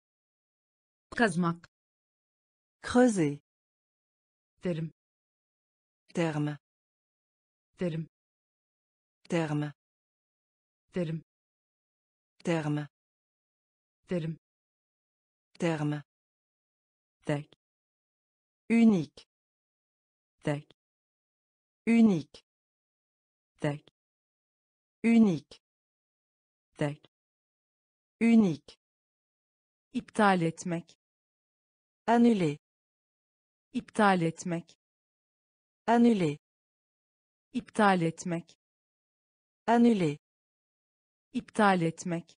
kazmak Creuser. derim Terme. derim Terme. derim Terme. derim Terme. tek Unique. tek Unique. tek Unique. Unique. iptal etmek Annuler. iptal etmek Annuler. iptal etmek Annuler. iptal etmek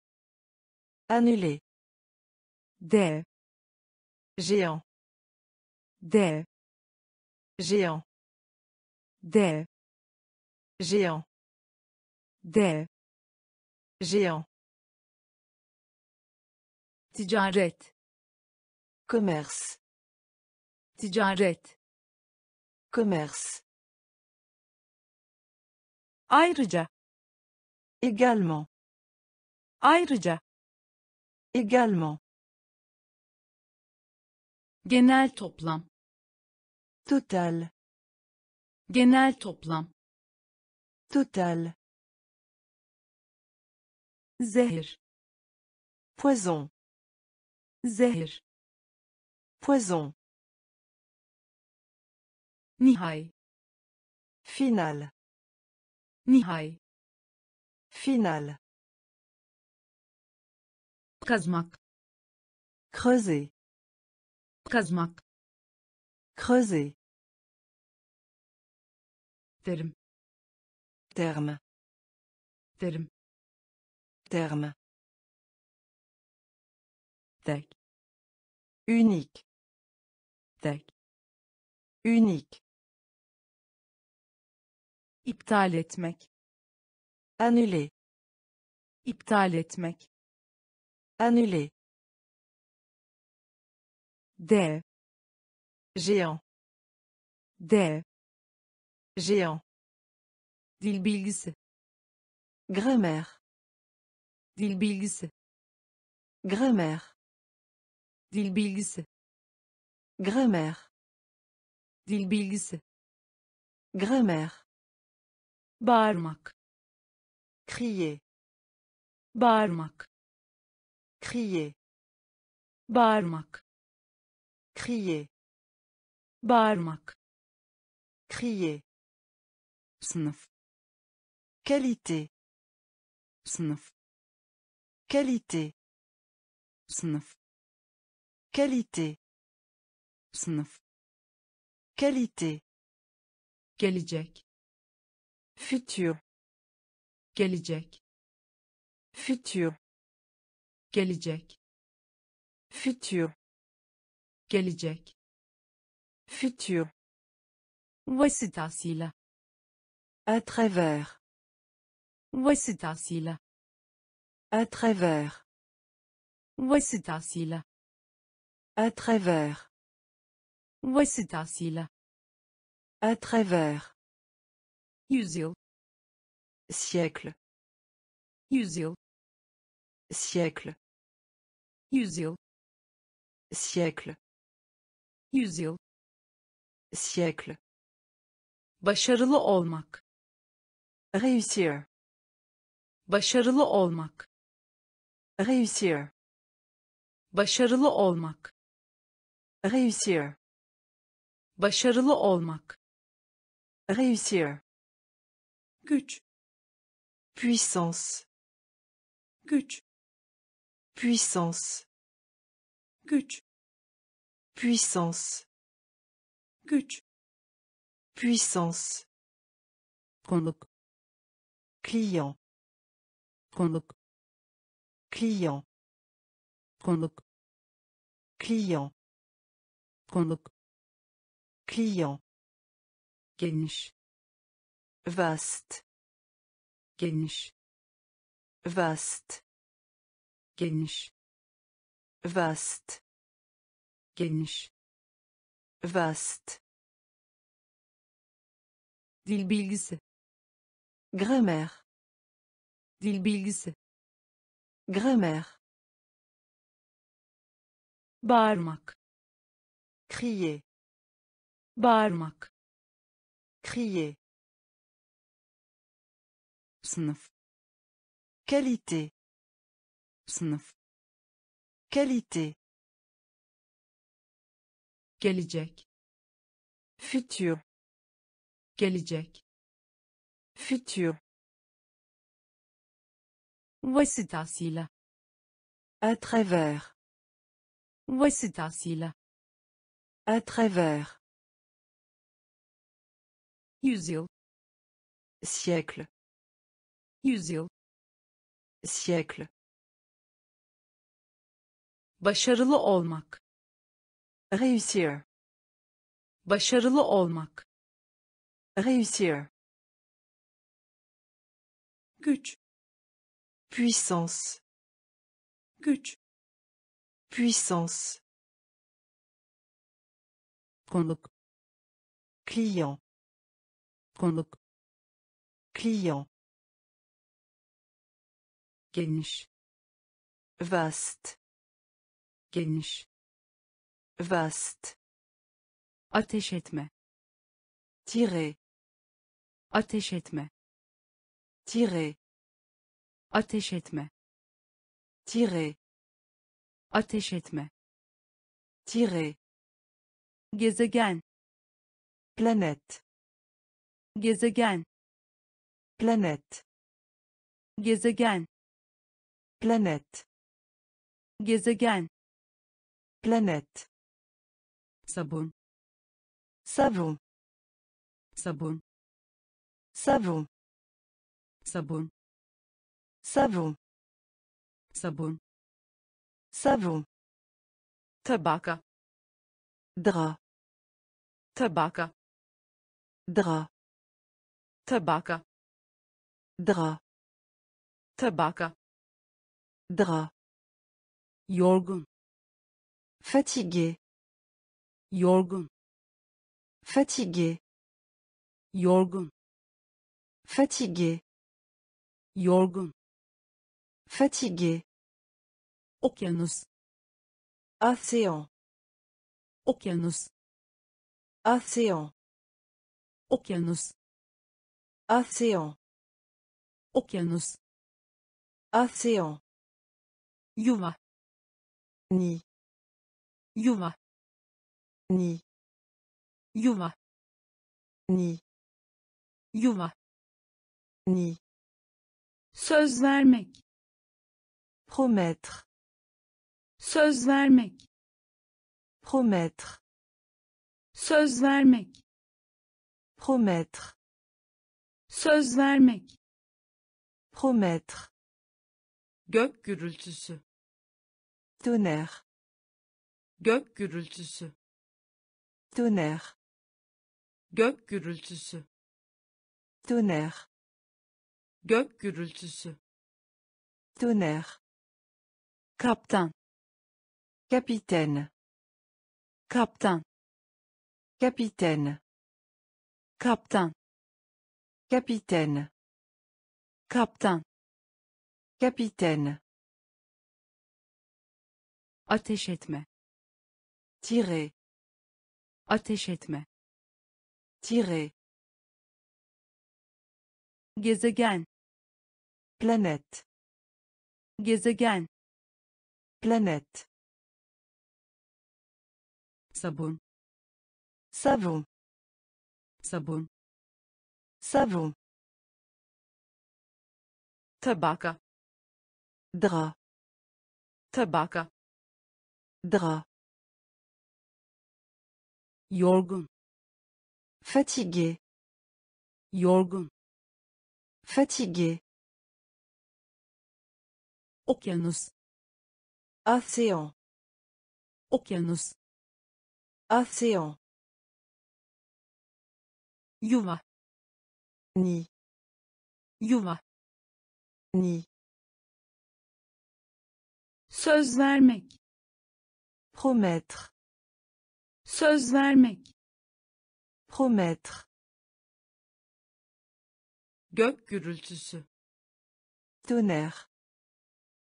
Annuler. dev Géant. dev Géant. dev Géant. Géant. ticaret Commerce. ticaret Commerce. ayrıca Également. ayrıca Également. genel toplam Total. genel toplam Total. Zehir Poison. zehir Poison. nihai Final. nihai Final. kazmak Creuser. kazmak Creuser. derim Terme. derim Terme. tek Unique. tek Unique. iptal etmek Annuler. iptal etmek Annuler. dev Géant. dev Géant. dil bilgisi Grammaire. Dil bilgisi Grammaire. dil bilgisi Grammaire. dil bilgisi Grammaire. bağırmak Crier. bağırmak Crier. bağırmak Crier. bağırmak Crier. sınıf Qualité. sınıf Qualité. sınıf Qualité. sınıf Qualité. gelecek Futur. gelecek Futur. gelecek Futur. gelecek Futur. vasıtasıyla À travers. vasıtasıyla À travers. vasıtasıyla À travers. vasıtasıyla À travers. yüzyıl Siècle. yüzyıl Siècle. yüzyıl Siècle. yüzyıl Siècle. başarılı olmak Réussir. başarılı olmak Réussir. başarılı olmak Réussir. başarılı olmak Réussir. güç Puissance. güç Puissance. güç Puissance. güç Puissance. konuk Client. konuk Client. konuk Client. konuk Client. geniş Vaste. geniş Vaste. geniş Vaste. geniş Grammaire. dil bilgisi Grammaire. bağırmak Crier. bağırmak Crier. sınıf Qualité. sınıf Qualité. gelecek Futur. gelecek Futur. Vasıtasıyla À travers. vasıtasıyla À travers. yüzyıl Siècle. yüzyıl Siècle. başarılı olmak Réussir. başarılı olmak Réussir. güç Puissance. güç Puissance. konuk Client. konuk Client. geniş Vaste. geniş Vaste. ateş etme Tirer. ateş etme Tirer. Ateş etme Tirer. ateş etme Tirer. gezegen Planète. gezegen Planète. gezegen Planète. gezegen Planète. sabun Savon. sabun Savon. sabun Savon. sabun Savon. tabaka Drap. tabaka Drap. tabaka Drap. tabaka Drap. yorgun Fatigué. yorgun Fatigué. yorgun Fatigué. yorgun Fatigué. okyanus Océan. okyanus Océan. okyanus Océan. okyanus Océan. yuva Ni. yuva Ni. yuva Ni. yuva Ni. söz vermek Promettre. söz vermek Promettre. söz vermek Promettre. söz vermek Promettre. gök gürültüsü Tonnerre. gök gürültüsü Tonnerre. gök gürültüsü Tonnerre. gök gürültüsü Tonnerre. Kaptan Capitaine. kaptan Capitaine. kaptan Capitaine. kaptan Capitaine. ateş etme Tirer. ateş etme Tirer. gezegen Planète. gezegen Planète. sabun Savon. sabun Savon. tabaka Drap. tabaka Drap. yorgun Fatigué. yorgun Fatigué. okyanus Océan. okyanus Océan. yuva Nid. yuva Nid. söz vermek Promettre. söz vermek Promettre. gök gürültüsü Tonnerre.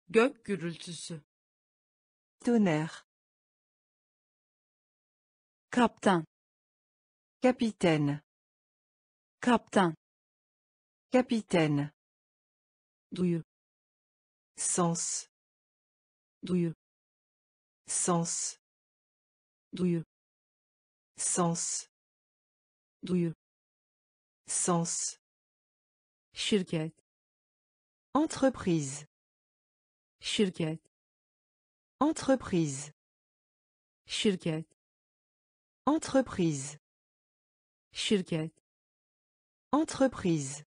gök gürültüsü Tonnerre. kaptan Capitaine. kaptan Capitaine. duyu Sens. duyu Sens. duyu Sens. duyu Sens. şirket Entreprise. şirket Entreprise. şirket Entreprise. şirket Entreprise.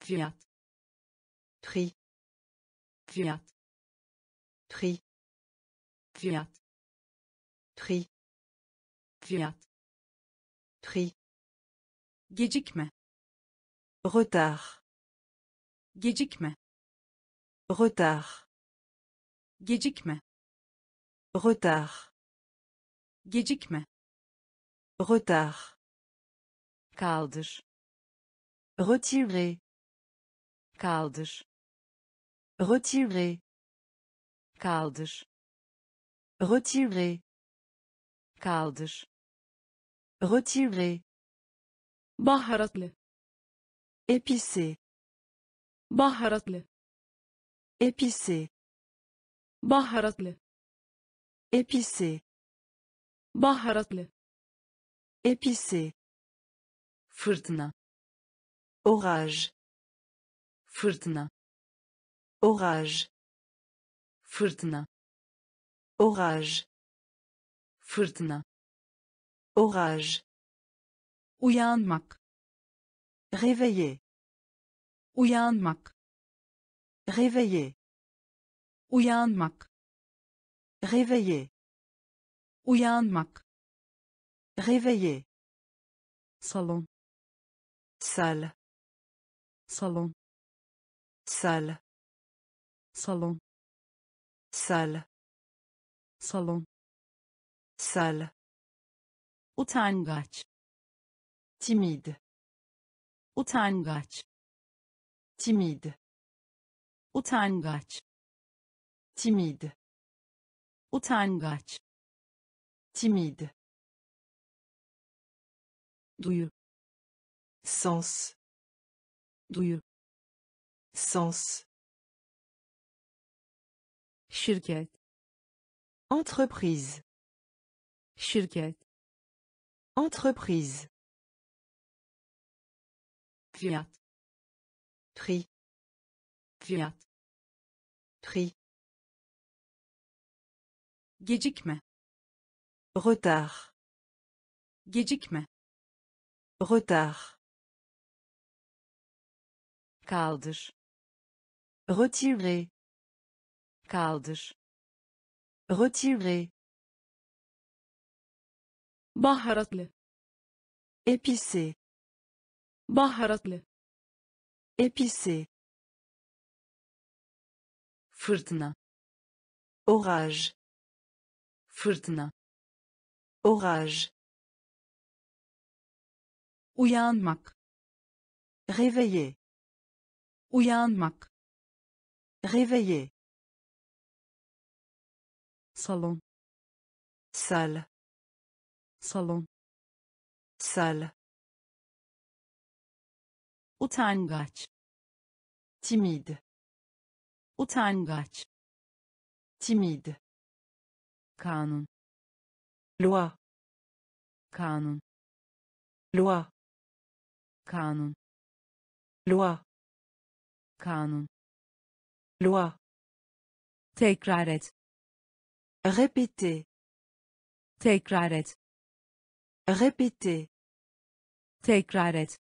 fiyat Prix. fiyat Prix. fiyat Prix. fiyat Prix. gecikme Retard. gecikme Retard. Gecikme Retard. gecikme Retard. kaldır Retirer. kaldır Retirer. kaldır Retirer. kaldır Retirer. baharatlı Épicé. baharatlı Épicé. Baharatlı Épicé. baharatlı Épicé. fırtına Orage. fırtına Orage. fırtına Orage. fırtına Orage. uyanmak Réveiller. uyanmak Réveiller. Uyanmak Réveiller. uyanmak Réveiller. salon Salle. salon Salle. salon Salle. salon Salle. utangaç Timide. utangaç Timide. utangaç Timide. utangaç Timide. duyu Sens. duyu Sens. şirket Entreprise. şirket Entreprise. fiyat Prix. fiyat Prix. Gecikme Retard. gecikme Retard. kaldır Retirer. kaldır Retirer. baharatlı Épicé. baharatlı Épicé. fırtına Orage. Fırtına Orage. uyanmak Réveiller. uyanmak Réveiller. salon Salle. salon Salle. utangaç Timide. utangaç Timide. Kanun Loi. kanun Loi. kanun loi. Kanun loi. Tekrar et. Répéter. Tekrar et. Répéter. Tekrar et.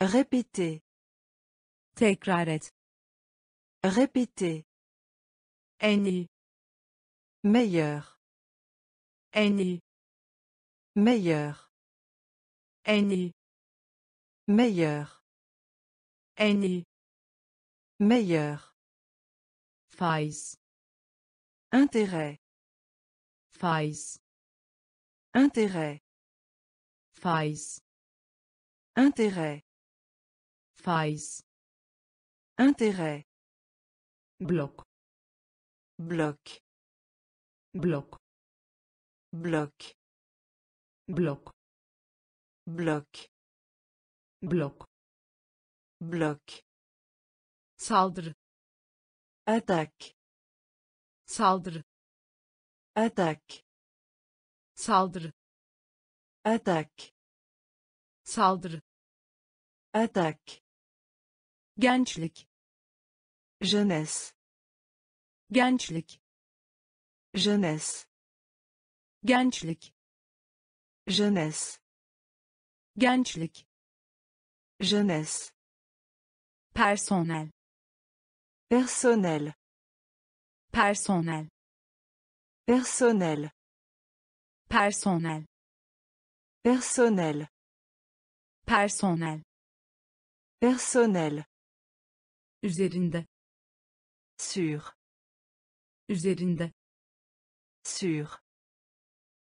Répéter. Tekrar et. Répéter. En iyi meilleur. Iyi meilleur. Iyi meilleur. Iyi meilleur. Faiz intérêt. Faiz intérêt. Faiz intérêt. Faiz intérêt. Blok bloc blok. Blok. Blok. Blok. Blok. Blok. Saldırı atak. Saldırı atak. Saldırı atak. Saldırı atak. Gençlik. Jeunesse. Gençlik. Jeunesse. Gençlik. Jeunesse. Gençlik. Jeunesse. Personel. Personnel. Personel. Personnel. Personel. Personnel. Personel. Personnel. Üzerinde. Sur. Üzerinde sur.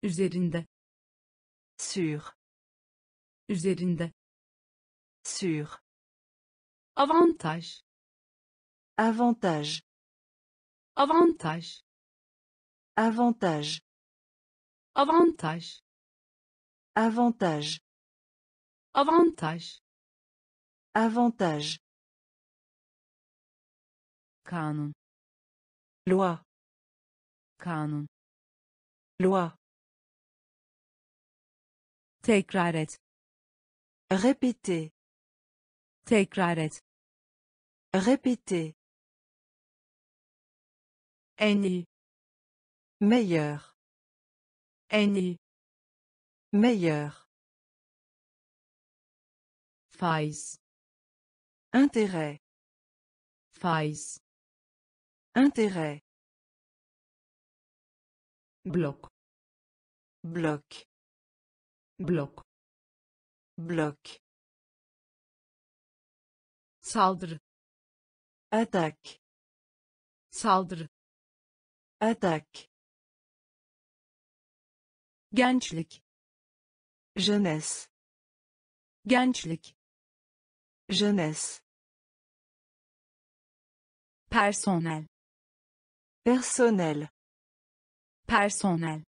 Üzerinde. Sur. Üzerinde. Sur. Avantaj. Avantage. Avantaj. Avantage. Avantaj. Avantage. Avantaj. Avantage. Kanun loi. Kanun loi. Tekrar et. Répéter. Tekrar et. Répéter. En iyi meilleur. En iyi meilleur. Faiz. Intérêt. Faiz. Intérêt blok. Bloc blok. Bloc saldırı. Attaque saldırı. Attaque gençlik. Jeunesse. Gençlik. Jeunesse. Personel. Personnel personel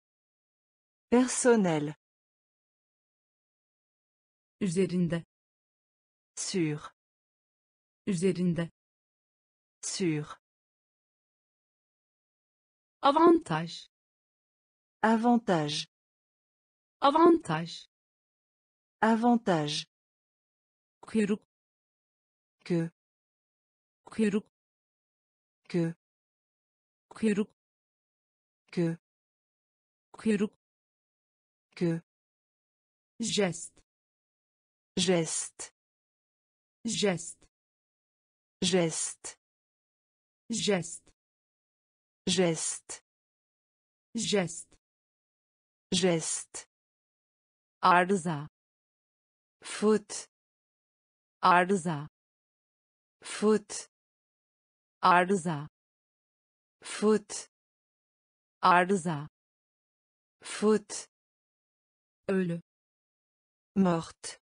personnel. Üzerinde. Sur. Üzerinde. Sur. Avantaj. Avantage. Avantaj. Avantage. Kuyruk. Que. Kuyruk. Que. Kuyruk. Que kuyruk que jest geste. Jest geste. Jest geste. Jest geste. Arıza faute arıza faute arıza faute arıza faute ölü morte.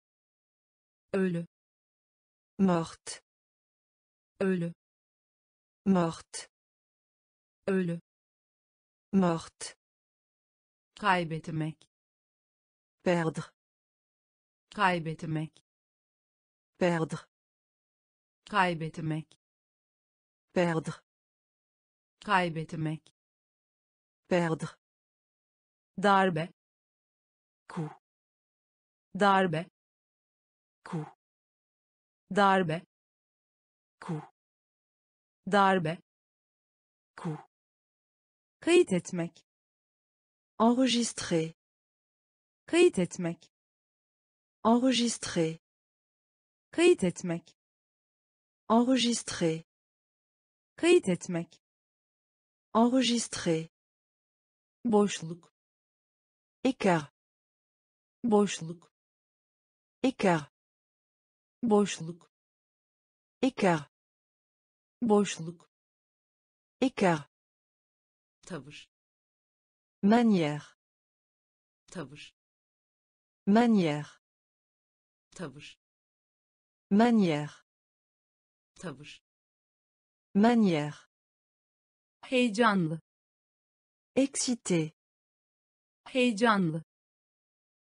Ölü morte. Ölü morte. Ölü morte. Kaybetmek perdre. Kaybetmek perdre. Kaybetmek perdre. Kaybetmek perdre darbe. Coup darbe. Coup darbe. Coup darbe. Coup kayıt etmek. Enregistrer kayıt etmek. Enregistrer kayıt etmek. Enregistrer kayıt etmek. Enregistrer boşluk écart. Boşluk. Écart. Boşluk. Écart. Boşluk. Écart. Tavır. Manière. Tavır. Manière. Tavır. Manière. Tavır. Manière. Heyecanlı. Excité heyecanlı.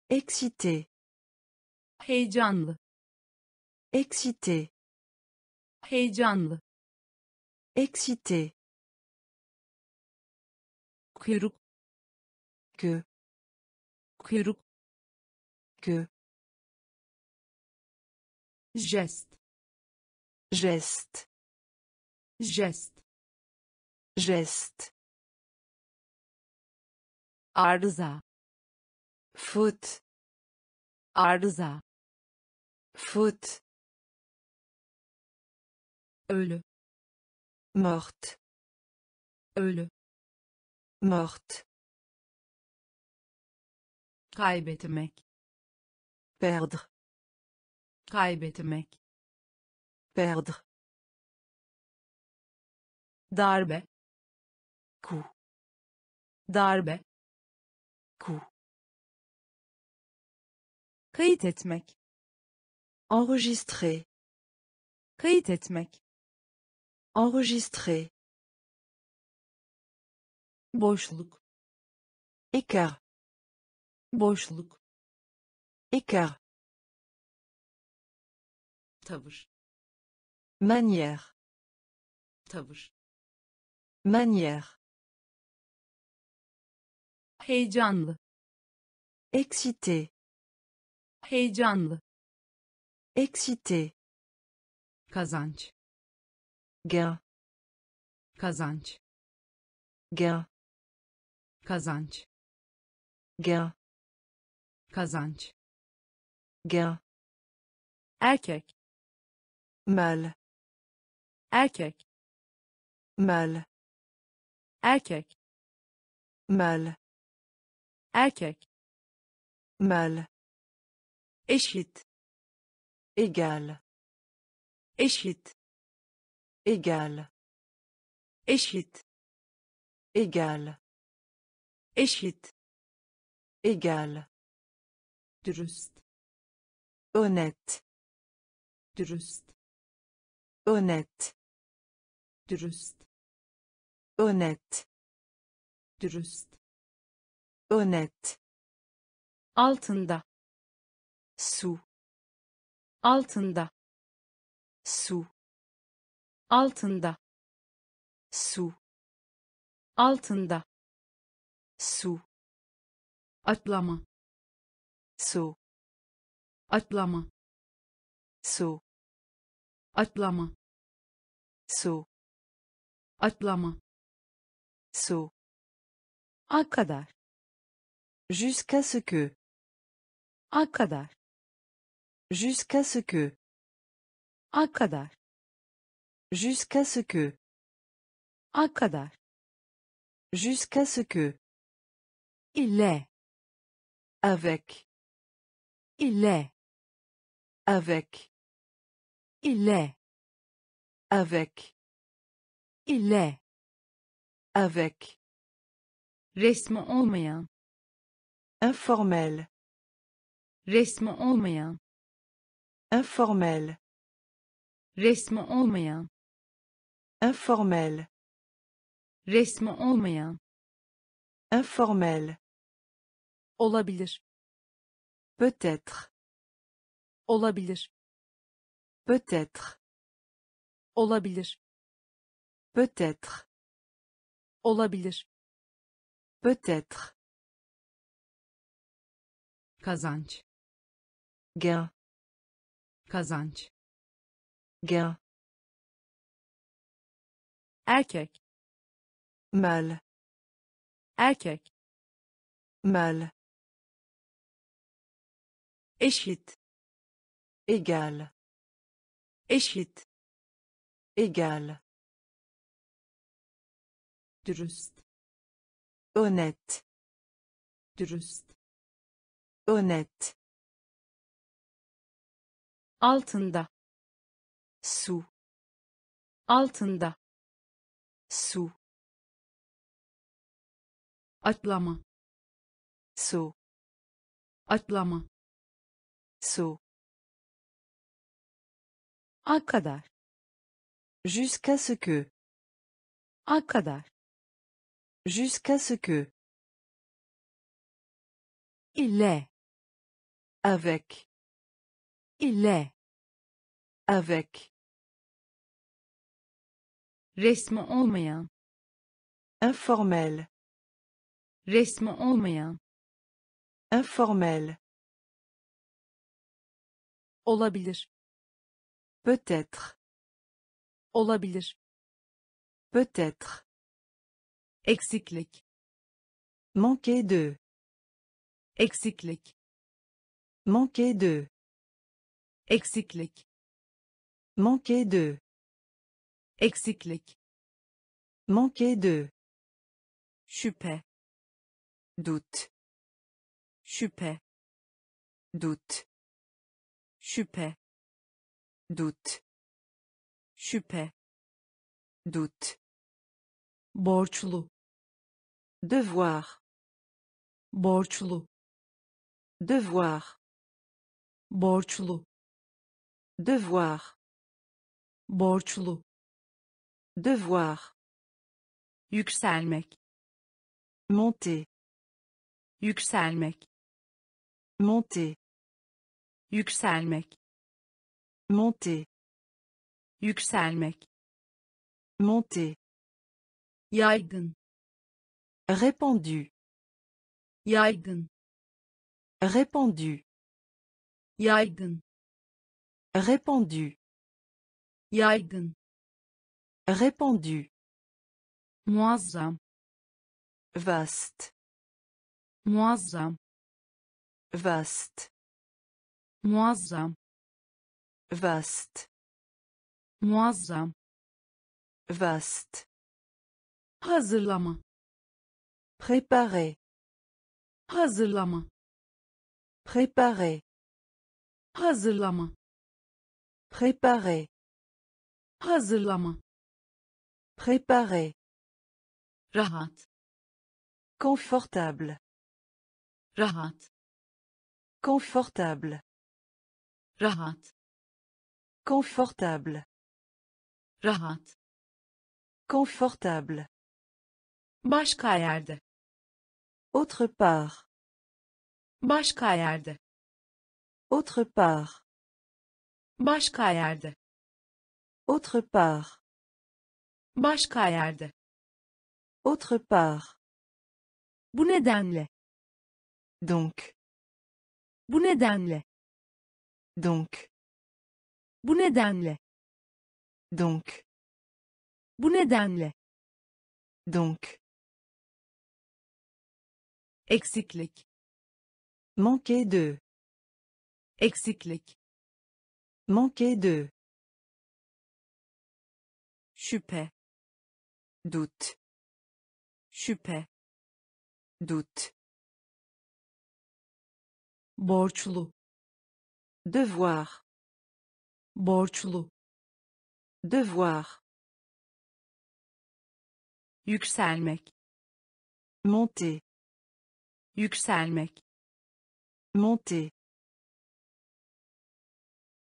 Excité. Heyecanlı. Excité. Heyecanlı. Excité. Kuyruk. Que. Kuyruk. Que. Jest geste. Jest geste arıza faute arıza faute ölü morte ölü morte kaybetmek perdre kaybetmek perdre darbe coup. darbe kayıt etmek. Enregistrer kayıt etmek. Enregistrer boşluk. Écart. Boşluk. Écart. Tavır. Manière. Tavır. Manière. Heyecanlı. Excité heyecanlı. Excité kazanç. Gain kazanç. Gain kazanç. Gain kazanç. Gain erkek. Mal. Erkek. Mal. Erkek. Mal. Erkek. Mal eşit. Égal eşit. Égal eşit. Égal eşit. Égal dürüst. Honnête dürüst. Honnête dürüst. Honnête dürüst. Honnête altında sous altında. Sous altında. Sous altında. Sous atlama. Saut atlama. Saut atlama. Saut atlama. Saut a kadar. Jusqu'à ce que. A kadar jusqu'à ce que. A kadar jusqu'à ce que. A kadar jusqu'à ce que. Ile. Avec. Ile. Avec. Ile. Avec. Ile. Avec. Resmi olmayan. Informel. Resmi olmayan informel resmi olmayan informel resmi olmayan informel. olabilir. Peut-être. Olabilir. Peut-être. Olabilir. Peut-être. Olabilir. Peut-être. Kazanç. Gain kazanç. Gain, erkek. Mal, erkek. Mal, eşit. Égal, eşit. Égal, dürüst. Honnête, dürüst. Honnête, altında. Sous, altında. Sous, atlama. Saut, atlama. Saut, a kadar. Jusqu'à ce que, a kadar. Jusqu'à ce que, ile. Avec, ile avec, resmi olmayan informel, resmi olmayan informel, olabilir. Peut-être, olabilir. Peut-être, eksiklik. Manquer de, eksiklik. Manquer de, eksiklik manquer de, eksiklik manquer de, şüphe doute, şüphe doute, şüphe doute, şüphe doute, borçlu. Devoir, borçlu. Devoir, borçlu devoir, borçlu. Devoir, yükselmek. Monter, yükselmek. Monter, yükselmek. Monter, yükselmek. Monter, yaygın. Répandu, yaygın. Répandu, yaygın répandu, yaygın. Répandu, muazzam. Vaste, muazzam. Vaste, muazzam. Vaste, muazzam. Vaste, hazırlama. Préparer, hazırlama. Préparer, hazırlama préparer, hazırlama. Préparer, rahat. Confortable, rahat. Confortable, rahat. Confortable, rahat. Confortable, başka yerde. Autre part, başka yerde. Autre part, başka yerde. Autre part, başka yerde. Autre part, bu nedenle. Donc, bu nedenle. Donc, bu nedenle. Donc, bu nedenle. Donc, eksiklik. Manquer de, eksiklik manquer de, şüphe doute, şüphe doute, borçlu devoir, borçlu devoir, yükselmek. Monter, yükselmek. Monter,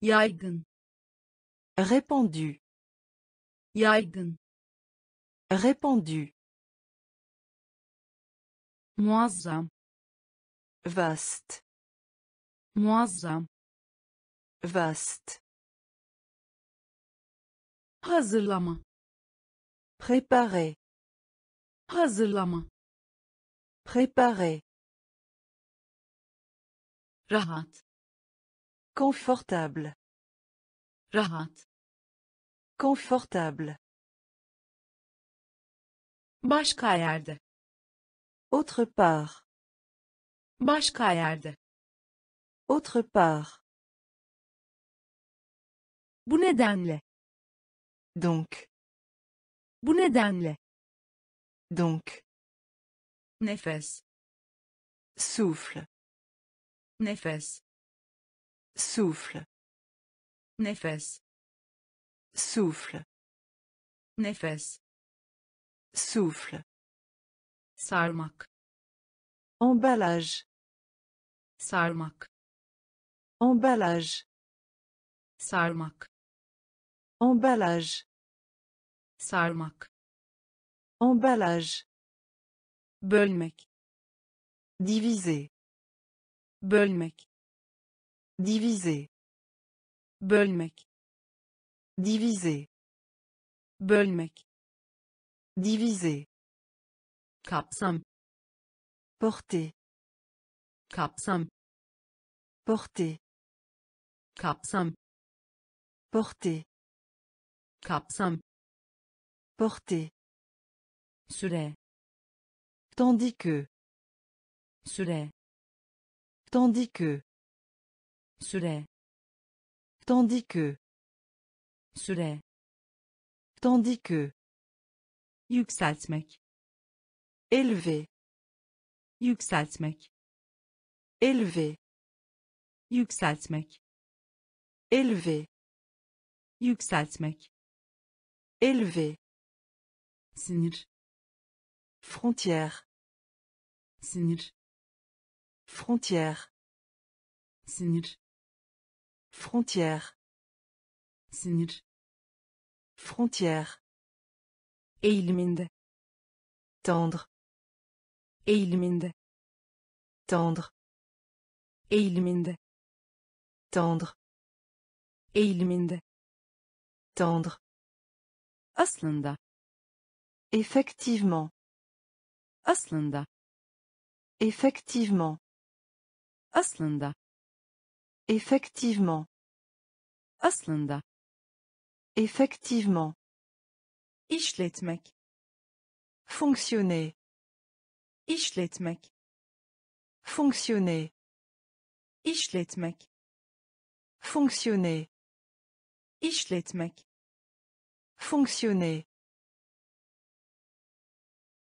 yaygın. Répandu, yaygın. Répandu, muazzam. Vaste, muazzam. Vaste, hazırlama. Préparer, hazırlama. Préparer, rahat confortable, rahat Confortable. başka yerde Autre part. başka yerde Autre part. bu nedenle Donc. bu nedenle Donc. nefes Souffle. nefes Souffle. nefes Souffle. nefes Souffle. sarmak Emballage. sarmak Emballage. sarmak Emballage. sarmak Emballage. bölmek Diviser. bölmek Diviser. bölmek Diviser. bölmek Diviser. kapsam Porter. kapsam Porter. kapsam Porter. kapsam Porter. süre Tandis que. süre Tandis que. Tandis que. süre Tandis que. yükseltmek Élever. yükseltmek Élever. yükseltmek Élever. yükseltmek Élever. sinir Frontière. sinir Frontière. sinir Frontière. Frontière. eğiliminde Tendre. eğiliminde Tendre. eğiliminde Tendre. eğiliminde Tendre. aslında Effectivement. aslında Effectivement. aslında Effectivement. aslında Effectivement. işletmek Fonctionner. işletmek Fonctionner. işletmek Fonctionner. işletmek Fonctionner.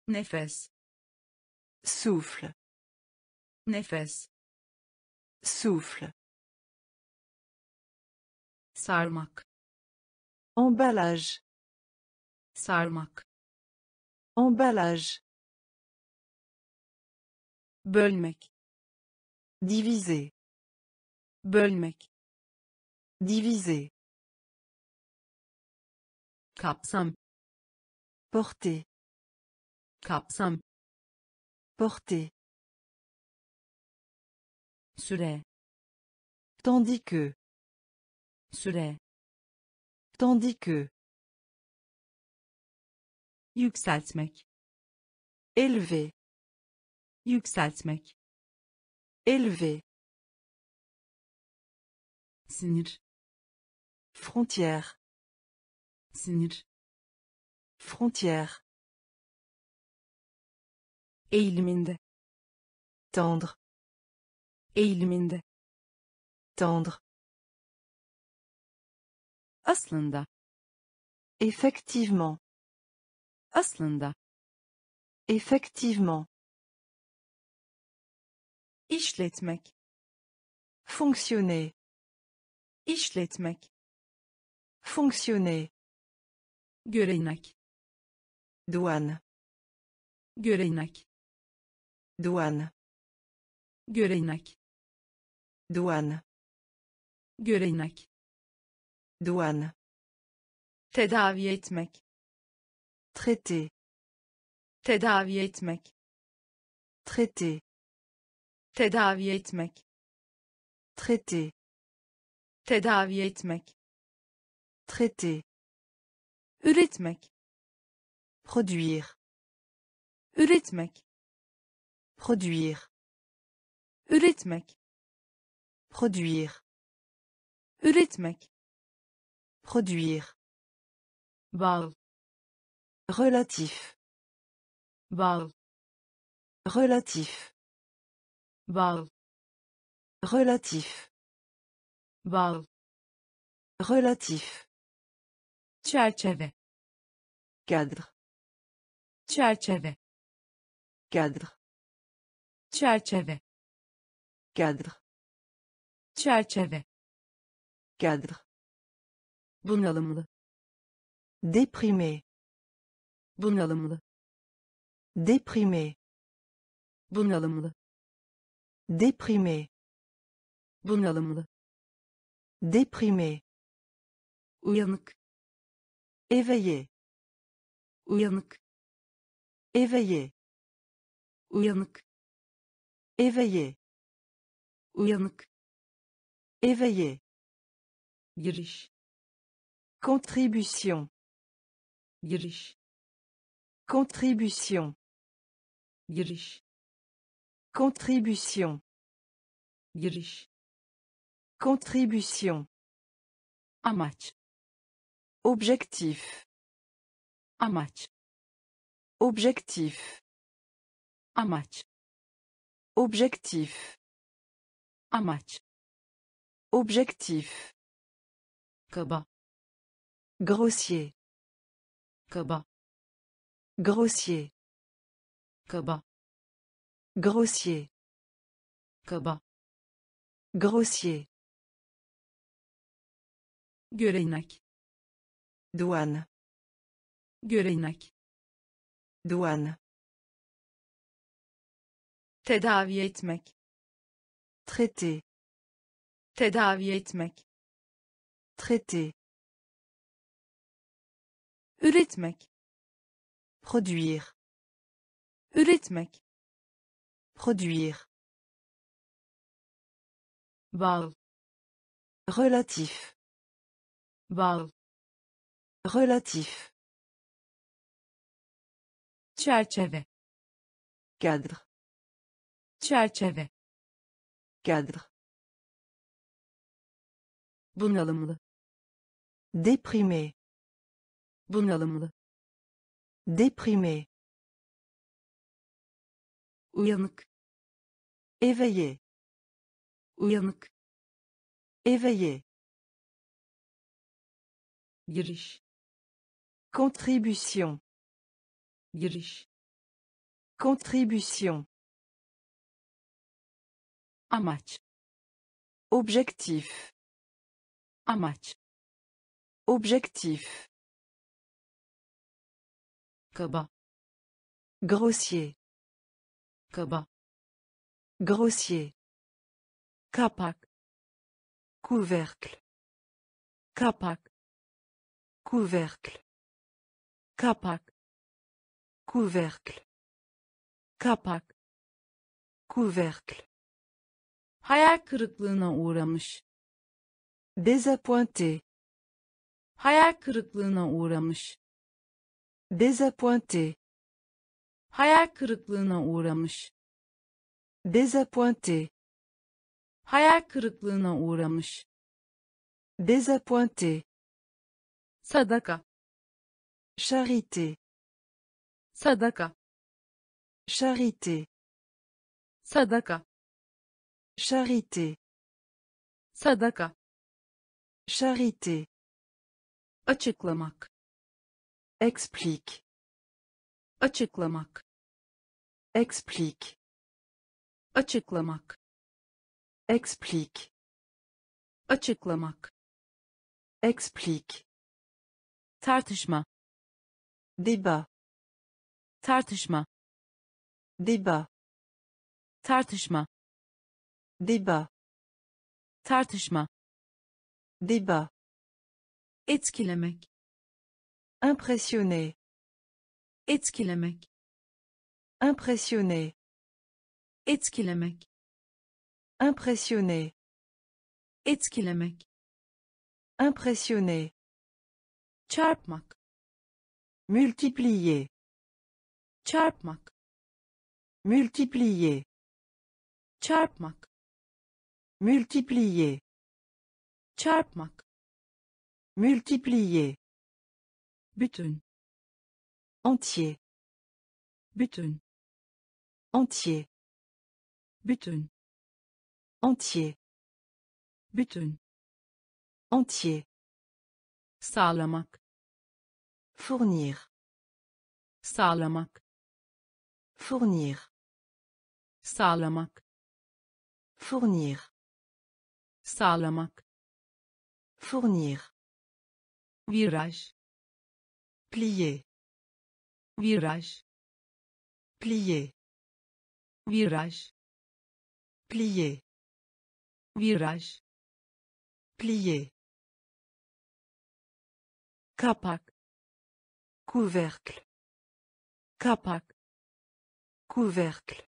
nefes Souffle. nefes Souffle. Sarmak Emballage. sarmak Emballage. bölmek Diviser. bölmek Diviser. kapsam Porter. kapsam Porter. süre Tandis que. Süre Tandis que. yükseltmek Élever. yükseltmek Élever. sinir Frontière. sinir Frontière. eğiliminde Tendre. eğiliminde Tendre. Aslında Effectivement. aslında Effectivement. işletmek Fonctionner. işletmek Fonctionner. görenek Douane. görenek Douane. görenek Douane. görenek Douane. tedavi etmek Traiter. tedavi etmek Traiter. tedavi etmek Traiter. tedavi etmek Traiter. üretmek Produire. üretmek Produire. üretmek Produire. üretmek Produire. bağ Relatif. bağ Relatif. bağ Relatif. bağ Relatif. çerçeve Cadre. çerçeve Cadre. çerçeve Cadre. çerçeve Cadre. Bunalımlı Déprimé. bunalımlı Déprimé. bunalımlı Déprimé. bunalımlı Déprimé. uyanık Éveillé. uyanık Éveillé. uyanık Éveillé. uyanık Éveillé. giriş Contribution. giriş Contribution. giriş Contribution. giriş Contribution. amaç Objectif. amaç Objectif. amaç Objectif. amaç Objectif. kaba Grossier. kaba Grossier. kaba Grossier. kaba Grossier. görenek Douane. görenek Douane. tedavi etmek Traité. tedavi etmek Traité. Üretmek Produire. üretmek Produire. bağ Relatif. bağ Relatif. çerçeve Cadre. çerçeve Cadre. bunalımlı Déprimé. Bunalımlı Déprimé. uyanık Éveillé. uyanık Éveillé. giriş Contribution. giriş Contribution. amaç Objectif. amaç Objectif. Kaba Grossier. kaba Grossier. kapak Couvercle. kapak Couvercle. kapak Couvercle. kapak Couvercle. hayal kırıklığına uğramış Désappointé. hayal kırıklığına uğramış Désappointé. hayal kırıklığına uğramış Désappointé. hayal kırıklığına uğramış Désappointé. sadaka Charité. sadaka Charité. sadaka Charité. sadaka Charité. açıklamak Explique. açıklamak Explique. açıklamak Explique. açıklamak Explique. tartışma Débat. tartışma Débat. tartışma Débat. tartışma Débat. etkilemek Impressionné. etkilemek Impressionné. etkilemek Impressionné. etkilemek Impressionné. çarpmak Multiplier. çarpmak Multiplier. çarpmak Multiplier. çarpmak Multiplier. Bütün Entier. bütün Entier. bütün Entier. bütün Entier. sağlamak Fournir. sağlamak Fournir. sağlamak Fournir. sağlamak Fournir. viraj Plier. viraj Plier. viraj Plier. viraj Plier. kapak Couvercle. kapak Couvercle.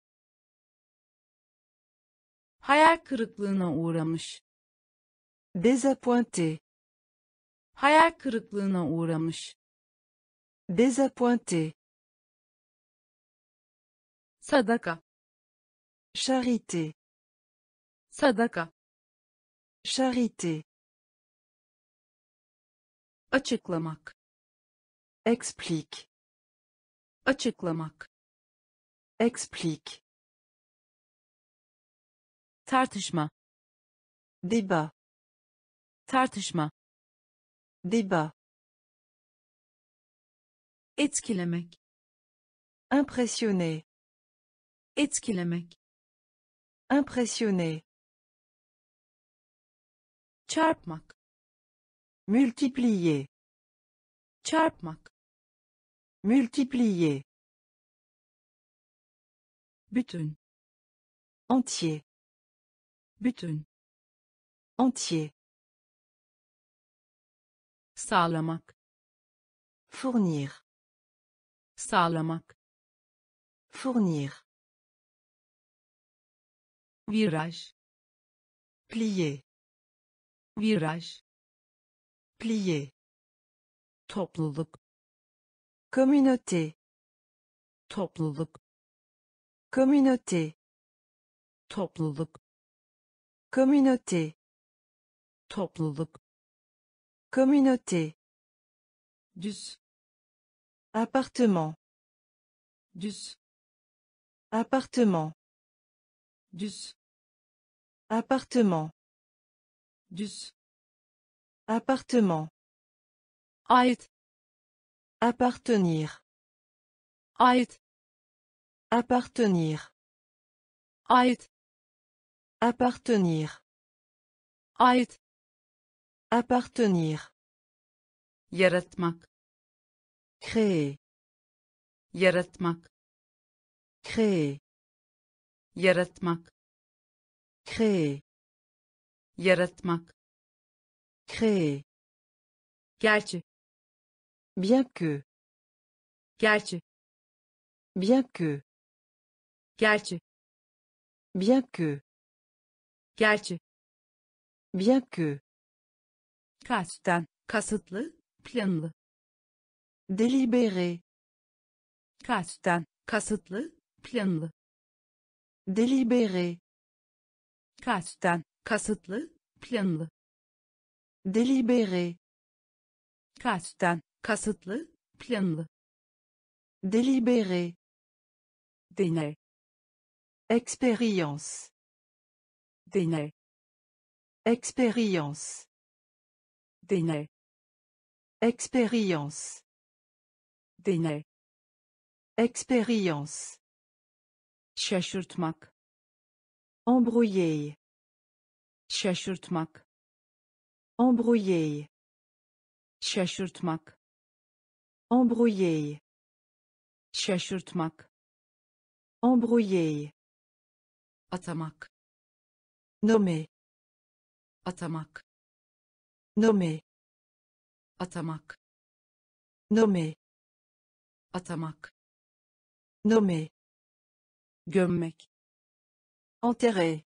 hayal kırıklığına uğramış Désappointé. hayal kırıklığına uğramış Désappointé. sadaka Charité. sadaka Charité. açıklamak Explique. açıklamak Explique. tartışma Débat. tartışma Débat. Etkilemek Impressionné. etkilemek Impressionné. çarpmak Multiplier. çarpmak Multiplier. bütün Entier. bütün Entier. sağlamak Fournir. Sağlamak Fournir. viraj Plier. viraj Plier. topluluk Communauté. topluluk Communauté. topluluk Communauté. topluluk Communauté. düz Appartement. düz Appartement. düz Appartement. düz Appartement. ait Appartenir. ait Appartenir. ait Appartenir. ait Appartenir. yaratmak Créer. yaratmak Créer. yaratmak Créer. yaratmak Créer. gerçi Bien que. gerçi Bien que. gerçi Bien que. gerçi Bien que. kasten kasıtlı planlı Délibéré. kasten kasıtlı planlı Délibéré. kasten kasıtlı planlı Délibéré. kasten kasıtlı planlı Délibéré. deney Expérience. deney Expérience. deney Expérience. Deney Expérience. şaşırtmak Embrouiller. şaşırtmak Embrouiller. şaşırtmak Embrouiller. şaşırtmak Embrouiller. atamak Nommer. atamak Nommer. atamak Nommer. Atamak Nommer. gömmek Enterrer.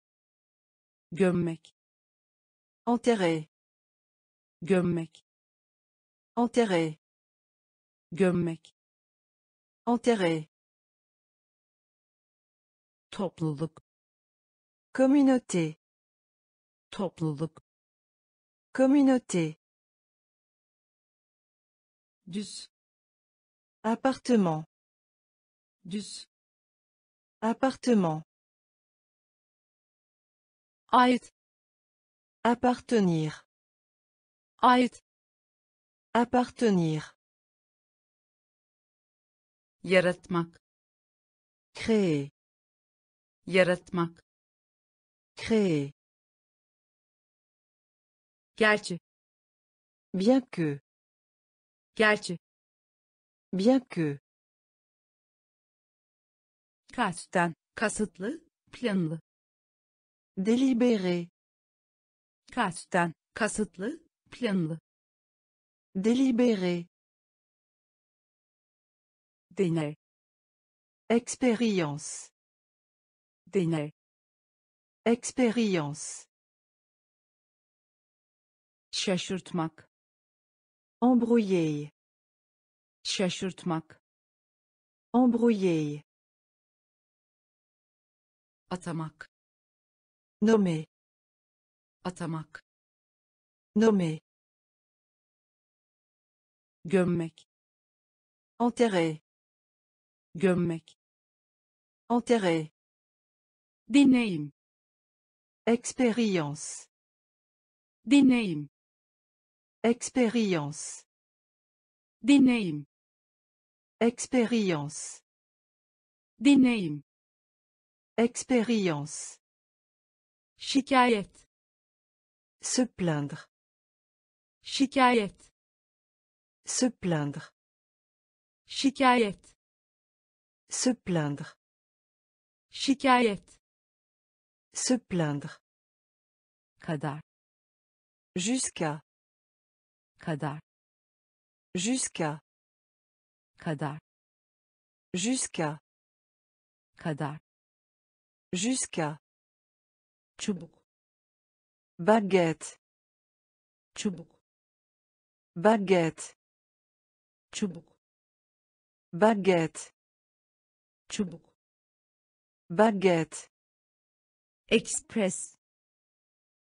gömmek Enterrer. gömmek Enterrer. gömmek Enterrer. topluluk Communauté. topluluk Communauté. düz Appartement. Appartement. ait Appartenir. ait Appartenir. yaratmak Créer. yaratmak Créer. gerçi Bien que. gerçi Bien que. kasten kasıtlı planlı Délibéré. kasten kasıtlı planlı Délibéré. deney Expérience. deney Expérience. şaşırtmak Embrouiller. Şaşırtmak Embrouiller. atamak Nommer. atamak Nommer. gömmek Enterrer. gömmek Enterrer. deneyim Expérience. deneyim Expérience. deneyim Expérience. deneyim Expérience. şikayet Se plaindre. şikayet Se plaindre. şikayet Se plaindre. şikayet Se plaindre. kadar Jusqu'à. kadar Jusqu'à. Kadar Jusqu'à. kadar Jusqu'à. çubuk Baguette. çubuk Baguette. çubuk Baguette. çubuk Baguette. express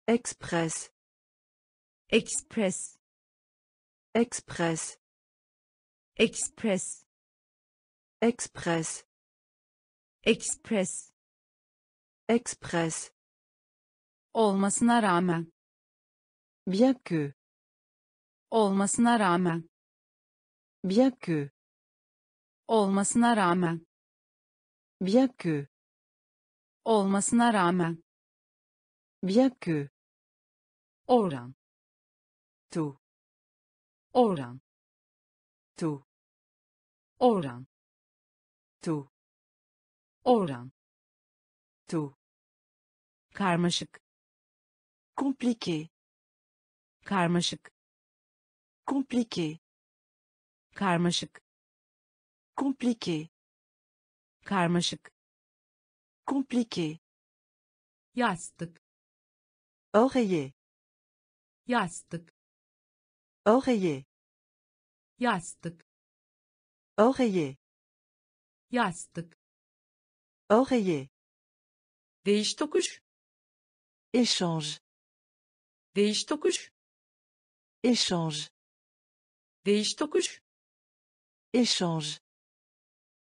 Express. express Express. Express Express. express Express. olmasına rağmen Bien que. olmasına rağmen Bien que. olmasına rağmen Bien que. olmasına rağmen Bien que. oran Taux. oran Taux. Oran Taux. oran Taux. karmaşık Compliqué. karmaşık Compliqué. karmaşık Compliqué. karmaşık Compliqué. yastık Oreiller. yastık Oreiller. yastık Oreiller. yastık Oreiller. değiş tokuş Échange. değiş tokuş Échange. değiş tokuş Échange.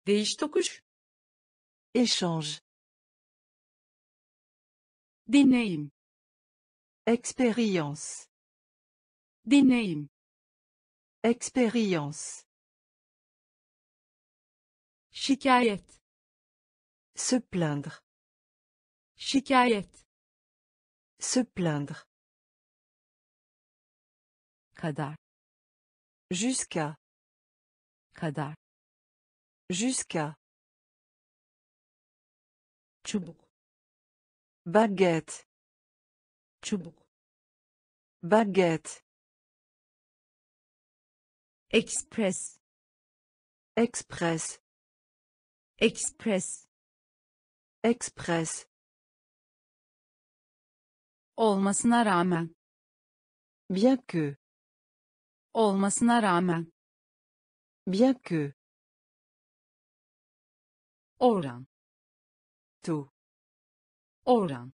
değiş tokuş Échange. deneyim Expérience. deneyim Expérience. Şikayet Se plaindre. şikayet Se plaindre. kadar Jusqu'à. kadar Jusqu'à. çubuk Baguette. çubuk Baguette. express Express. Express Express. olmasına rağmen Bien que. olmasına rağmen Bien que. oran Taux. oran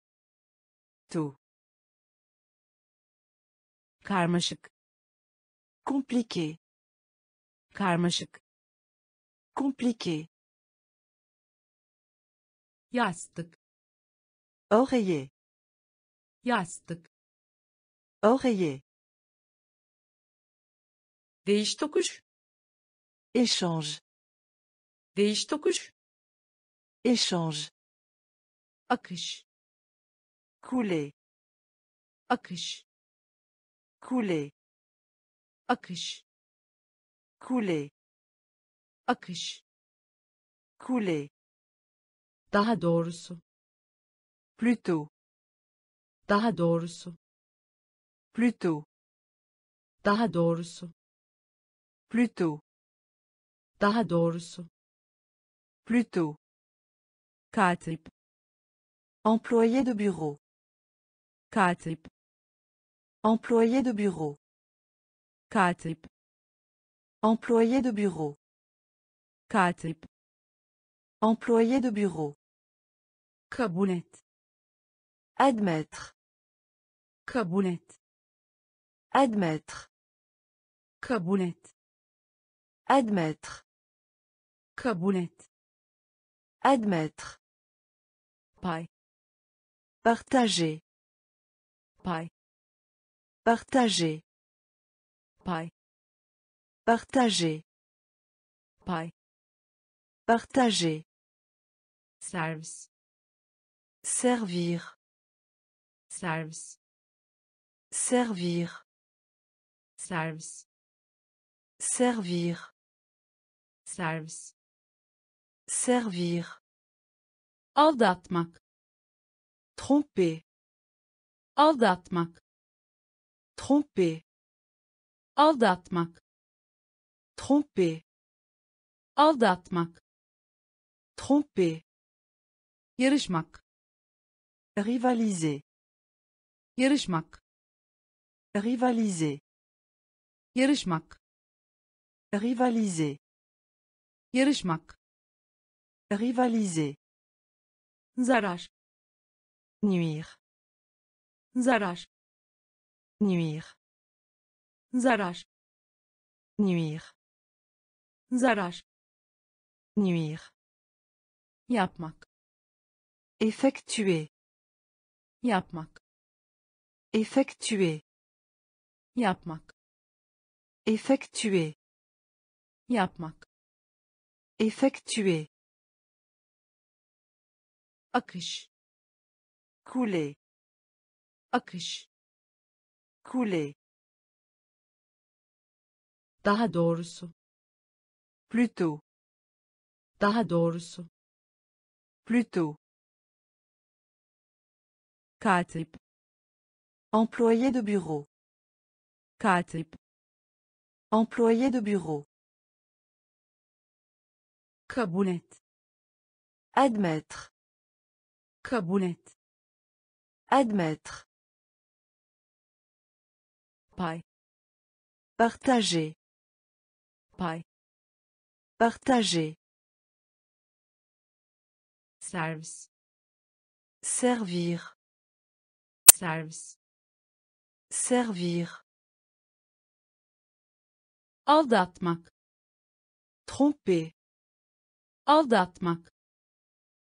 Taux. karmaşık Compliqué. karmaşık Compliqué. Yastık Oreiller. yastık Oreiller. değiş tokuş Échange. değiş tokuş Échange. akış Couler. akış Couler. akış Couler. akış Couler. Daha doğrusu Plutôt. daha doğrusu Plutôt. daha doğrusu Plutôt. daha doğrusu Plutôt. katip Employé de bureau. katip Employé de bureau. katip Employé de bureau. katip Employé de bureau. Kabul et Admettre. kabul et Admettre. kabul et Admettre. kabul et Admettre. pay Partager. pay Partager. pay Partager. pay Partager. servis Servir. servis Servir. servis Servir. servis Servir. aldatmak Tromper. aldatmak Tromper. aldatmak Tromper. aldatmak Tromper. yarışmak Rivaliser. yarışmak Rivaliser. yarışmak Rivaliser. yarışmak Rivaliser. zarar Nuire. zarar Nuire. zarar Nuire. zarar Nuire. yapmak Effectuer. Yapmak Effectuer. yapmak Effectuer. yapmak Effectuer. akış Couler. akış Couler. daha doğrusu Plutôt. daha doğrusu Plutôt. Katip Employé de bureau. katip Employé de bureau. kabul et Admettre. kabul et Admettre. pay Partager. pay Partager. servis Servir. Servis Servir. aldatmak Tromper. aldatmak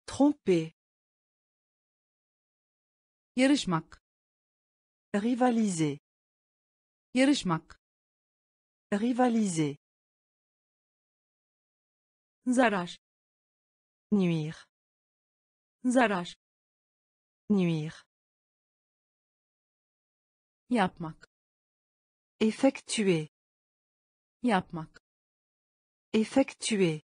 Tromper. yarışmak Rivaliser. yarışmak Rivaliser. zarar Nuire. zarar Nuire. Yapmak Effectuer. yapmak Effectuer.